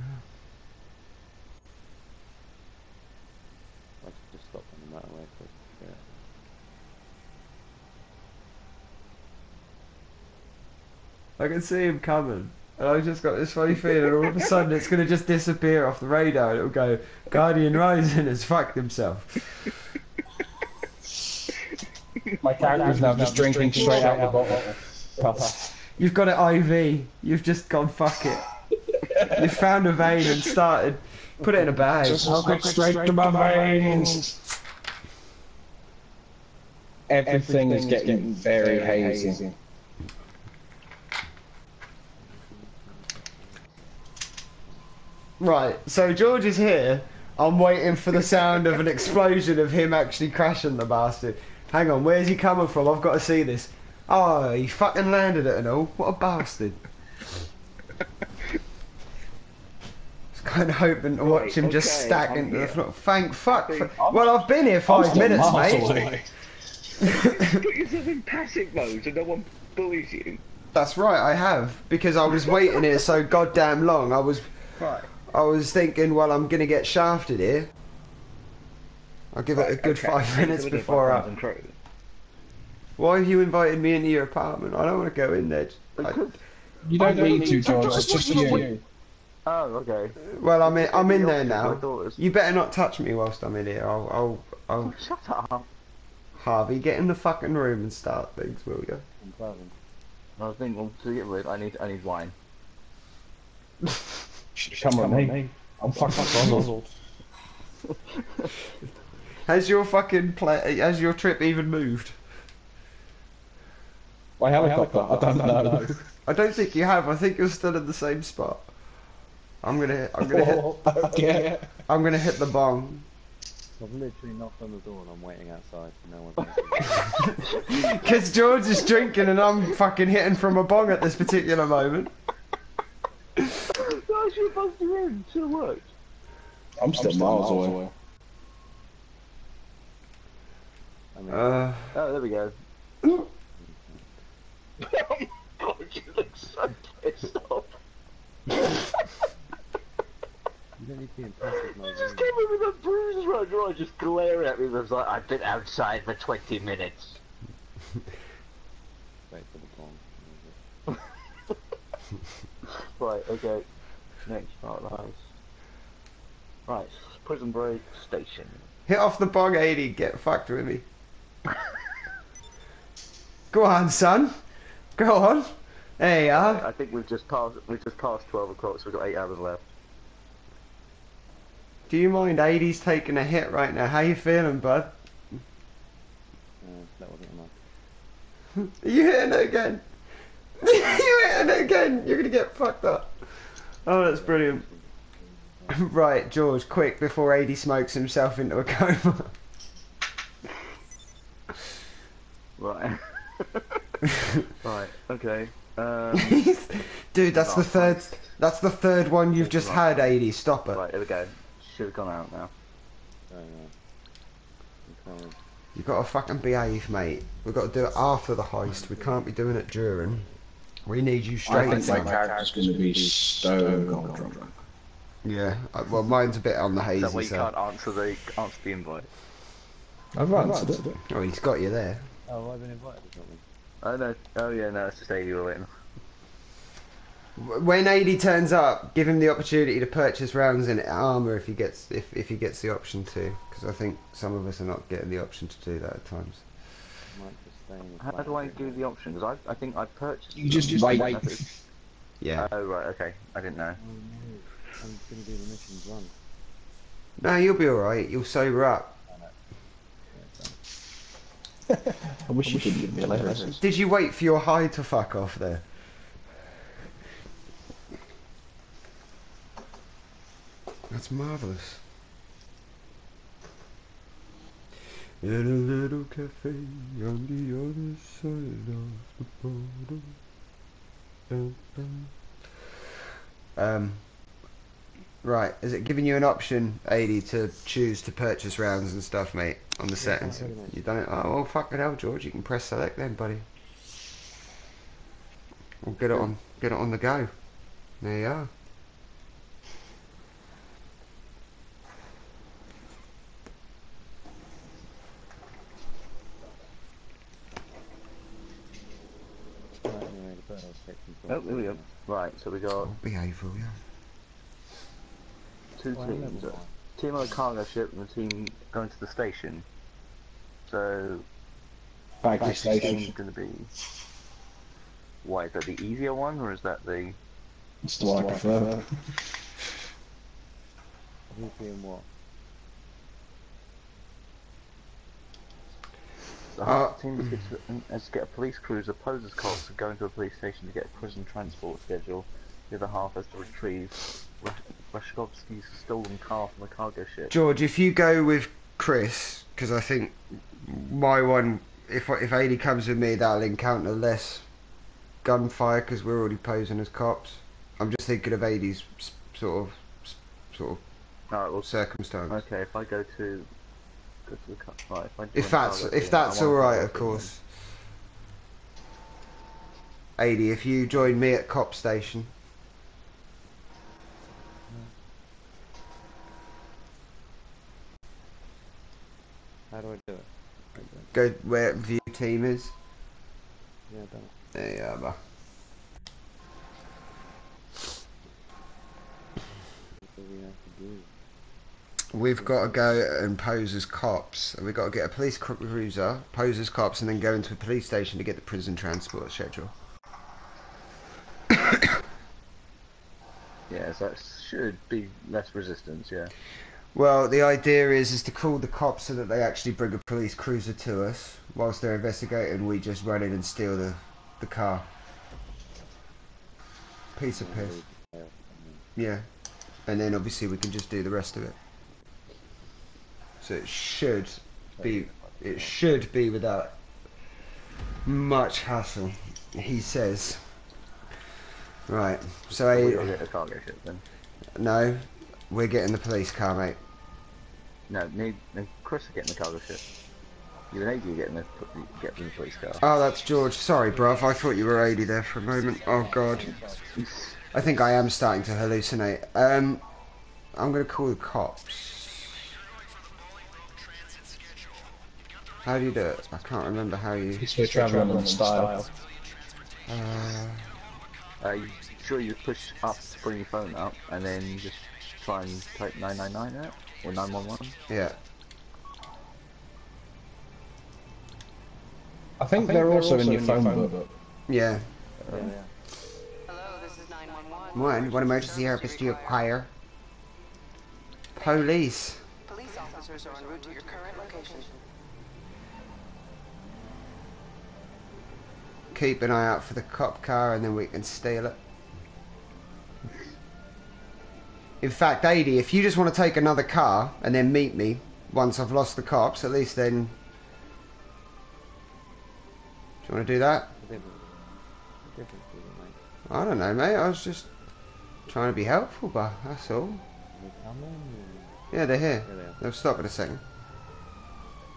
I just stopped on the motorway quick. Yeah. I can see him coming. And I've just got this funny feeling all of a sudden it's going to just disappear off the radar and it'll go, Guardian Rising has fucked himself. My character's now just drinking straight out of the bottle. Puff. You've got an IV. You've just gone fuck it. you found a vein and started. Put it in a bag. Hook it straight to my veins. Everything is getting very hazy. Right, so George is here. I'm waiting for the sound of an explosion of him actually crashing the bastard. Hang on, where's he coming from? I've got to see this. Oh, he fucking landed it and all. What a bastard. was kind of hoping to watch Right, him just okay, stack I'm into the here. floor. Thank fuck. For, well, I've been here 5 minutes, mate. Put yourself in passive mode so no one bullies you. That's right, I have because I was waiting here so goddamn long. I was, Right. I was thinking, well, I'm gonna get shafted here. I'll give it a good Okay, five minutes before I. Why have you invited me into your apartment? I don't want to go in there. I, You don't need to, George. It's just for you. Oh, okay. well, I'm in. I'm in there now. You better not touch me whilst I'm in here. I'll, I'll, I'll. Oh, shut up. Harvey, get in the fucking room and start things, will you? I'm driving. I was thinking, well, to get rid, I need, I need wine. Come on, me. I'm fucking puzzled. Has your fucking play? Has your trip even moved? My helicopter. I don't know. I don't think you have. I think you're still in the same spot. I'm gonna. I'm gonna hit. Oh, okay. I'm gonna hit the bong. I've literally knocked on the door and I'm waiting outside for no one. Because George is drinking and I'm fucking hitting from a bong at this particular moment. No, I should have buzzed you in. Should have worked. I'm still, miles, away. I mean, Uh, Oh, there we go. oh my god, you look so pissed off. you don't need to be impressive, You mate. just came in with a bruise around your eye, just glaring at me. I was like, I've been outside for 20 minutes. Wait for the bomb. Right, okay. Next part lies. Right, prison break station. hit off the bog, 80, get fucked with me. Go on, son. Go on. There you are. I think we've just passed. We've just passed 12 o'clock, so we've got eight hours left. Do you mind 80's taking a hit right now? How you feeling, bud? Uh, that wasn't enough. Are you hitting it again? you hitting it again? You're gonna get fucked up. Oh, that's brilliant. Right, George, quick before 80 smokes himself into a coma. Right. right. Okay. Um, Dude, that's the Last third. That's the third one you've just had. 80. Stop it. right. Here we go. Should have gone out now. Oh, no. You gotta fucking behave, mate. We've got to do it after the heist. We can't be doing it during. We need you I think my now. character's going to be stone cold drunk. Yeah. Well, mine's a bit on the Is hazy that why you side. can't answer the answer the invite? I've answered it. Oh, he's got you there. Oh, I've been invited or something. Oh no. Oh yeah. No, it's just AD we're waiting. When AD turns up, give him the opportunity to purchase rounds in armor if he gets if, if he gets the option to. Because I think some of us are not getting the option to do that at times. I might just stay How do I do the option? Because I I think I purchased. You just them. wait. I think- Yeah. Oh right. Okay. I didn't know. Oh no, I'm gonna do the missions run. No, you'll be all right. You'll sober up. I wish you could give me a letter. Did you wait for your high to fuck off there? That's marvelous. In a little cafe on the other side of the border. Dun, dun. Um. Right, is it giving you an option, 80, to choose to purchase rounds and stuff, mate, on the settings? You done it? Oh, well, fucking hell, George, you can press select then, buddy. We'll get it on, get it on the go. There you are. Right, anyway, the bird I was expecting to Oh, here we go. Right. So we got behave, will ya? two Well, teams. level A team on the cargo ship and a team going to the station. So Back to station. is going to be. Why is that the easier one, or is that the? It's the one I prefer. Who's doing what? The team is to, has to get a police cruiser, poses cops, and go into a police station to get a prison transport schedule. The other half has to retrieve Ra- Rashkovsky's stolen car from the cargo ship. George, if you go with Chris, because I think my one, if if AD comes with me, that'll encounter less gunfire because we're already posing as cops. I'm just thinking of AD's s- sort of sort of Alright, well, circumstance. okay. If I go to go to the car, right, if I join If that's cargo if ship, that's I all wanna right, go of course. AD, if you join me at cop station, How do I do it? Go where view team is. Yeah, I don't. There you are. bro. What do we have to do? We've got to go and pose as cops, and we've got to get a police cruiser, pose as cops, and then go into a police station to get the prison transport schedule. Yes, that should be less resistance. Yeah. Well, the idea is is to call the cops so that they actually bring a police cruiser to us. Whilst they're investigating, we just run in and steal the, the car. Piece of piss. Yeah. And then obviously we can just do the rest of it. So it should be it should be without much hassle. He says. Right. So We I, gotta get a cargo ship then. no, we're getting the police car, mate. No, me and Chris are getting the cargo ship. You and AD are getting the getting the police car. Oh, that's George. Sorry, bruv. I thought you were AD there for a moment. Oh God. I think I am starting to hallucinate. Um, I'm gonna call the cops. How do you do it? I can't remember how you. It's for travelling on style. Uh, Uh, you sure you push up to bring your phone up, and then you just try and type 999 out or 911. yeah. I think, they're, also in your phone, book. Yeah. Uh, Hello, this is 911. One. What emergency service do you require? Police. Police officers are en route to your current location. Keep an eye out for the cop car, and then we can steal it. In fact, AD, if you just want to take another car and then meet me once I've lost the cops, at least then. Do you want to do that? The difference, the difference is it, mate. I don't know, mate. I was just trying to be helpful, but that's all. They come in. Yeah, they're here. Here they are. They'll stop in a second.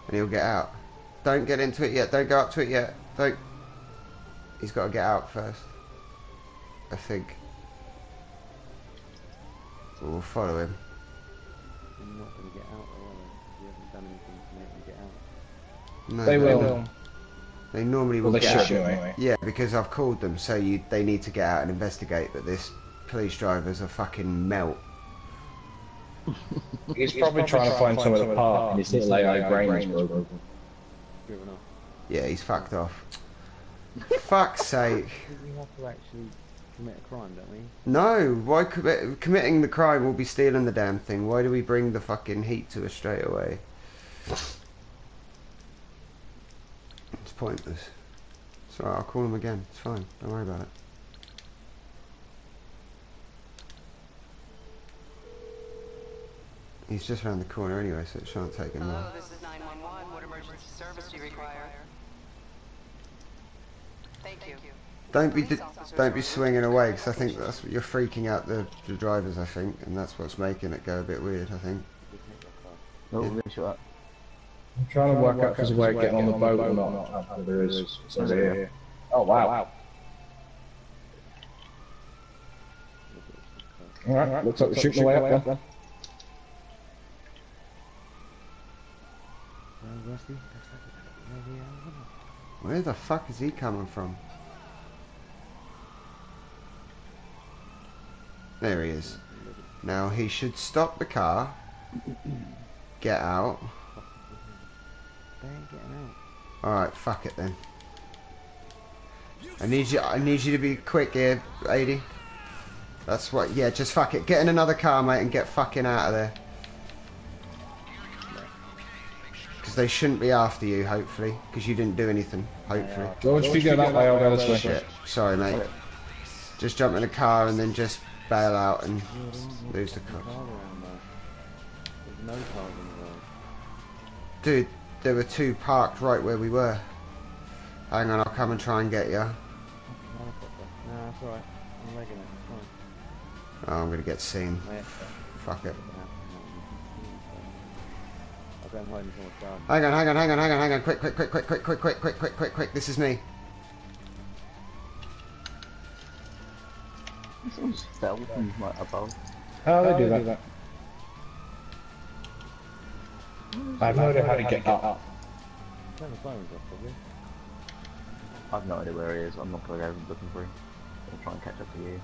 And he'll get out. Don't get into it yet. Don't go up to it yet. Don't. He's got to get out first. I think. We'll follow him. They're not going to get out, though, are they? You haven't done anything to make them get out. No, They will. won't. They normally will Well, they get should out. anyway. Yeah, because I've called them, so you they need to get out and investigate. But this police driver's a fucking melt. He's probably trying to find somewhere to park, and his little AI brain is broken. Yeah, he's fucked off. Fuck's sake. We have to actually commit a crime, don't we? No, why commi- committing the crime will be stealing the damn thing? Why do we bring the fucking heat to us straight away? It's pointless. It's alright, I'll call him again. It's fine. Don't worry about it. He's just around the corner anyway, so it shan't take him long. Hello, this is 911. What emergency service do you require? Thank you. Don't be don't be swinging away, because I think that's what you're freaking out the, the drivers. I think, and that's what's making it go a bit weird. I think. No, Yeah. we're going to shut up. I'm trying to work out if there's a way of getting on the boat or not. After there is. It's over here. Oh wow. Oh, Alright, looks like we're shooting away up there. Well, Where the fuck is he coming from? There he is. Now he should stop the car, get out. Out. All right, fuck it then. I need you. I need you to be quick here, 80. That's what. Yeah, just fuck it. Get in another car, mate, and get fucking out of there. Because they shouldn't be after you, hopefully, because you didn't do anything. Hopefully. George, if you go that way, I'll go this way. Shit. Sorry, mate. Just jump in the car and then just bail out and lose the car. Car around there. There's no cars in the road. Dude, there were two parked right where we were. Hang on, I'll come and try and get you. No, that's alright. I'm legging it. It's fine. Oh, I'm gonna get seen. Mate, Fuck it. I'll go and hide in. Hang on, hang on, hang on, hang on, hang on. Quick, quick, quick, quick, quick, quick, quick, quick, quick, quick, quick. This is me. Someone's fell from like above. How do they do that? I have no idea how to get up. Turn the phones off, probably. I've no idea where he is. I'm not going to go looking for him. I'll try and catch up to you.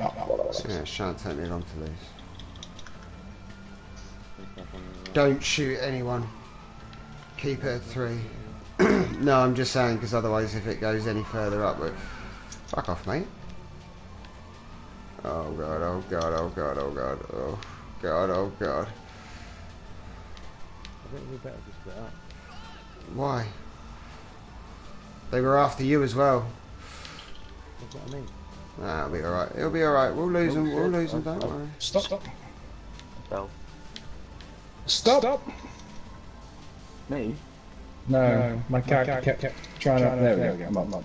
Oh, oh, oh. Yeah, it shan't take me long to lose. Don't shoot anyone. Keep it at three. no, I'm just saying because otherwise, if it goes any further up, we fuck off, mate. Oh god! Oh god! Oh god! Oh god! Oh god! Oh god! I think we better just split up. Why? They were after you as well. That's what I mean. Nah, it'll be alright. It'll be alright. We'll lose oh, them. We'll lose them. Don't oh, oh. worry. Stop, stop. Fell. Stop! Me? No, my character kept, kept trying to. There we go. Come on, come on.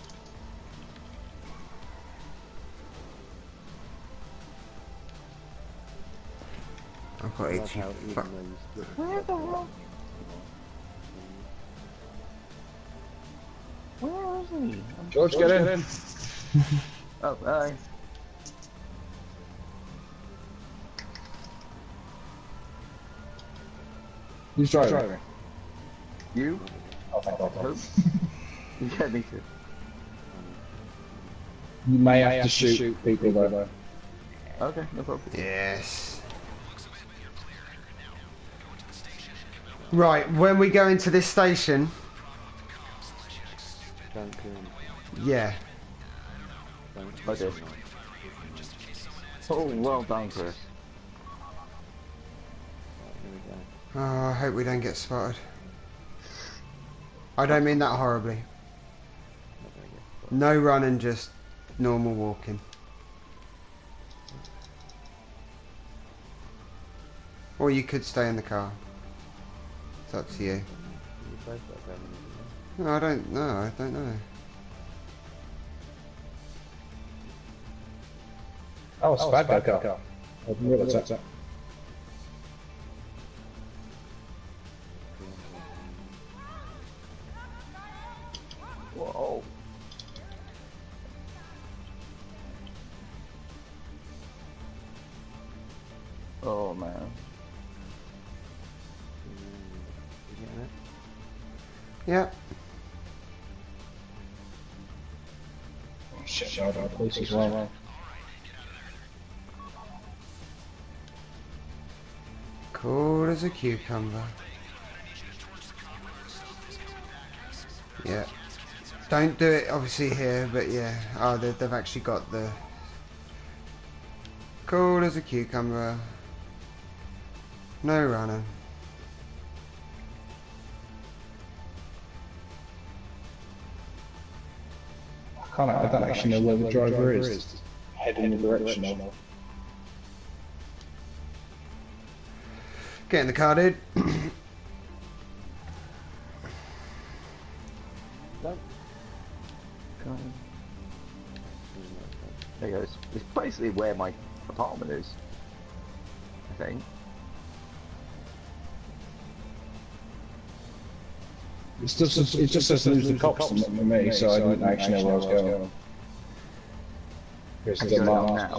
I've got Love itchy how even fuck. though you split Where the hell? Where is he? I'm George, get in. Oh, hi. Who's driving? You? Oh, thank God. Hope? yeah, me too. You may have to shoot people though. Okay, no problem. Yes. Right, when we go into this station, Don't kill him. yeah. Don't Oh, kill dear. him. Oh, well done, Chris. Oh, I hope we don't get spotted. I don't mean that horribly. Not very good. No running, just normal walking. Or you could stay in the car. It's up to you. You both got going in, No, I don't know. I don't know. Oh, it's a bad guy car. Oh man. Yeah. Oh, shit, shit, shit, police as well. Cool as a cucumber. Yeah. Don't do it obviously here, but yeah. Oh, they, they've actually got the... Cool as a cucumber. No running. I can't. I don't actually know where the driver is. Head in the direction of. Get in the car, dude. There you go. It's, it's basically where my apartment is. I think. It's just, it just says lose the cops for me, so I didn't actually know where I was going. Here's Are the mark.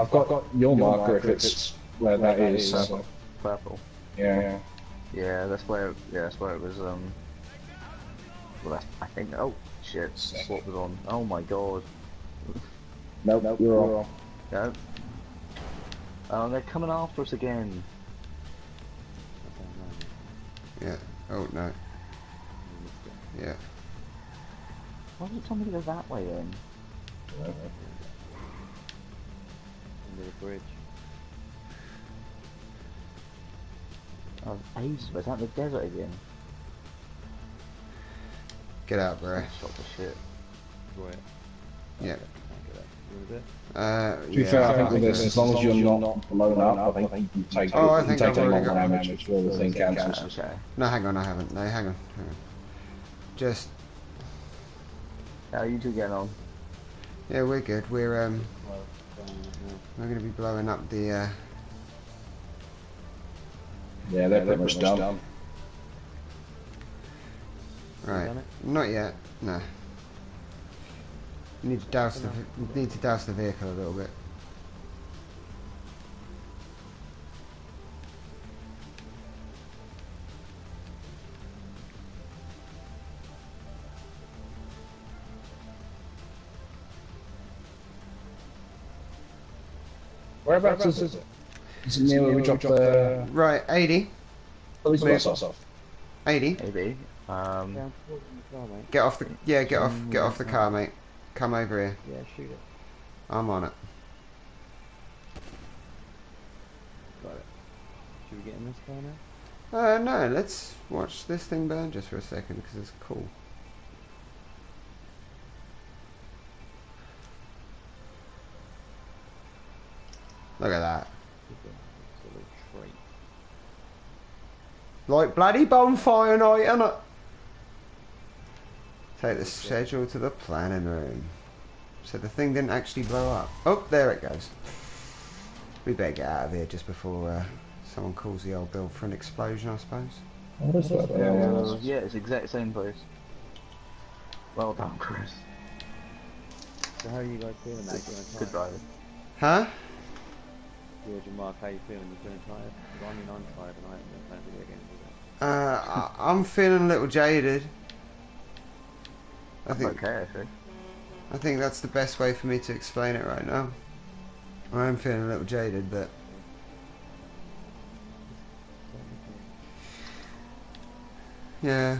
I've got, got your marker if it's where that is. Purple. Purple. Yeah, yeah. Yeah, that's where. Yeah, that's where it was. Um. Well, that's. I think. Oh shit! That's what was on. Oh my god. Nope, nope, you're wrong. No. Oh, they're coming after us again. I don't know. Yeah. Oh, no. You missed it. Yeah. Why did it tell me to go that way then? Under the bridge. Oh, ages. Was that the desert again? Get out, bro. Shot the shit. Right. Yeah. I'll get that. You want a bit? Uh, To be yeah. fair, I think with this, as long as you're not blown up, I think you can take, Oh, I you think take I've a already lot got damage before the thing cancels. Okay. No, hang on, I haven't. No, hang on. Hang on. Just, How are you two getting on? yeah, we're good. We're, um, Well, down now. we're going to be blowing up the, uh, Yeah, they're pretty much done. right. done it? Not yet. No. Need to douse the, you need to douse the vehicle a little bit. Whereabouts is it? Is it near where we dropped the Right, 80. police Move. bus off? 80. Maybe. Um. Down car. Get off the, yeah, get off, get off the car, mate. Come over here. Yeah, shoot it. I'm on it. Got it. Should we get in this car now? Uh, no, let's watch this thing burn just for a second because it's cool. Look at that. It's a little trait. Like bloody bonfire night, innit? Take the schedule to the planning room. So the thing didn't actually blow up. Oh, there it goes. We better get out of here just before uh, someone calls the old bill for an explosion, I suppose. What is that? Yeah, Yeah, it's the exact same place. Well done, Chris. So how are you guys feeling, mate? Feeling Good tired? driving. Huh? George and Mark, how you feeling? You feeling tired? 'Cause I mean, I'm tired and I haven't been playing video games all. Uh, I, I'm feeling a little jaded. I think Okay, actually. I think that's the best way for me to explain it right now. I am feeling a little jaded, but yeah.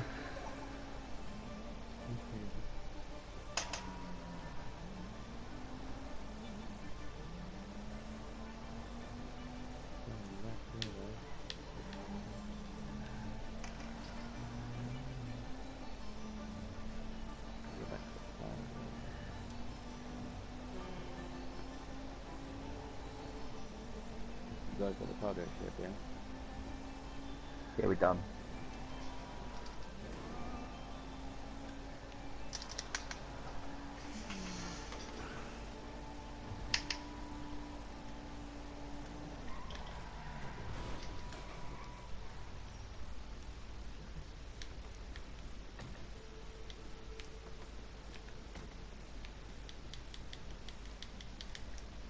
Yeah, we're done.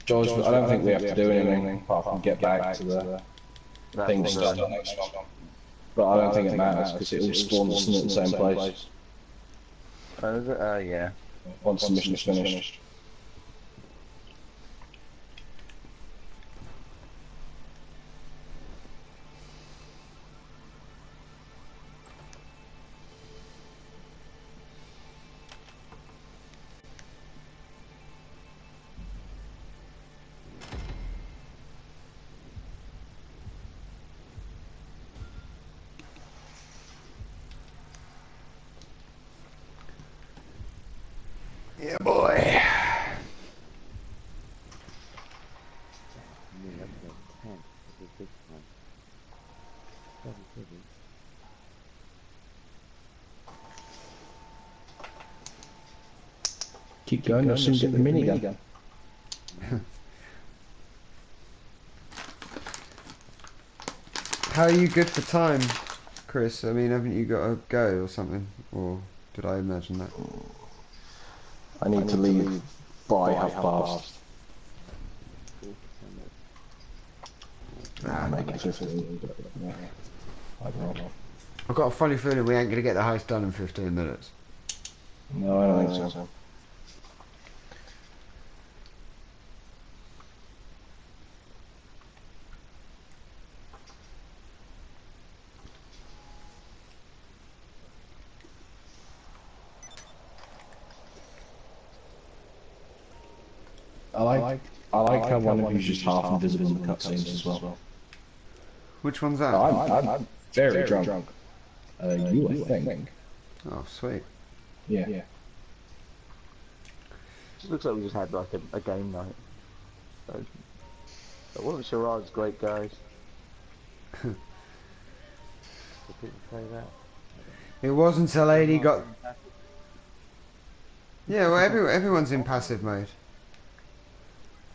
George, I don't think we have to do anything apart from get back to the That thing thing's stuff. done. But I don't think it matters because it all spawns in the same place Oh. Uh, yeah. once the mission is finished. Seven figures. Keep going, I'll soon get the minigun. How are you good for time, Chris? I mean, haven't you got to go or something? Or did I imagine that? I need to leave by half past. Nah, Make it 15, yeah. I don't know. I've got a funny feeling we ain't going to get the heist done in 15 minutes. No, I don't think so. I like, I like how one of you's just half invisible in the cutscenes as well. Which one's that? I'm, I'm, I'm very drunk. Uh, you, I think. Oh, sweet. Yeah. yeah. It looks like we just had like a, a game night. So, but wasn't Shiraz great, guys? Did people play that? It wasn't until AD got... Yeah, well, every, everyone's in passive mode.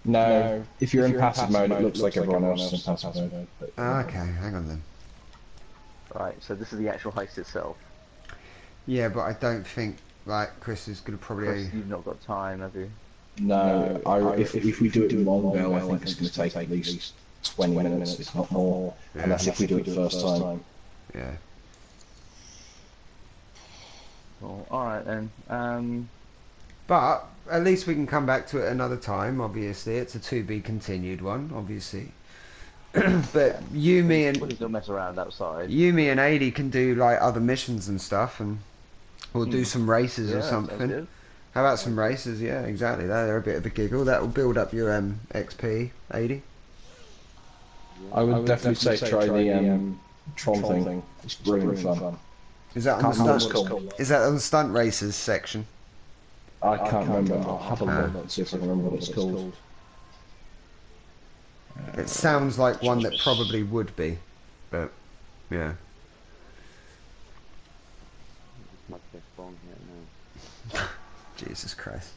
No, no. if you're in passive mode, it looks like everyone else is in passive mode. but- Ah, okay, hang on then. Right, so this is the actual heist itself. Yeah, but I don't think, like, Chris is going to probably... Chris, you've not got time, have you? No, I, if, if we do it in one go, I think it's going to take at least 20 minutes, if not more. Yeah. And that's if we do it the first time. Yeah. Well, alright then. Um, But at least we can come back to it another time. Obviously, it's a to be continued one. Obviously, but you, me, we can and still mess around outside. you, me, and Adi can do like other missions and stuff, and we'll do some races Yeah, or something. How about some races? Yeah, exactly. They're a bit of a giggle. That will build up your um, XP, Adi. I would, definitely, say, try the um, Tron, thing. It's brilliant fun. Is that on the Can't remember stunt? what it's called. Is that on the stunt races section? I can't, I can't remember. remember. I'll have a look ah. and see if I can remember what it's called. It sounds like one that probably would be, but yeah. Jesus Christ.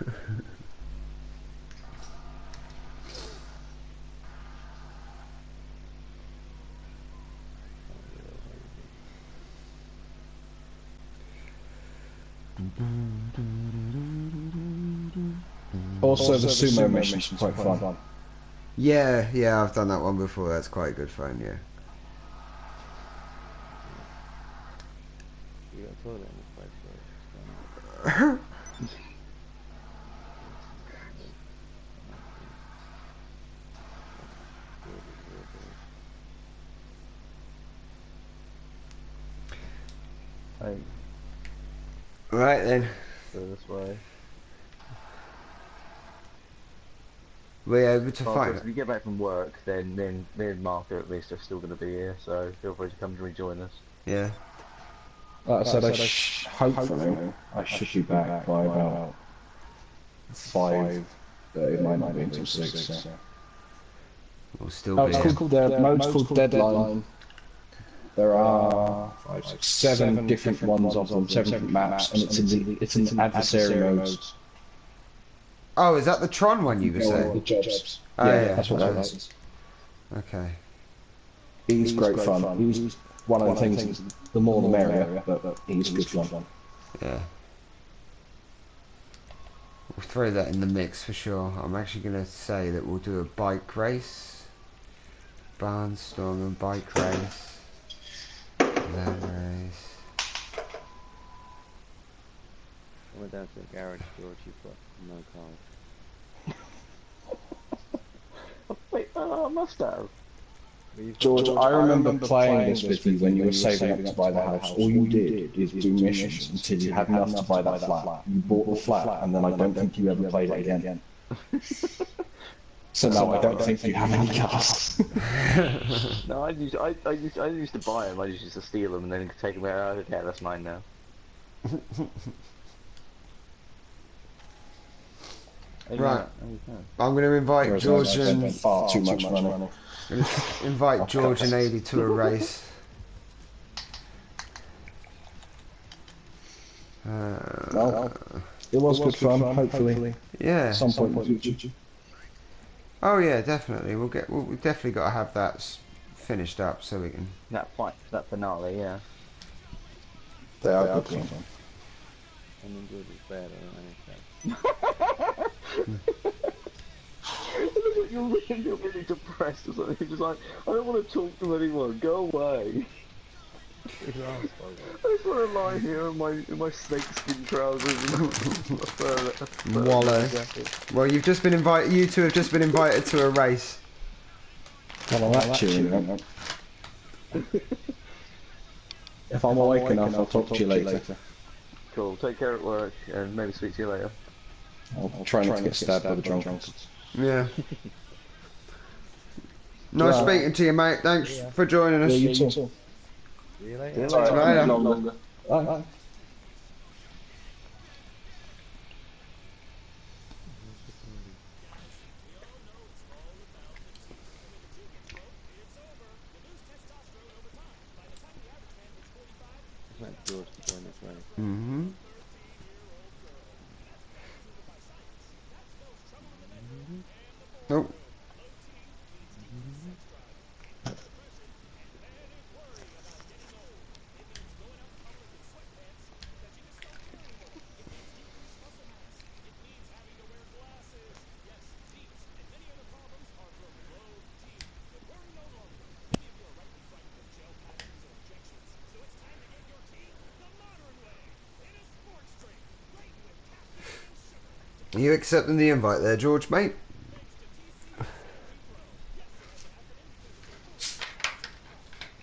Just like real life. Also, the sumo mission's quite fun. Yeah, yeah, I've done that one before. That's quite a good fun, yeah. You Right then. go this way. We're able to Well, find if you get back from work, then then me and Mark at least are still going to be here, so feel free to come and rejoin us. Yeah. Like I said, I sh- hopefully I should be back by about five. But it might not be until six. So. We'll still Oh, be it's here. called, the mode's called Deadline. There are five, six, seven different ones of them, seven different maps, and it's in the it's in the adversary modes. Oh, is that the Tron one you were The saying? jobs. Oh, yeah, yeah, that's what okay. that is. Okay. He's great fun. He's one of the things. The more the merrier, but, but he's good fun. Yeah. We'll throw that in the mix for sure. I'm actually going to say that we'll do a bike race. Barnstorm and bike race. Land race. I went down to the garage, George, you've got no cars. Wait, oh, I must have. But you've got- George, I remember playing this with you when you were saving up to buy the house. All you did is do missions until you had enough to buy that flat. You bought the flat, and then I don't think you ever played it again. So now I don't think you have any cars. No, I used, I, I, used, I used to buy them, I used to steal them and then take them out. Okay, that's mine now. Right. Matt, how you doing? I'm going to invite George and far too much money. invite George and Adi to a race. Uh, Well, it was good fun. Hopefully, yeah. at some point in the future. Oh yeah, definitely. We'll get. We'll, we've definitely got to have that finished up so we can. That fight, that finale, yeah. They are good fun. I mean, good is bad, I don't know. You're really, you're really depressed or something. You're just like, I don't want to talk to anyone. Go away. I just want to lie here in my in my snakeskin trousers and a fur, a fur Wallow. Well, you've just been invited. You two have just been invited to a race. Well, I'm actually, If I'm awake enough, I'll talk to you later. Cool. Take care at work and maybe speak to you later. I'll try not to get stabbed by the drunkards. Yeah. Nice Right. speaking to you, mate. Thanks for joining us. Yeah, you too. See you later. Later. Longer. Bye. Let George to join us later. Mm-hmm. Nope. Are you accepting the invite there, George, mate?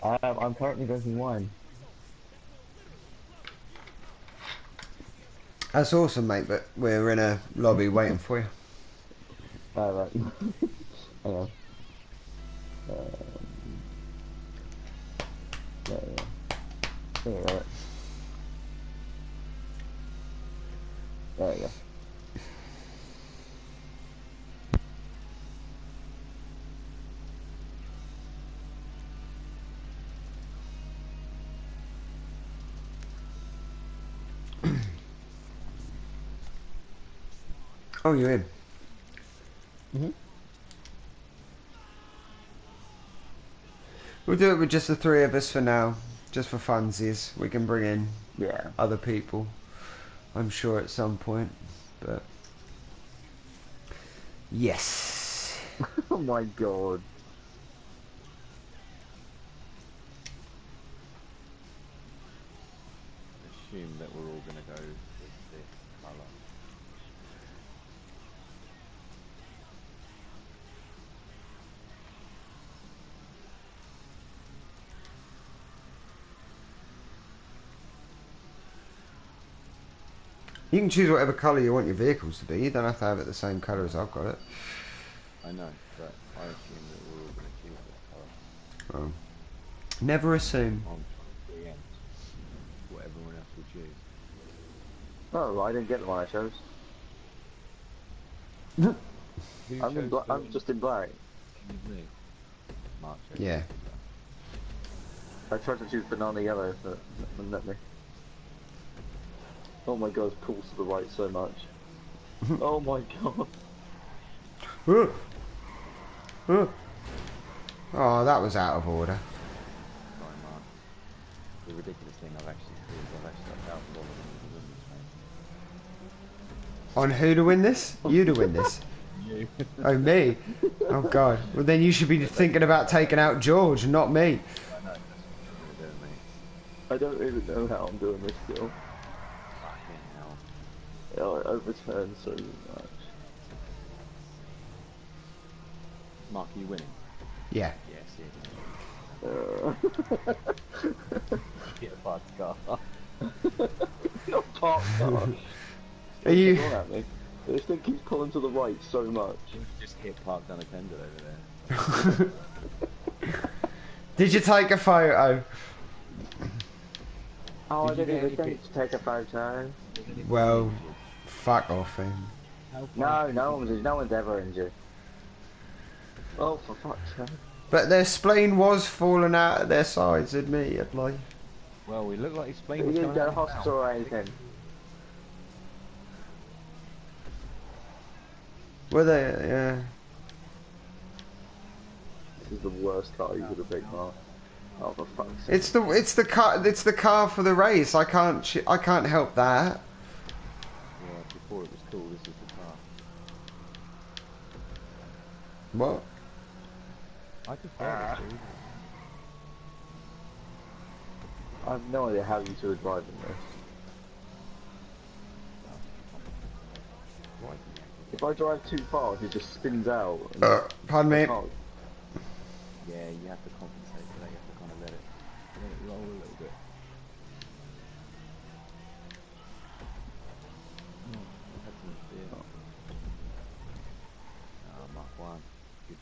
I am, I'm currently drinking wine. That's awesome, mate. But we're in a lobby waiting for you. Oh, right. Hang on. Um, there we go. There we go. There we go. Oh, you're in. Mhm. We'll do it with just the three of us for now, just for funsies. We can bring in Yeah. other people, I'm sure at some point. But yes, oh my god. Assume that we're all gonna go with this colour. You can choose whatever colour you want your vehicles to be. You don't have to have it the same colour as I've got it. I know, but I assume that we're all gonna choose this colour. Oh. Never assume. I'm trying to what everyone else will choose. Oh, I didn't get the one I chose. I'm, in chose bla- I'm just in black. with me? Mark Yeah. I tried to choose banana yellow, but it wouldn't let me. Oh my god, it pulls to the right so much. oh my god. Huh. Huh. Oh, that was out of order. Sorry, Mark. The ridiculous thing I've actually proved I've actually got thousand dollars in the business, mate. On who to win this? You to win this. You. Oh, me? Oh, God. Well, then you should be thinking about taking out George, not me. I know, that's what you're doing, mate. I don't even know how I'm doing this still. Fucking hell. Oh, I overturned so much. Mark, are you winning? Yeah. Yes, yeah. Uh, Get a park car. not park car. Are you? At me. This thing keeps pulling to the right so much. Just hit park unattended over there. Did you take a photo? Oh, Did I didn't get even think to take a photo. Well, fuck off him. No, no one's no one's ever injured. Oh, for fuck's sake. But their spleen was falling out of their sides immediately. Well, we look like You explaining what's didn't going go to on. hospital or anything. Were they? Yeah. This is the worst car you could have picked, Mark. Oh, for fuck's sake. It's the it's the car it's the car for the race. I can't I can't help that. Yeah, before it was cool, this is the car. What? I prefer it, dude. I have no idea how you two are driving this. If I drive too fast, it just spins out. Uh, pardon me. Yeah, you have to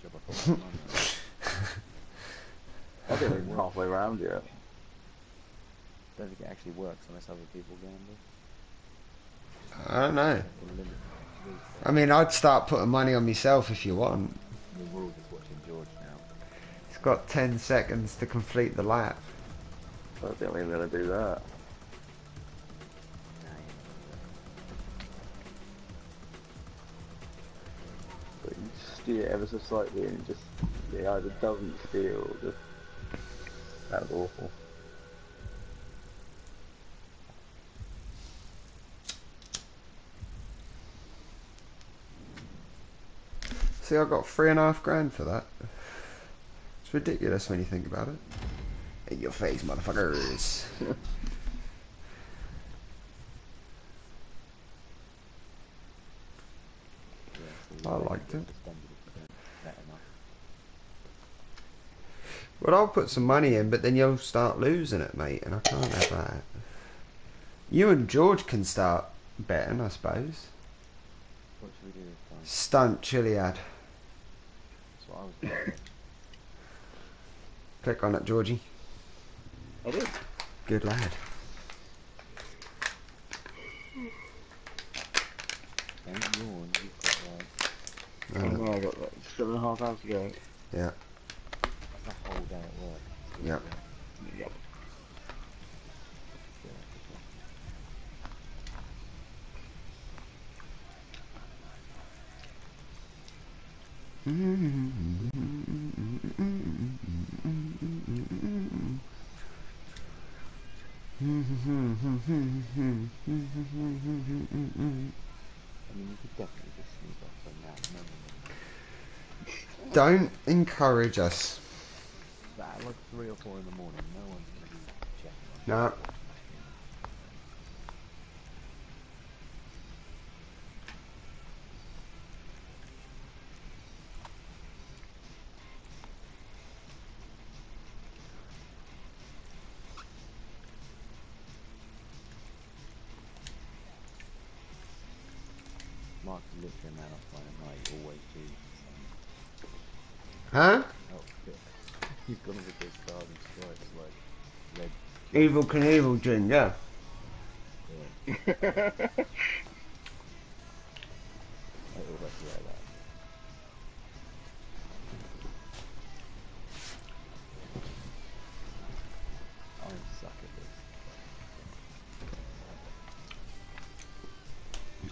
Good job I thought Mark one. I didn't even halfway around yet. Don't think it actually works unless other people gamble. I don't know. The limit actually. I mean, I'd start putting money on myself if you want. I mean, we're all just watching George now. It's got 10 seconds to complete the lap. I don't think I'm gonna do that. You steer ever so slightly and it just it either doesn't steer or just that's awful. See, I got three and a half grand for that. It's ridiculous when you think about it. In your face, motherfuckers. I liked it. spend it better enough. Well, I'll put some money in, but then you'll start losing it, mate, and I can't have that. You and George can start betting, I suppose. What should we do this time? Stunt Chiliad. That's what I was thinking. Click on it, Georgie. I did. Good lad. Don't yawn, you've got like Uh, Oh, I got like seven and a half hours to go. yeah. A whole day at work. Yep. Yep. I mean, you could definitely just sneak off from now. No, Don't encourage us. That like three or four in the morning. No one's gonna be checking on. No. Mark's literally a man off by night. Always do. Huh? Evel Knievel gin, yeah. Yeah.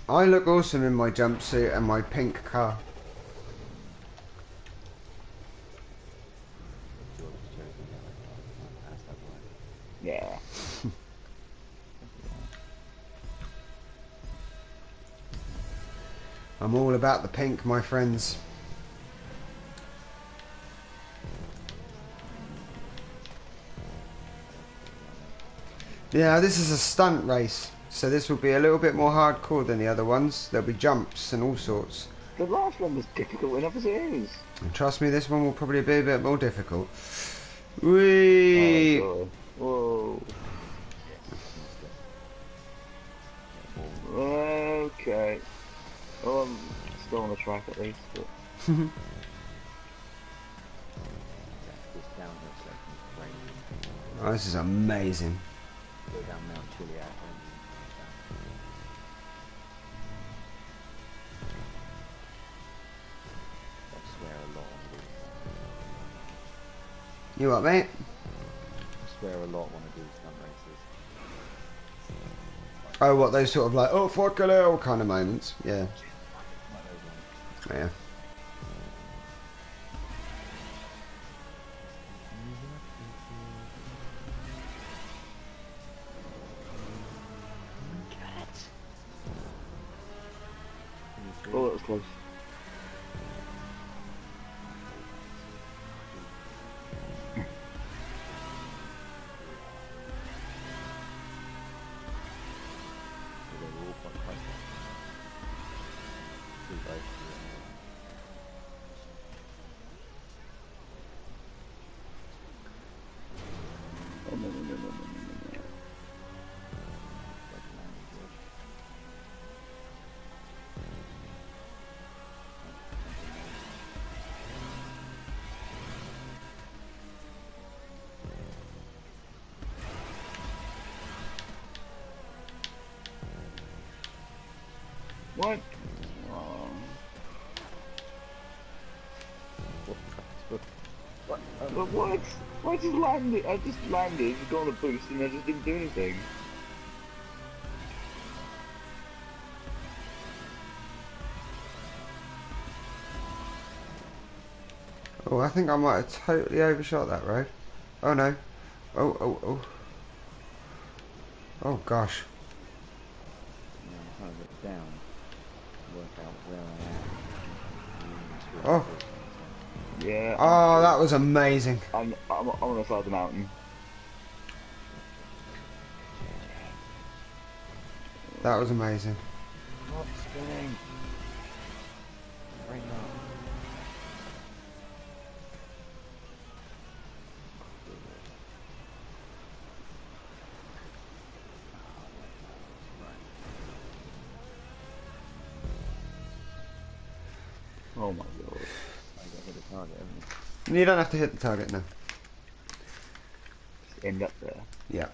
I look awesome in my jumpsuit and my pink car. About the pink, my friends. Yeah, this is a stunt race, so this will be a little bit more hardcore than the other ones. There'll be jumps and all sorts. The last one was difficult enough as it is. And trust me, this one will probably be a bit more difficult. Whee! Oh, track at least, but this is. Oh, this is amazing. Go down Mount Chiliad and down. I swear a lot on these. You what, mate? I swear a lot when I do stunt races. Oh, what those sort of like, oh fucking hell kind of moments. Yeah, Like I just landed. I just landed, Just got on a boost, and I just didn't do anything. Oh, I think I might have totally overshot that road. Oh no. Oh, oh, oh. Oh gosh. Yeah, I'm trying to look down, work out where I am. Oh. Yeah. Oh, that was amazing. I'm, I'm, I'm on the side of the mountain. That was amazing. Stop spinning! Haven't you? You don't have to hit the target now. Just end up there. Yeah.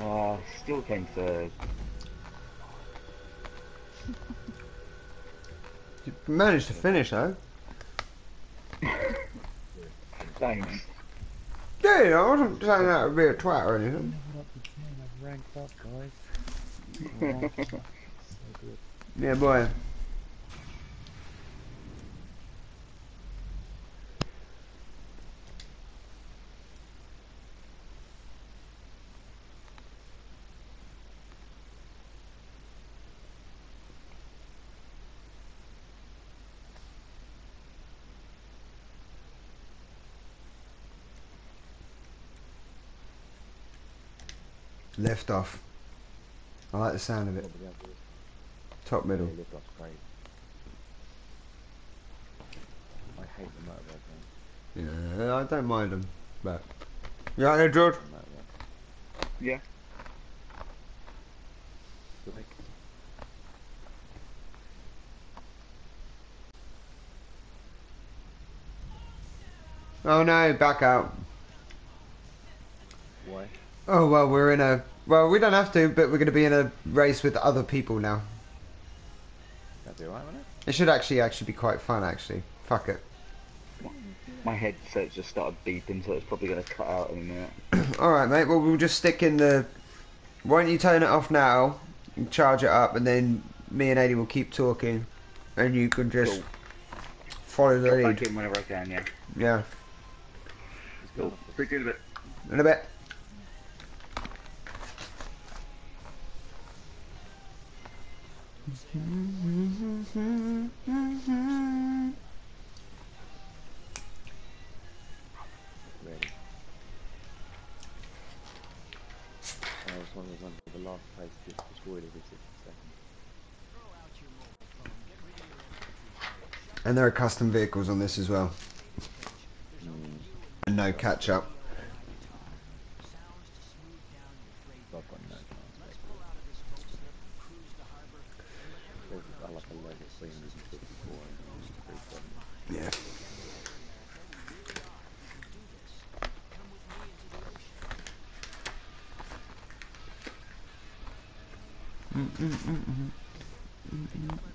Ah, still came third. You managed to finish though. Thanks. Yeah, I wasn't saying that to be a twat or anything. I've ranked up, guys. Yeah, boy. Lift off. I like the sound of it. What would you have to do? Top middle. Yeah, lift off's great. I hate the motorbike game. Yeah, I don't mind them, but. You right there, George? Yeah. Like, Oh no, back out. why? Oh well, we're in a. Well, we don't have to, but we're going to be in a race with other people now. That'd be alright, wouldn't it? It should actually actually be quite fun. Actually, fuck it. My headset just started beeping, so it's probably going to cut out in a minute. All right, mate. Well, we'll just stick in the. Why don't you turn it off now, and charge it up, and then me and Eddie will keep talking, and you can just Cool. follow the Drop back lead. in whenever I can, yeah. Yeah, Cool. Speak to you in a bit. in a bit. Really. I was one of the the last place just destroyed every 60 seconds. And there are custom vehicles on this as well, Mm, and no catch up. I've got no chance. mate. There's uh, like a level 354 and 370. Yeah. Good,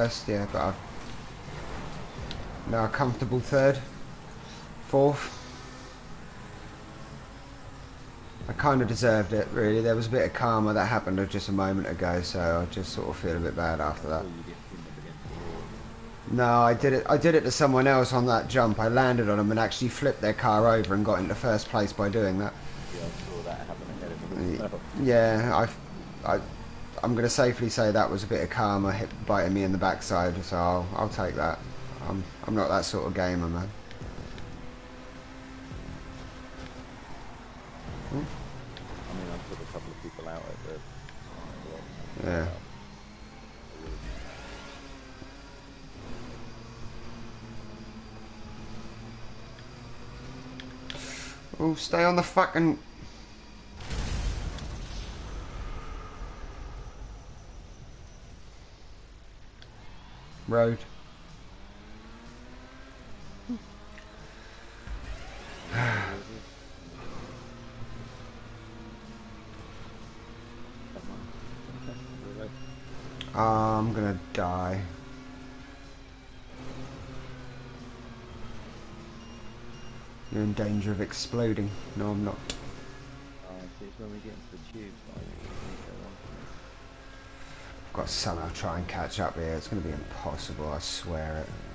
first. Yeah, but I've now a comfortable third, fourth. I kind of deserved it, really. There was a bit of karma that happened just a moment ago, so I just sort of feel a bit bad after that. Or you get pinned up against the wall. No, I did it. I did it to someone else on that jump. I landed on them and actually flipped their car over and got into first place by doing that. Yeah, I saw that happen ahead of me. Yeah, I, I, I'm going to safely say that was a bit of karma hit, biting me in the backside, so I'll, I'll take that. I'm, I'm not that sort of gamer, man. I mean, I took a couple of people out at the. Well, Yeah. Oh, stay on the fucking. road. I'm gonna die. You're in danger of exploding. No, I'm not. So it's when we get into the tubes, I've got to somehow try and catch up here. It's going to be impossible, I swear it.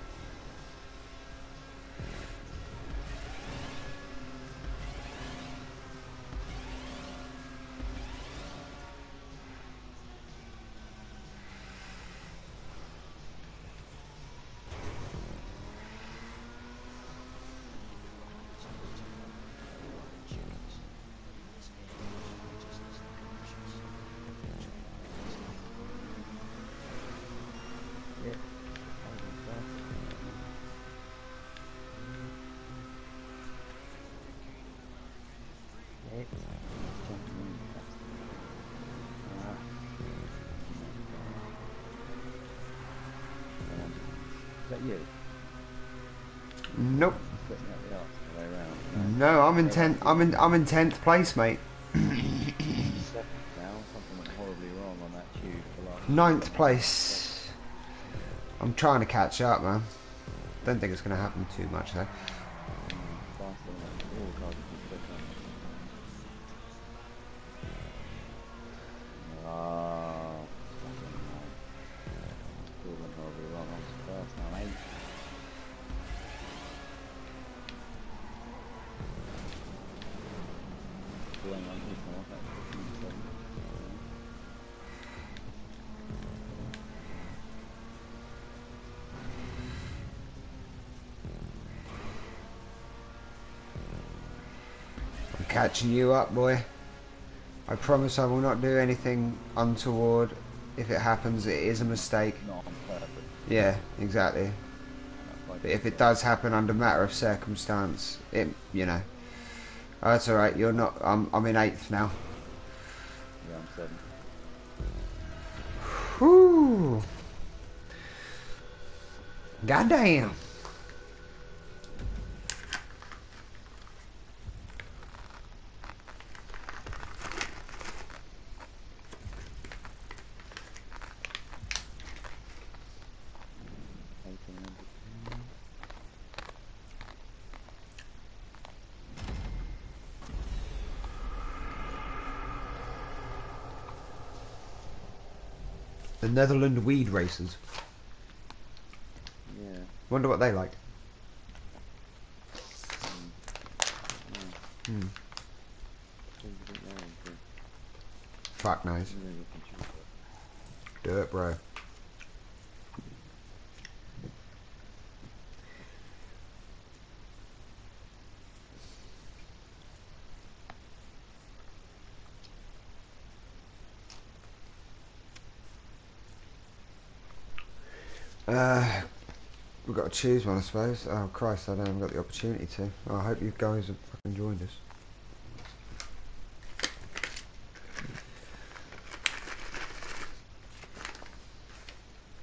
I'm in tenth. I'm in. I'm in tenth place, mate. Ninth place. I'm trying to catch up, man. Don't think it's going to happen too much though. Catching you up, boy. I promise I will not do anything untoward. If it happens, it is a mistake. Not. Yeah, exactly. But if it does happen under matter of circumstance, it, you know. Oh, that's alright, you're not, I'm, I'm in eighth now. Yeah, I'm seven. Whew. Goddamn. Netherland weed racers. Yeah. Wonder what they like. Mm. Hmm. What do you think they're into? Fuck knows. I'm really looking through it. Do it, bro. Uh, we've got to choose one, I suppose. Oh Christ, I don't even got the opportunity to. I hope you guys have fucking joined us.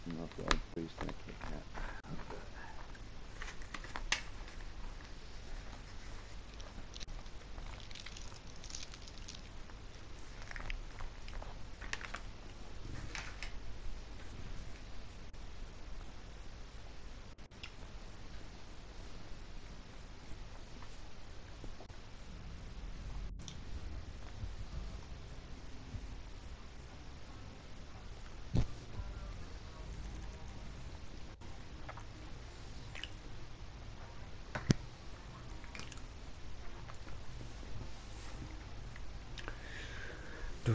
And I've got a boost and a Kit Kat. I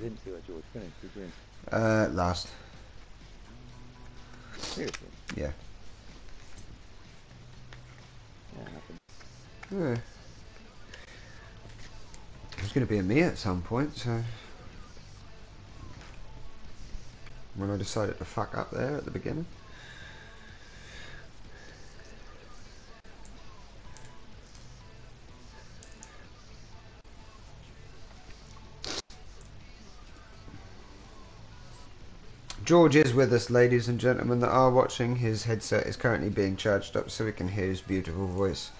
didn't see where George finished, did you? Uh, last. Seriously? Yeah. Yeah, it happened. Yeah. There's going to be a me at some point, so. When I decided to fuck up there at the beginning. George is with us, ladies and gentlemen that are watching. His headset is currently being charged up so we can hear his beautiful voice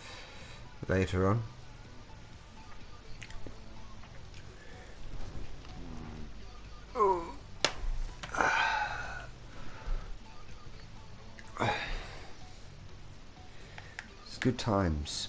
later on. It's good times.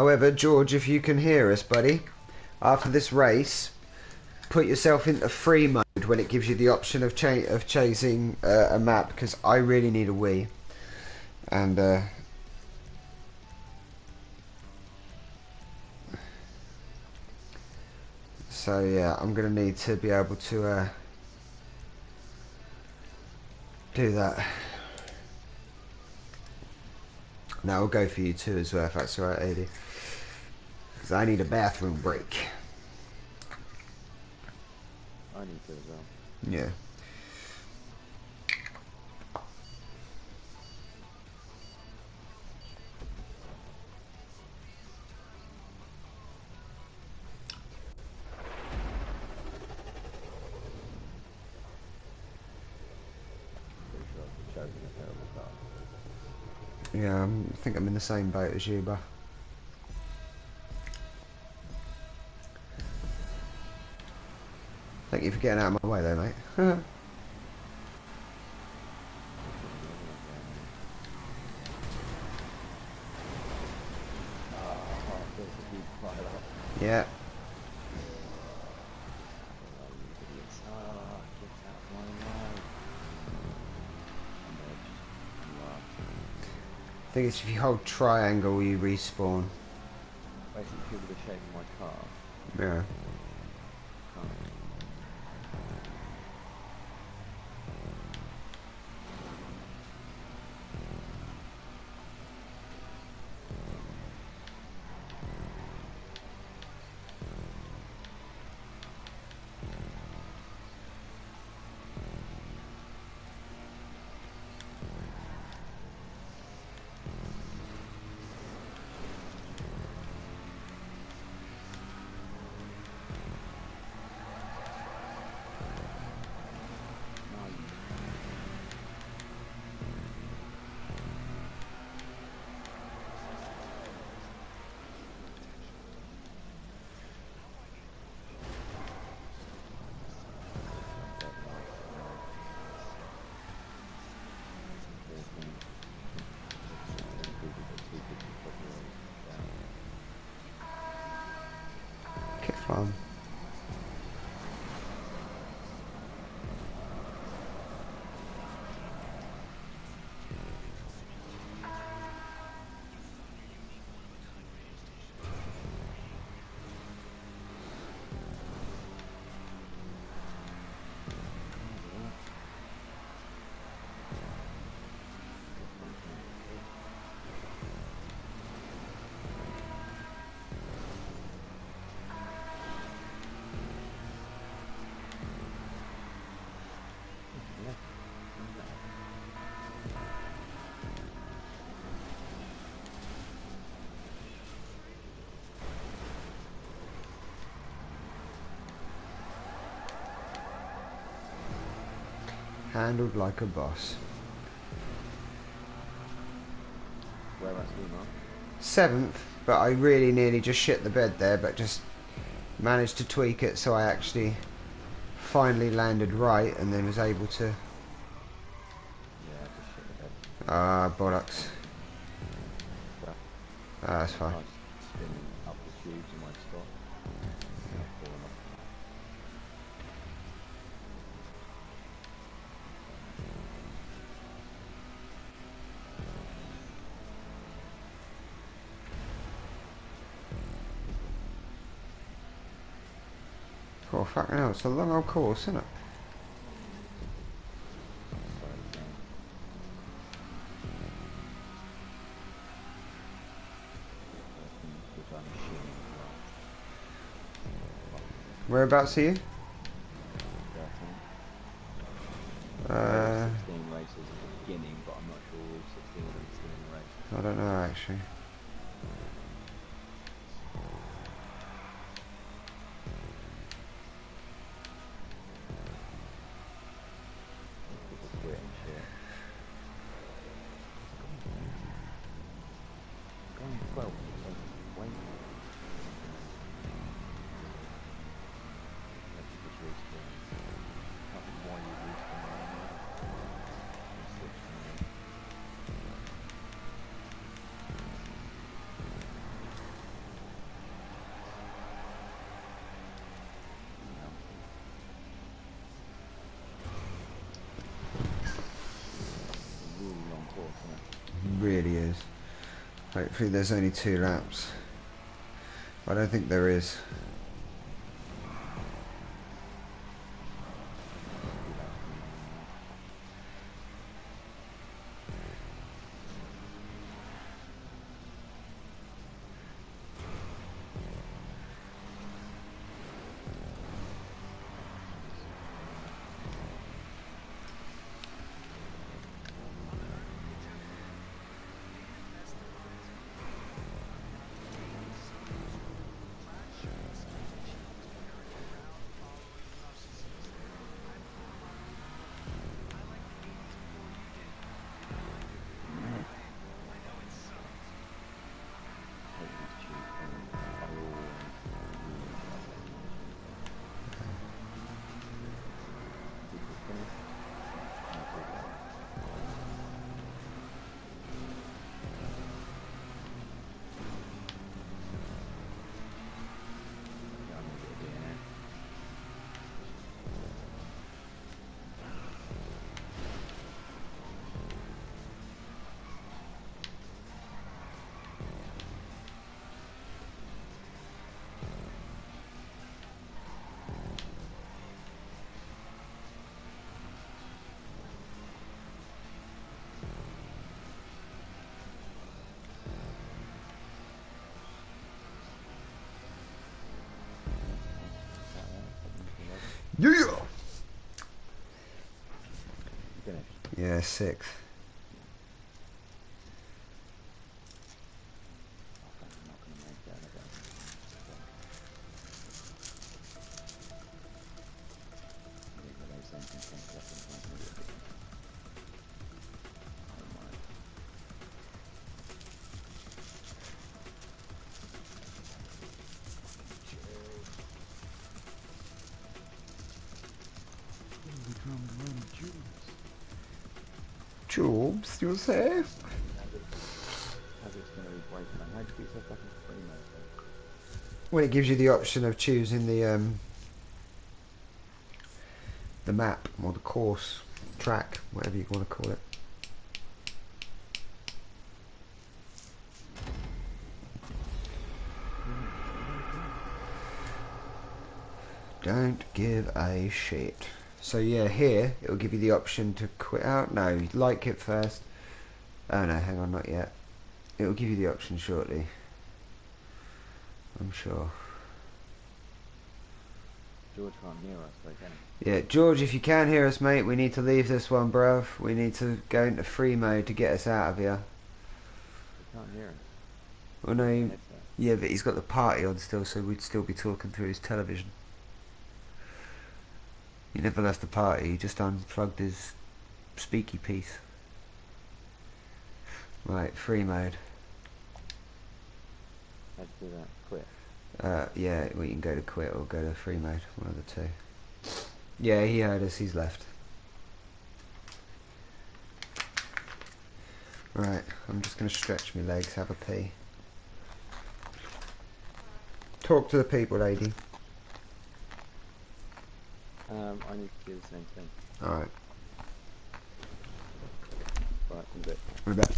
However, George, if you can hear us, buddy, after this race, put yourself into free mode when it gives you the option of cha- of chasing uh, a map because I really need a wee, and uh, so yeah, I'm gonna need to be able to uh, do that. Now I'll go for you too as well if that's alright, Adi. Because I need a bathroom break. I need to as well. Yeah. Think I'm in the same boat as you, but Thank you for getting out of my way though, mate. Oh, there's a huge pile up. yeah. Oh, you idiots. Ah, get out of my way. I'm edged. I'm lost. I think it's if you hold triangle you respawn. Basically, feel the shape of my car. Yeah. Can't. No, you Kick farm. Handled like a boss. Whereabouts are you, Mark? Seventh, but I really nearly just shit the bed there, but just managed to tweak it so I actually finally landed right and then was able to. Yeah, just shit the bed. Ah, bollocks. Well, Ah, that's fine. Fucking hell, it's a long old course, isn't it? Whereabouts are you? There's only two laps. I don't think there is. Six. Free you say? When it gives you the option of choosing the um, the map or the course, track, whatever you want to call it. Don't give a shit. So yeah, here it'll give you the option to quit out. No, like it first. Oh no, hang on, not yet. It'll give you the option shortly. I'm sure. George can't hear us, though, can he? Yeah, George, if you can hear us, mate, we need to leave this one, bruv. We need to go into free mode to get us out of here. He can't hear us. Well, no, Headset. yeah, but he's got the party on still, so we'd still be talking through his television. He never left the party, he just unplugged his speaky piece. Right, free mode. How'd you do that? Quit. Uh, yeah, we can go to quit or go to free mode, one of the two. Yeah, he heard us, he's left. Right, I'm just gonna stretch my legs, have a pee. Talk to the people, lady. Um, I need to do the same thing. Alright, Right, in a bit. we're back.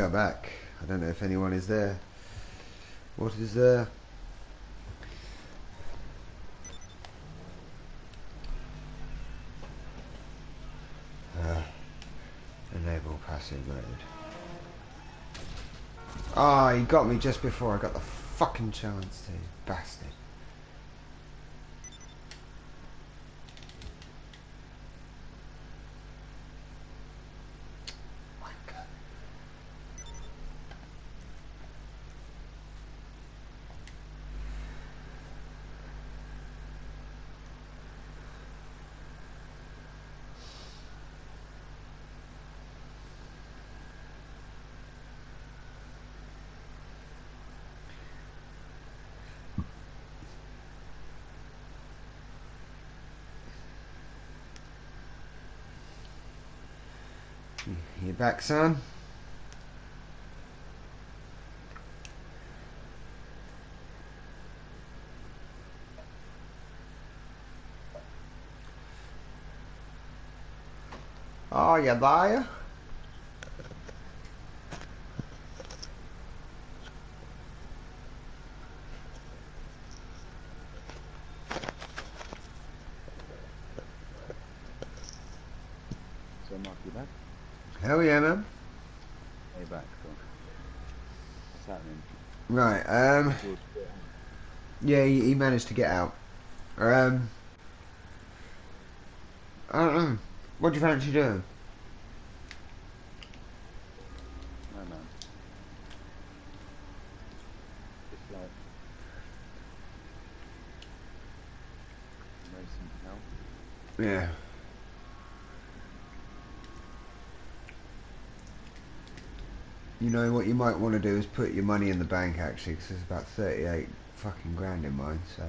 We are back. I don't know if anyone is there. What is there? Uh, enable passive mode. Ah, he got me just before I got the fucking chance to, bastard. Wanker. You back, son? Oh, you there? So Mark, you back? Man. Hey, back. What's happening? Right, um, yeah, he, he managed to get out. Um, I don't know. What do you fancy doing? No, man. It's like racing hell. Yeah. You know what you might want to do is put your money in the bank actually, because there's about 38 fucking grand in mine, so.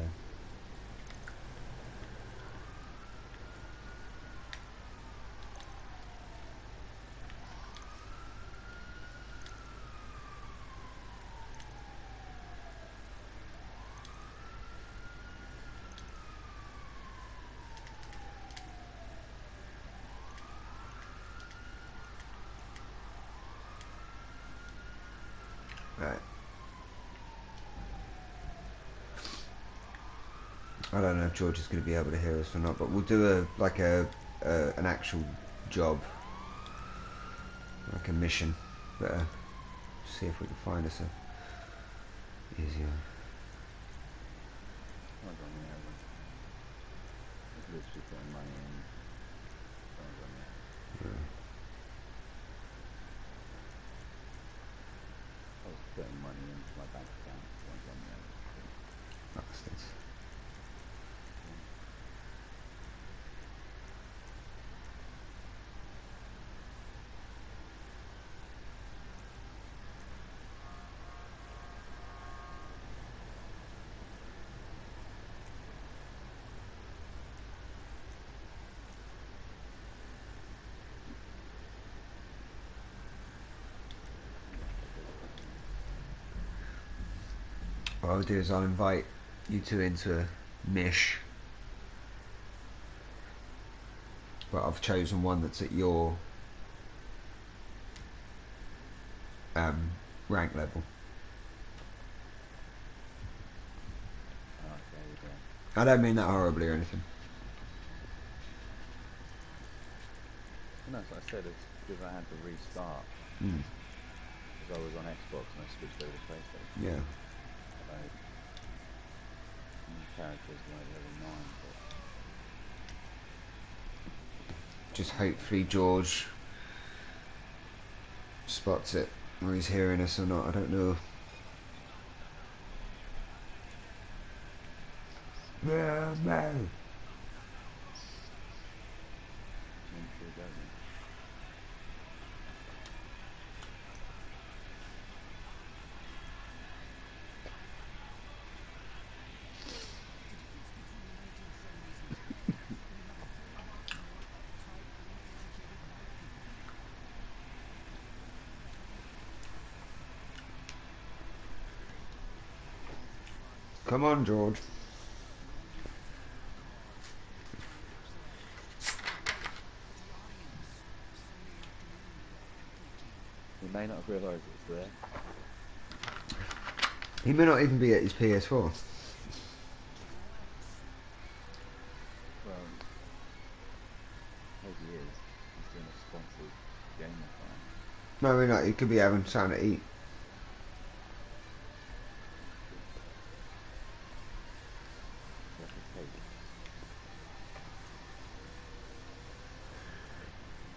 If George is going to be able to hear us or not, but we'll do a like a, a an actual job, like a mission. Better uh, see if we can find us a easier. Hold on, yeah. but It's literally putting money in. Hold on, yeah. Yeah. I was putting money into my bank account. Hold on, yeah. Bastards. What I'll do is I'll invite you two into a mish. But I've chosen one that's at your um, rank level. There we go. I don't mean that horribly or anything. No, as I said, it's because I had to restart. Mm. Because I was on Xbox and I switched over to PlayStation. Yeah. Like, my character's like level 9, but Just hopefully George spots it, or he's hearing us or not. I don't know. Yeah, man. I'm sure it doesn't. Come on, George. He may not have realised it's there. He may not even be at his PS4. Well, maybe he is. He's doing a sponsored game No, we're not. He could be having something to eat.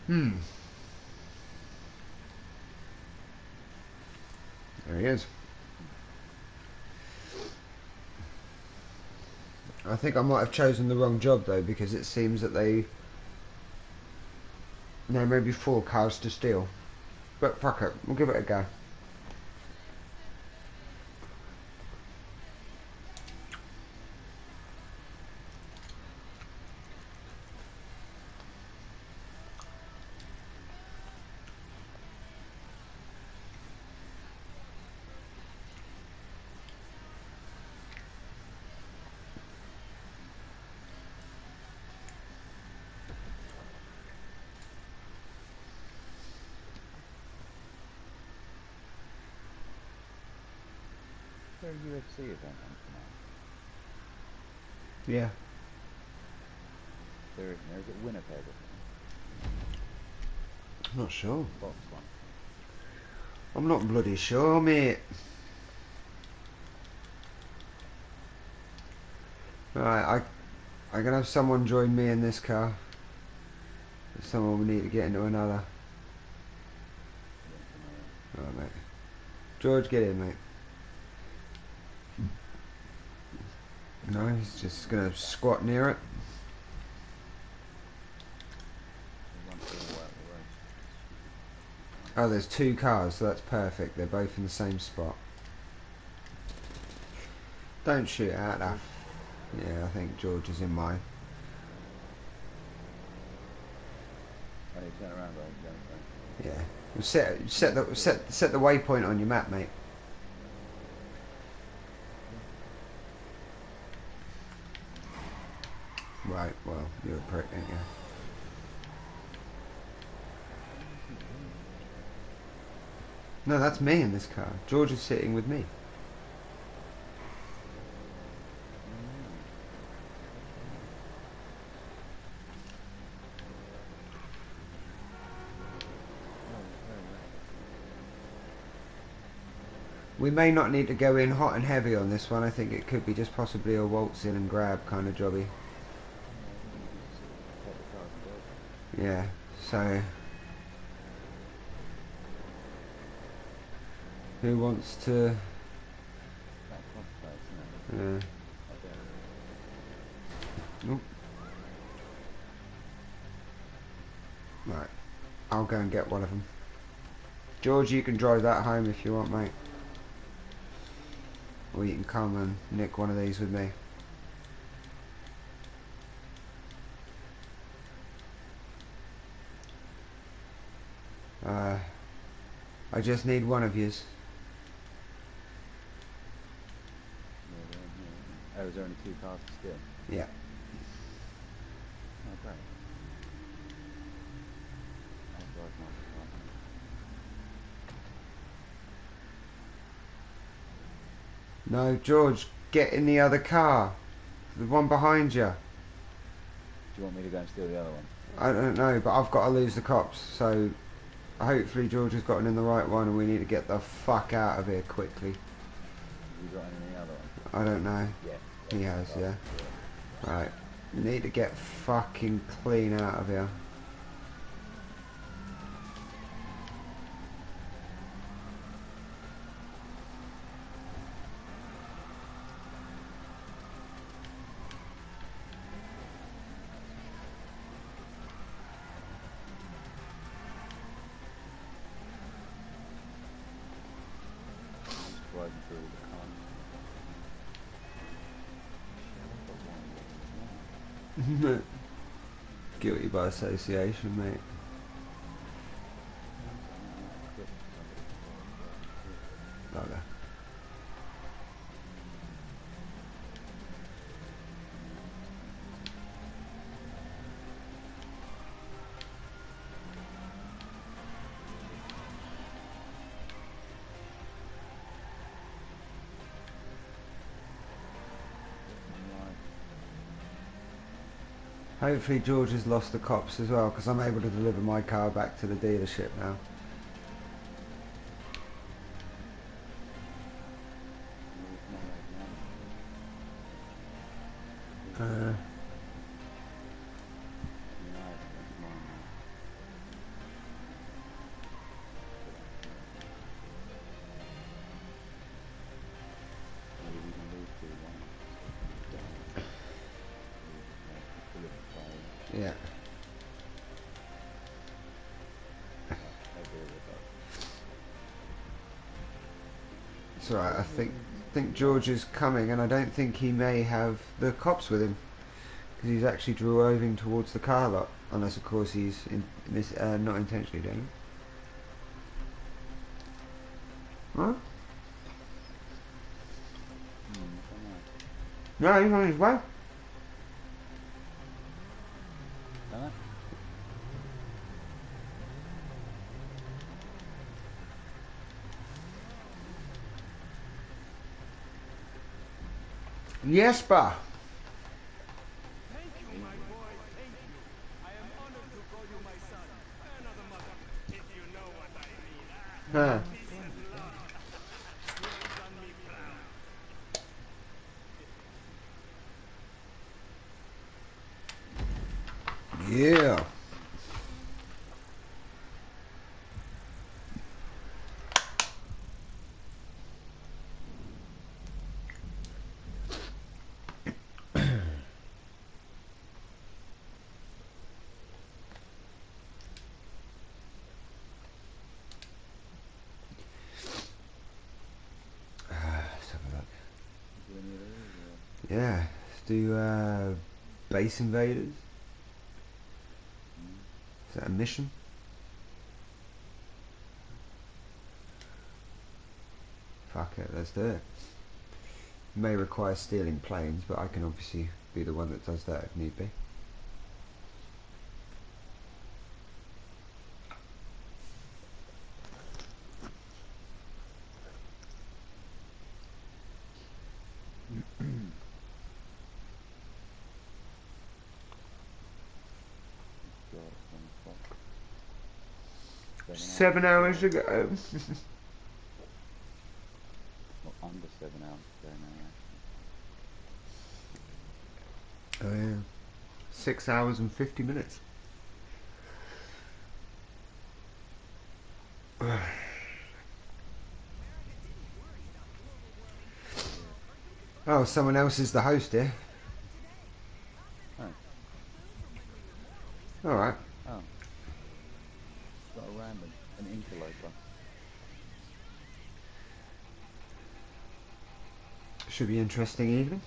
Hmm. There he is. I think I might have chosen the wrong job though because it seems that they there maybe four cars to steal. But fuck it, we'll give it a go. Is there a UFC event on tonight? Yeah. There isn't. There is at Winnipeg. I'm Not sure. I'm not bloody sure, mate. Right, I I can have someone join me in this car. Someone we need to get into another. Alright, mate. George, get in, mate. No, he's just gonna squat near it. Run through the white road. Oh, there's two cars, so that's perfect. They're both in the same spot. Don't shoot at that. Yeah, I think George is in mine. You turn around, right? Go, go. Yeah. Set set the set set the waypoint on your map, mate. Right. Well, you're a prick, ain't you? No, that's me in this car. George is sitting with me. We may not need to go in hot and heavy on this one. I think it could be just possibly a waltz in and grab kind of jobby. Take the car to go. Yeah. So, who wants to? Uh, I right. I'll go and get one of them. George, you can drive that home if you want, mate. Or you can come and nick one of these with me. Uh, I just need one of yous. Yeah, there, yeah. Oh, is there only two cars still. Yeah. Oh, great. I'll drive my car. No, George, get in the other car. The one behind you. Do you want me to go and steal the other one? I don't know, but I've got to lose the cops, so hopefully George has gotten in the right one and we need to get the fuck out of here quickly. You got any other one? I don't know. Yeah. He has, yeah. Right. We need to get fucking clean out of here. Association, mate. Hopefully George has lost the cops as well because I'm able to deliver my car back to the dealership now. George is coming and I don't think he may have the cops with him because he's actually driving towards the car lot unless of course he's in, mis- uh, not intentionally doing it. Huh? No, he's on his way. Yes, pa. Thank you, my boy. Thank you. I am honored to call you my son. Another mother, if you know what I mean. Huh. peace and love. You have done me proud. Yeah. Ah, let's have a look. Yeah, let's do uh, Base Invaders. Is that a mission? Fuck it, let's do it. May require stealing planes, but I can obviously be the one that does that if need be. Seven hours to go. Well, under seven hours ago now. Oh yeah. Six hours and fifty minutes. Oh, someone else is the host here. Oh. Alright. Oh. Got a random, an interloper. Should be interesting evening.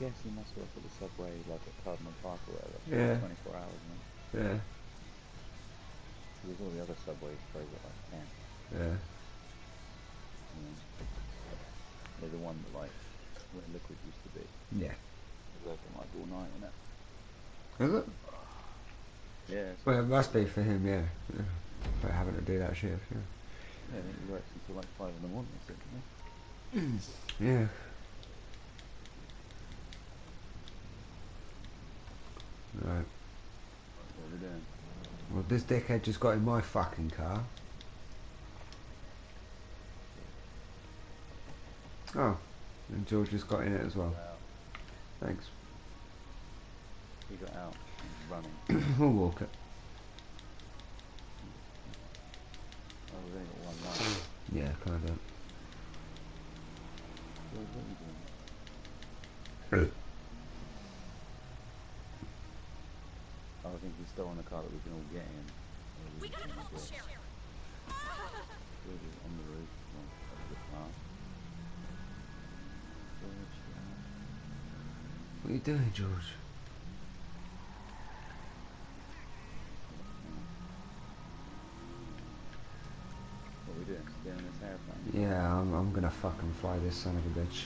Guess he must work at the subway, like at Cardinal Park or whatever. Yeah. 24 hours, man. Yeah. Because all the other subways close at like 10. Yeah. You know. They're the one that like, where Liquid used to be. Yeah. It's open like all night, isn't it? Is it? Yeah, Well, it must be for him, yeah. yeah. For having to do that shift, yeah. yeah, I think he works until like 5 in the morning or something. Yeah. Right. What are we doing? Well, this dickhead just got in my fucking car. Oh, and George just got in it as well. Thanks. He got out running. we'll walk it. Oh, we've only got one left. Yeah, kind of. George, what are you doing? Oh, I think he's still in the car that we can all get in. Or We gotta in the. Sheriff. George on the roof. Well, of the car. George, yeah. What are you doing, George? What are we doing? Stealing this airplane? Yeah, I'm, I'm gonna fucking fly this son of a bitch.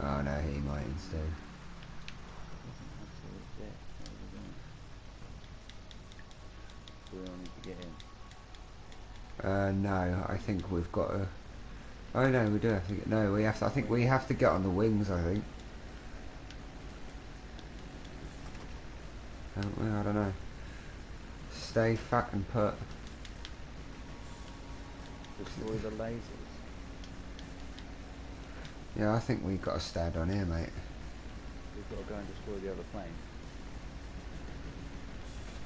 Oh no, he might instead. Think we've got to. Oh no, we do have to get. No, we have to. I think we have to get on the wings. I think. Uh, don't we? I don't know. Stay fat and put. Destroy the lasers. Yeah, I think we've got to stand on here, mate. We've got to go and destroy the other plane.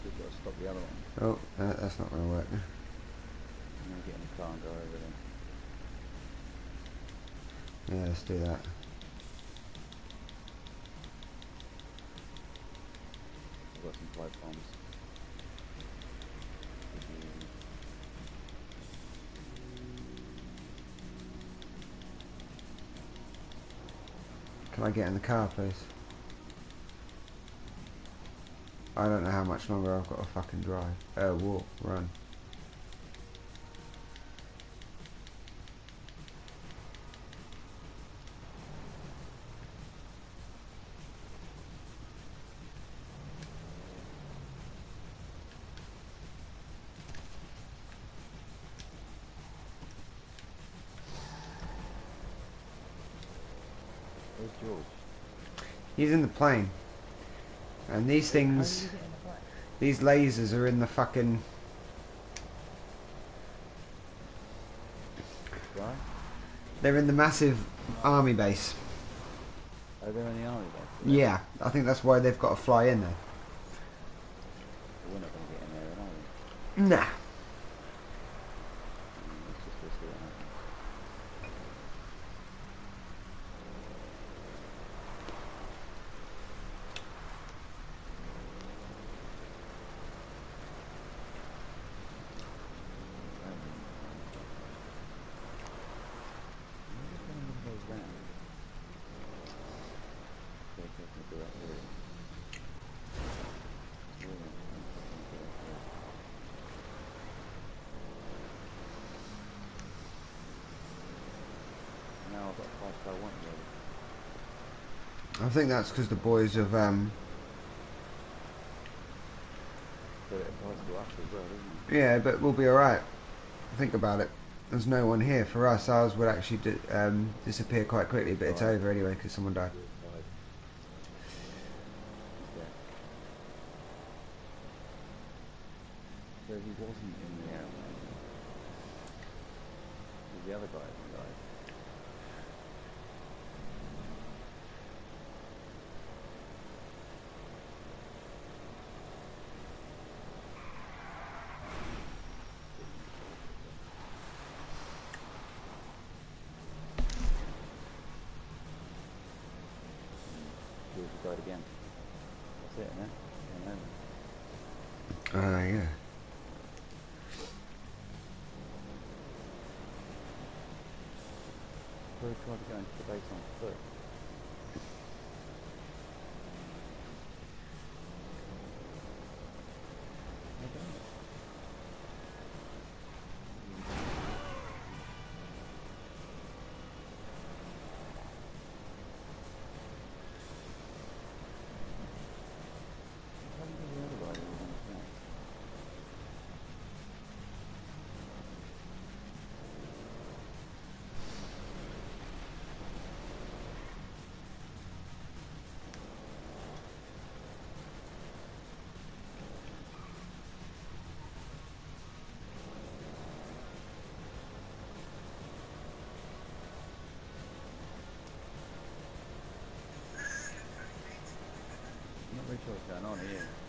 We've got to stop the other one. Oh, that, that's not gonna work. And then get in the car and go over there. Yeah, let's do that. I've got some pipe bombs. Can I get in the car, please? I don't know how much longer I've got to fucking drive. Uh, walk, run. Where's George? He's in the plane. And these things, these lasers are in the fucking. Right? They're in the massive army base. Are there any army bases? Yeah, I think that's why they've got to fly in there. We're not going to get in there, are we? Nah. Mm, Let's just go see what happens. Now I've got a five star one ready. I think that's because the boys have um. It applies to us as well. Yeah, but we'll be alright. Think about it. There's no one here. For us, ours would actually um, disappear quite quickly, but it's over anyway because someone died. Yeah. So he wasn't in the airplane. Was the other guy that died? George died again. That's it, man. And then Uh, yeah. We're trying to go into the base on foot. I don't know. How do you do the other guy who was on the fence? I'm not here.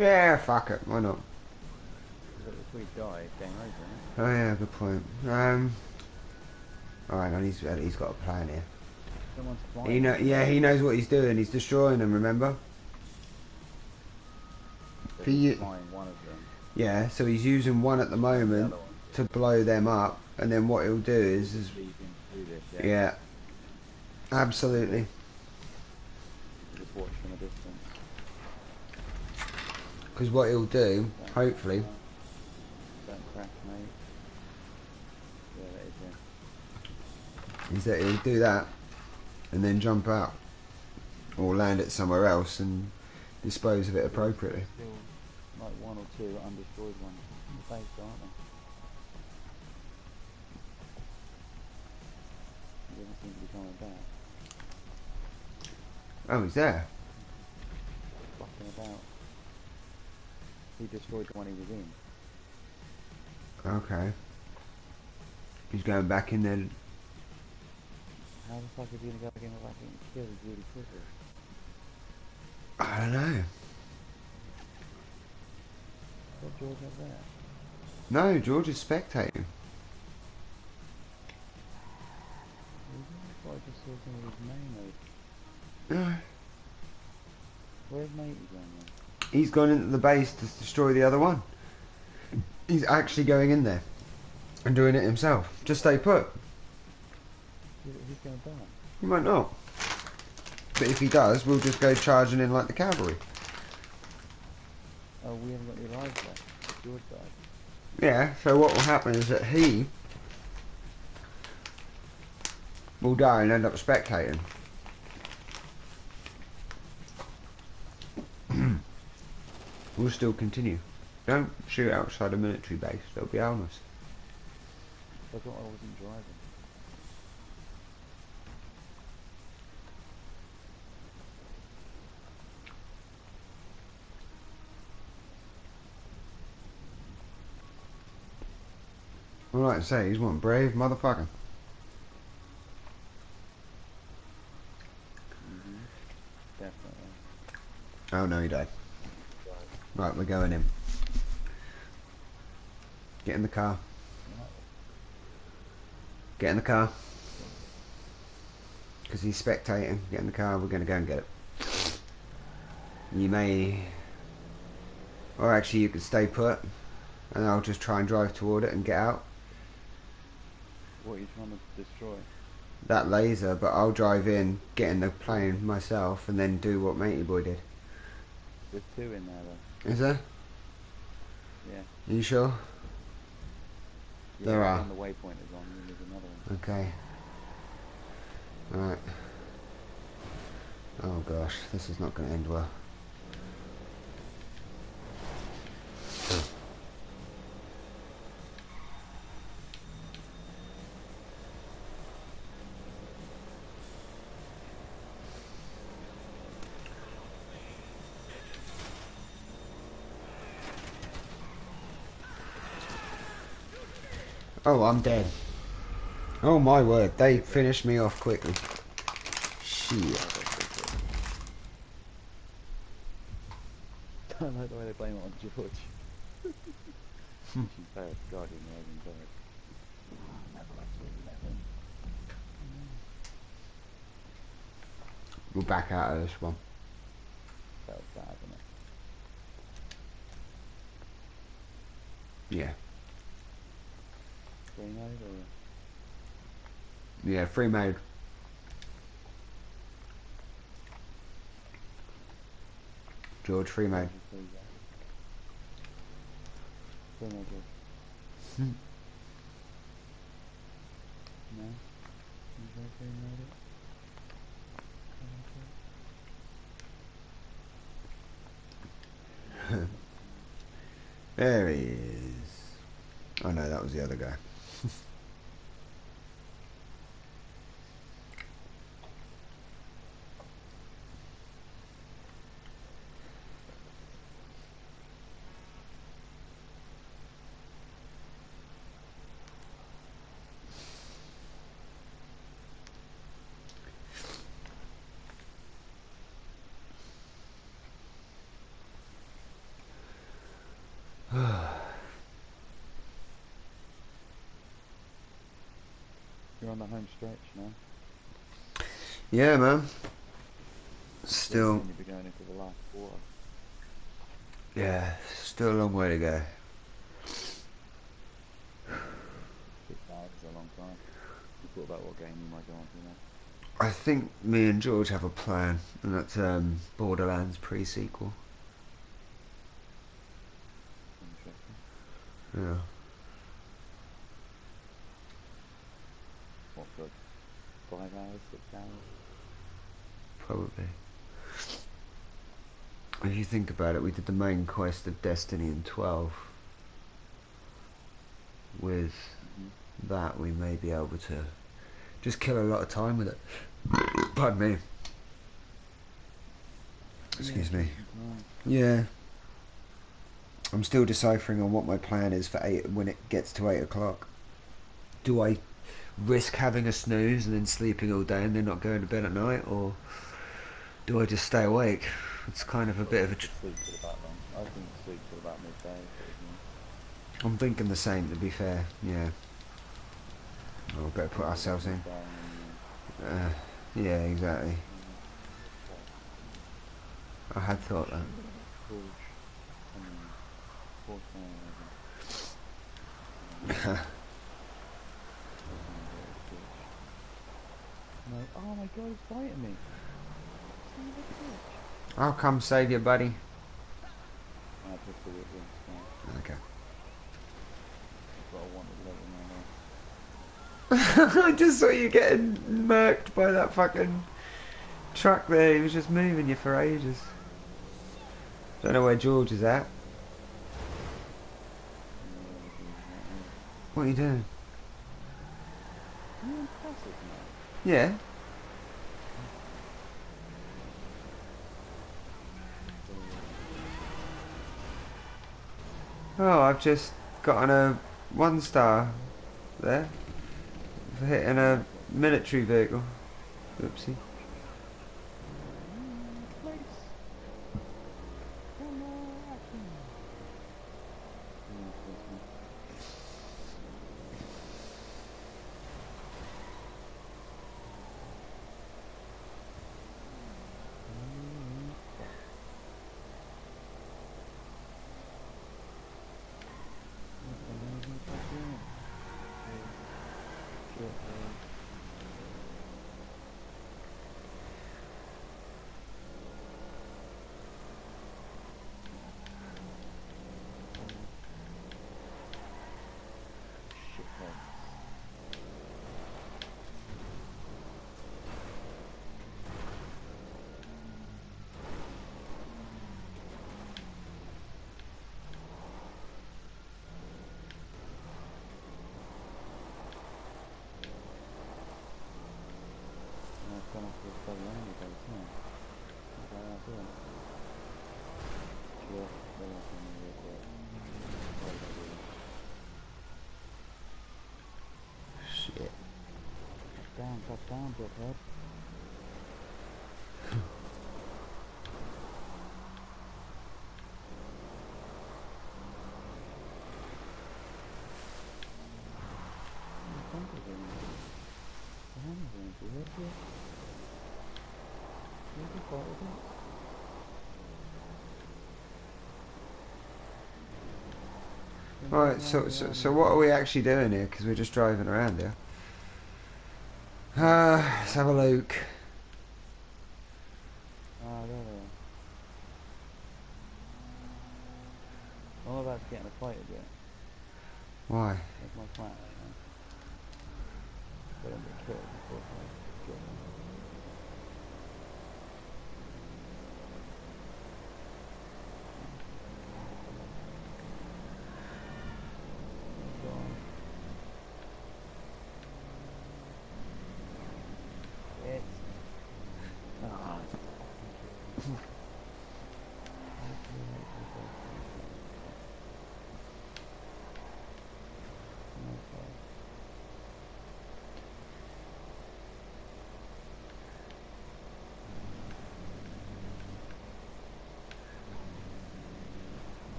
Yeah, fuck it. Why not? If we die, game over, Oh yeah, good point. Um. All right, and he's he's got a plan here. Someone's flying. He know, yeah, he knows what he's doing. He's destroying them. Remember? So he's flying one of them. Yeah. So he's using one at the moment to blow them up, and then what he'll do is, is Leave him through this, yeah. yeah, absolutely. Just watch from a distance. Because what he'll do, hopefully, Don't crash, mate. Yeah, that is that he'll do that, and then jump out, or land it somewhere else and dispose of it appropriately. Still like one or two undestroyed ones in the base, aren't they? They don't seem to be coming back. Oh, he's there. Destroyed the one he was in. Okay. He's going back in there. How the fuck is he gonna go again without getting killed really quickly? I don't know. What George have there? No, George is spectating. I I just saw some of his No. Where's matey going then? He's gone into the base to destroy the other one. He's actually going in there and doing it himself. Just stay put. He- He's gonna die. He might not. But if he does, we'll just go charging in like the cavalry. Oh, we haven't got any lives left. George died. Yeah, so what will happen is that he will die and end up spectating. We'll still continue. Don't shoot outside a military base, they'll be harmless. I thought I wasn't driving. All I can say, he's one brave motherfucker. hmm Definitely. Oh no, he died. Right, we're going in. Get in the car. Get in the car. Because he's spectating. Get in the car, we're going to go and get it. You may... Or actually, you could stay put. And I'll just try and drive toward it and get out. What are you trying to destroy? That laser, but I'll drive in, get in the plane myself, and then do what Matey Boy did. There's two in there though. Is there? Yeah. you sure? yeah There are. On the waypoint is on, and there's another one. Okay. Alright. Oh gosh, this is not going to end well. Oh, I'm dead. Oh my word, they finished me off quickly. Shit. I don't like the way they blame it on George. She's bad, Guardian. We'll back out of this one. That was bad, wasn't it? Yeah. Mode or Yeah, free mode. George, free mode. Free mode. George. Hmm. No? Go free mode? There he is. Oh no, that was the other guy. The home stretch now. Yeah, man. Still, You'll be going into the last quarter. yeah, still a long way to go. Is a long time. You thought about what game you might go on to now? I think me and George have a plan, and that's um, Borderlands pre-sequel. Interesting. Yeah. What for five hours, six hours? Probably. If you think about it, we did the main quest of Destiny in 12. With Mhm. that, we may be able to just kill a lot of time with it. Pardon me. Excuse Yeah, me. Yeah. I'm still deciphering on what my plan is for eight when it gets to eight o'clock. Do I risk having a snooze and then sleeping all day and then not going to bed at night, or do I just stay awake? It's kind of a bit of a sleep till about long. I think sleep till about midday. I'm thinking the same. To be fair, yeah. Oh, we better put ourselves in. Uh, yeah, exactly. I had thought that. Forge, and then Forge Fire, I'm like, oh my god, he's fighting me. Son of a bitch. I'll come save you, buddy. I pistol whip him, so Okay. I've got a wanted level now. I just saw you getting murked by that fucking truck there. He was just moving you for ages. Don't know where George is at. What are you doing? Hmm? Yeah. Oh, I've just gotten a one star there for hitting a military vehicle. Oopsie. Place. Come on. I've gone off to the bloody army base now. What about that doing? Sure, they're not going to do it, but why would I do that? Shit. Touch down, down, Butthead. Right, so, so so what are we actually doing here? Because we're just driving around here. Uh, let's have a look. Ah, there they are. I'm about to get in a fight again. Why? That's my plan right now. But I'm get killed before I kill them. Go on. Shit. Ah.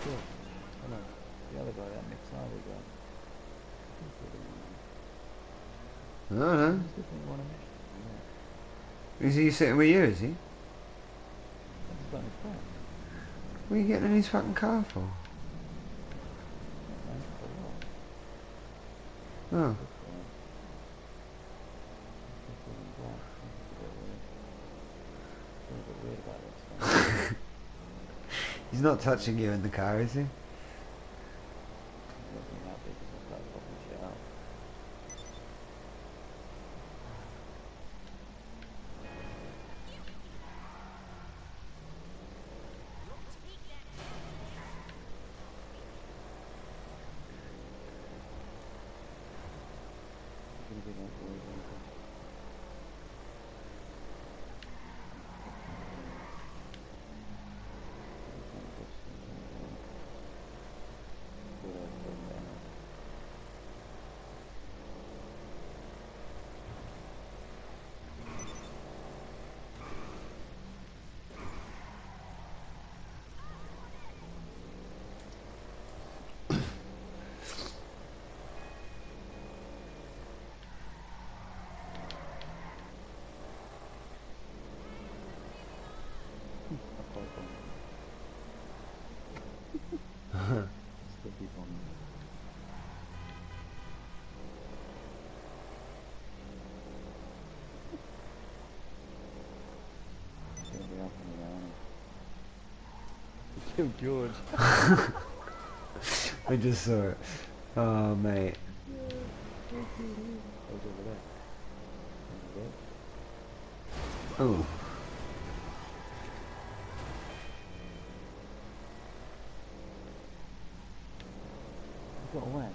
Okay. I don't know. Just didn't want to Yeah. Is he sitting with you, is he? What are you getting in his fucking car for? Oh. He's not touching you in the car, is he? He's looking happy because I started popping shit out. Gonna be like always, isn't it? Good old thing there. I'll call it on. Still keep on. It's gonna be up and around. Kill George. I just saw it. Oh, mate. Who's over there? Over there? Oh. Got away.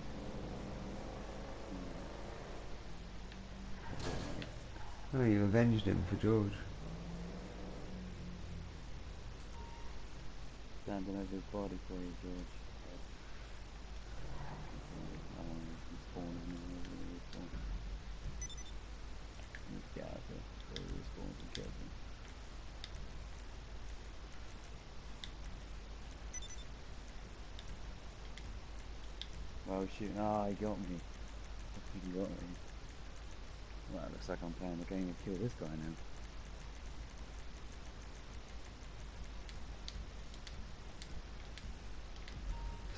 Oh, you avenged him for George. Standing over his body for you, George. He's spawning and everything, he's spawning. Need to get out of here before he respawns and. Oh shoot, ah, he got me. I he got me. Well, it looks like I'm playing the game to kill this guy now.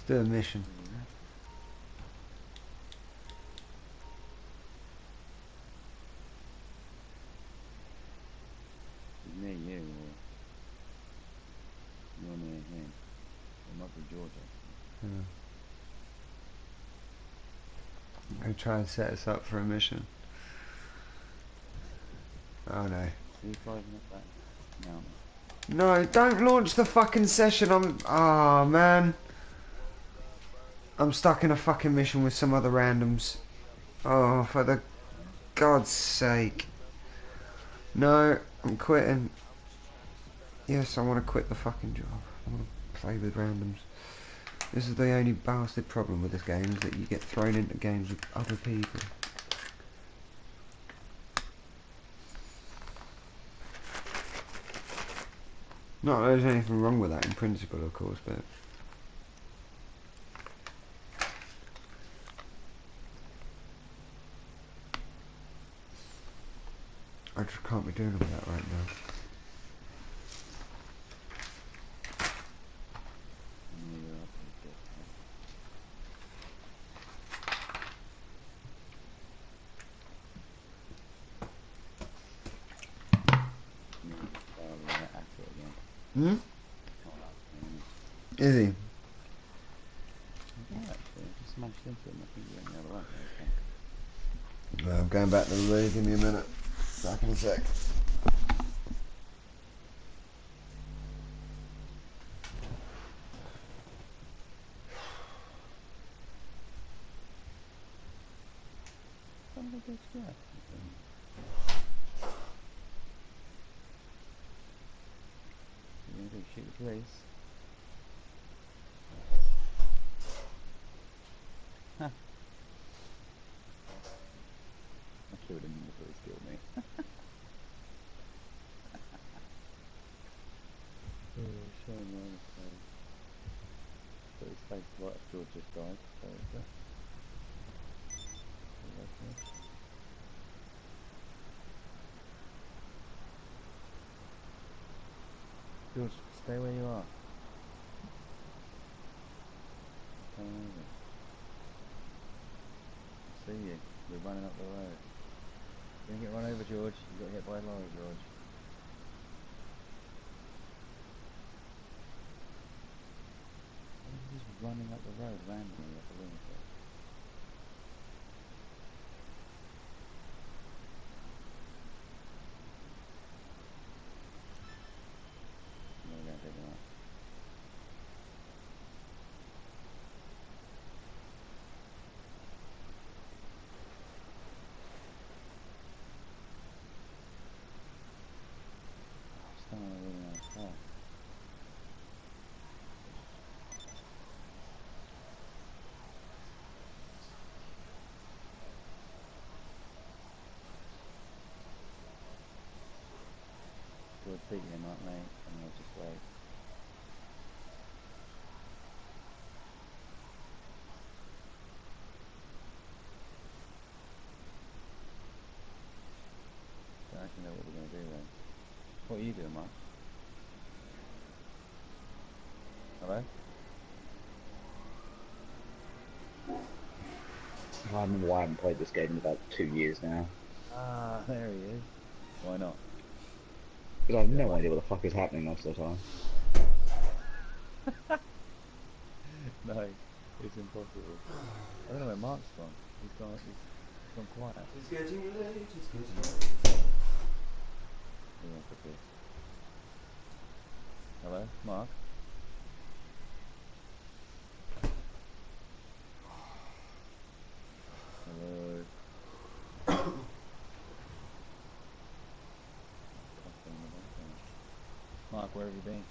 Do a mission. Near you, or you're near him. It might be George actually. Go try and set us up for a mission. Oh no. Are you driving up that mountain? No, don't launch the fucking session. I'm. Ah, man. I'm stuck in a fucking mission with some other randoms. Oh, for the God's sake. No, I'm quitting. Yes, I want to quit the fucking job. I want to play with randoms. This is the only bastard problem with this game is that you get thrown into games with other people. Not that there's anything wrong with that in principle, of course, but I just can't be doing all that right now. And you're up and get Mm, oh, yeah, at it again. Hmm? Can't last minute. Is he? Yeah, actually, I just smashed into him. I think he went the other way. Okay. Well, I'm going back to the loo. Give me a minute. Back in a sec. Son of a bitch, yeah. You gonna go shoot the police? Huh. I killed him before he killed me. oh, shame on his face. But his face right after George just died, so it's uh, so that's it. George, stay where you are. Come over. See you. You're running up the road. You're gonna get run over, George. You got hit by a lorry, George. Just running up the road randomly at the lunatic? No, we're gonna take him out. Oh, it's not a really nice car. We'll beat him up, mate, and we'll just wait. Don't actually know what we're gonna do then. What are you doing, Mark? Hello? I remember why I haven't played this game in about two years now. Ah, there he is. Why not? Because I have no idea what the fuck is happening most of the time. No, it's impossible. I don't know where Mark's gone. He's gone. He's, he's gone quiet. It's getting late, it's getting late. He wants to piss. Hello, Mark. Hello. Coughing in the background. Mark, where have you been?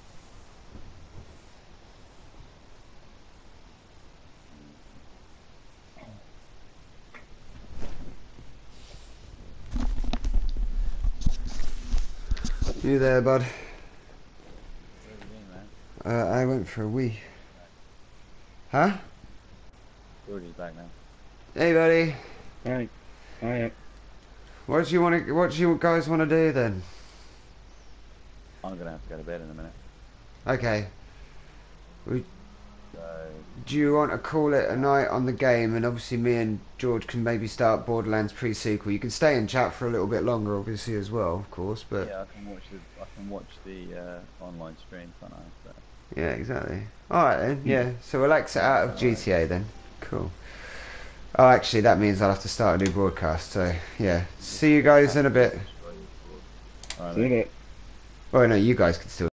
You there, bud? Where have you been, man? Uh, I went for a wee. Huh? Georgie's back now. Hey, buddy. Right. I am. What do you want to? What do you guys want to do then? I'm gonna have to go to bed in a minute. Okay. So Do you want to call it a night on the game? And obviously, me and George can maybe start Borderlands pre-sequel. You can stay and chat for a little bit longer, obviously as well, of course. But yeah, I can watch the I can watch the uh, online stream, can't I? So. yeah, exactly. All right then. Yeah. So we'll exit out of GTA then. Cool. Oh, actually, that means I'll have to start a new broadcast. So yeah. See you guys in a bit. Alright, See you in a bit. Oh no, you guys can still.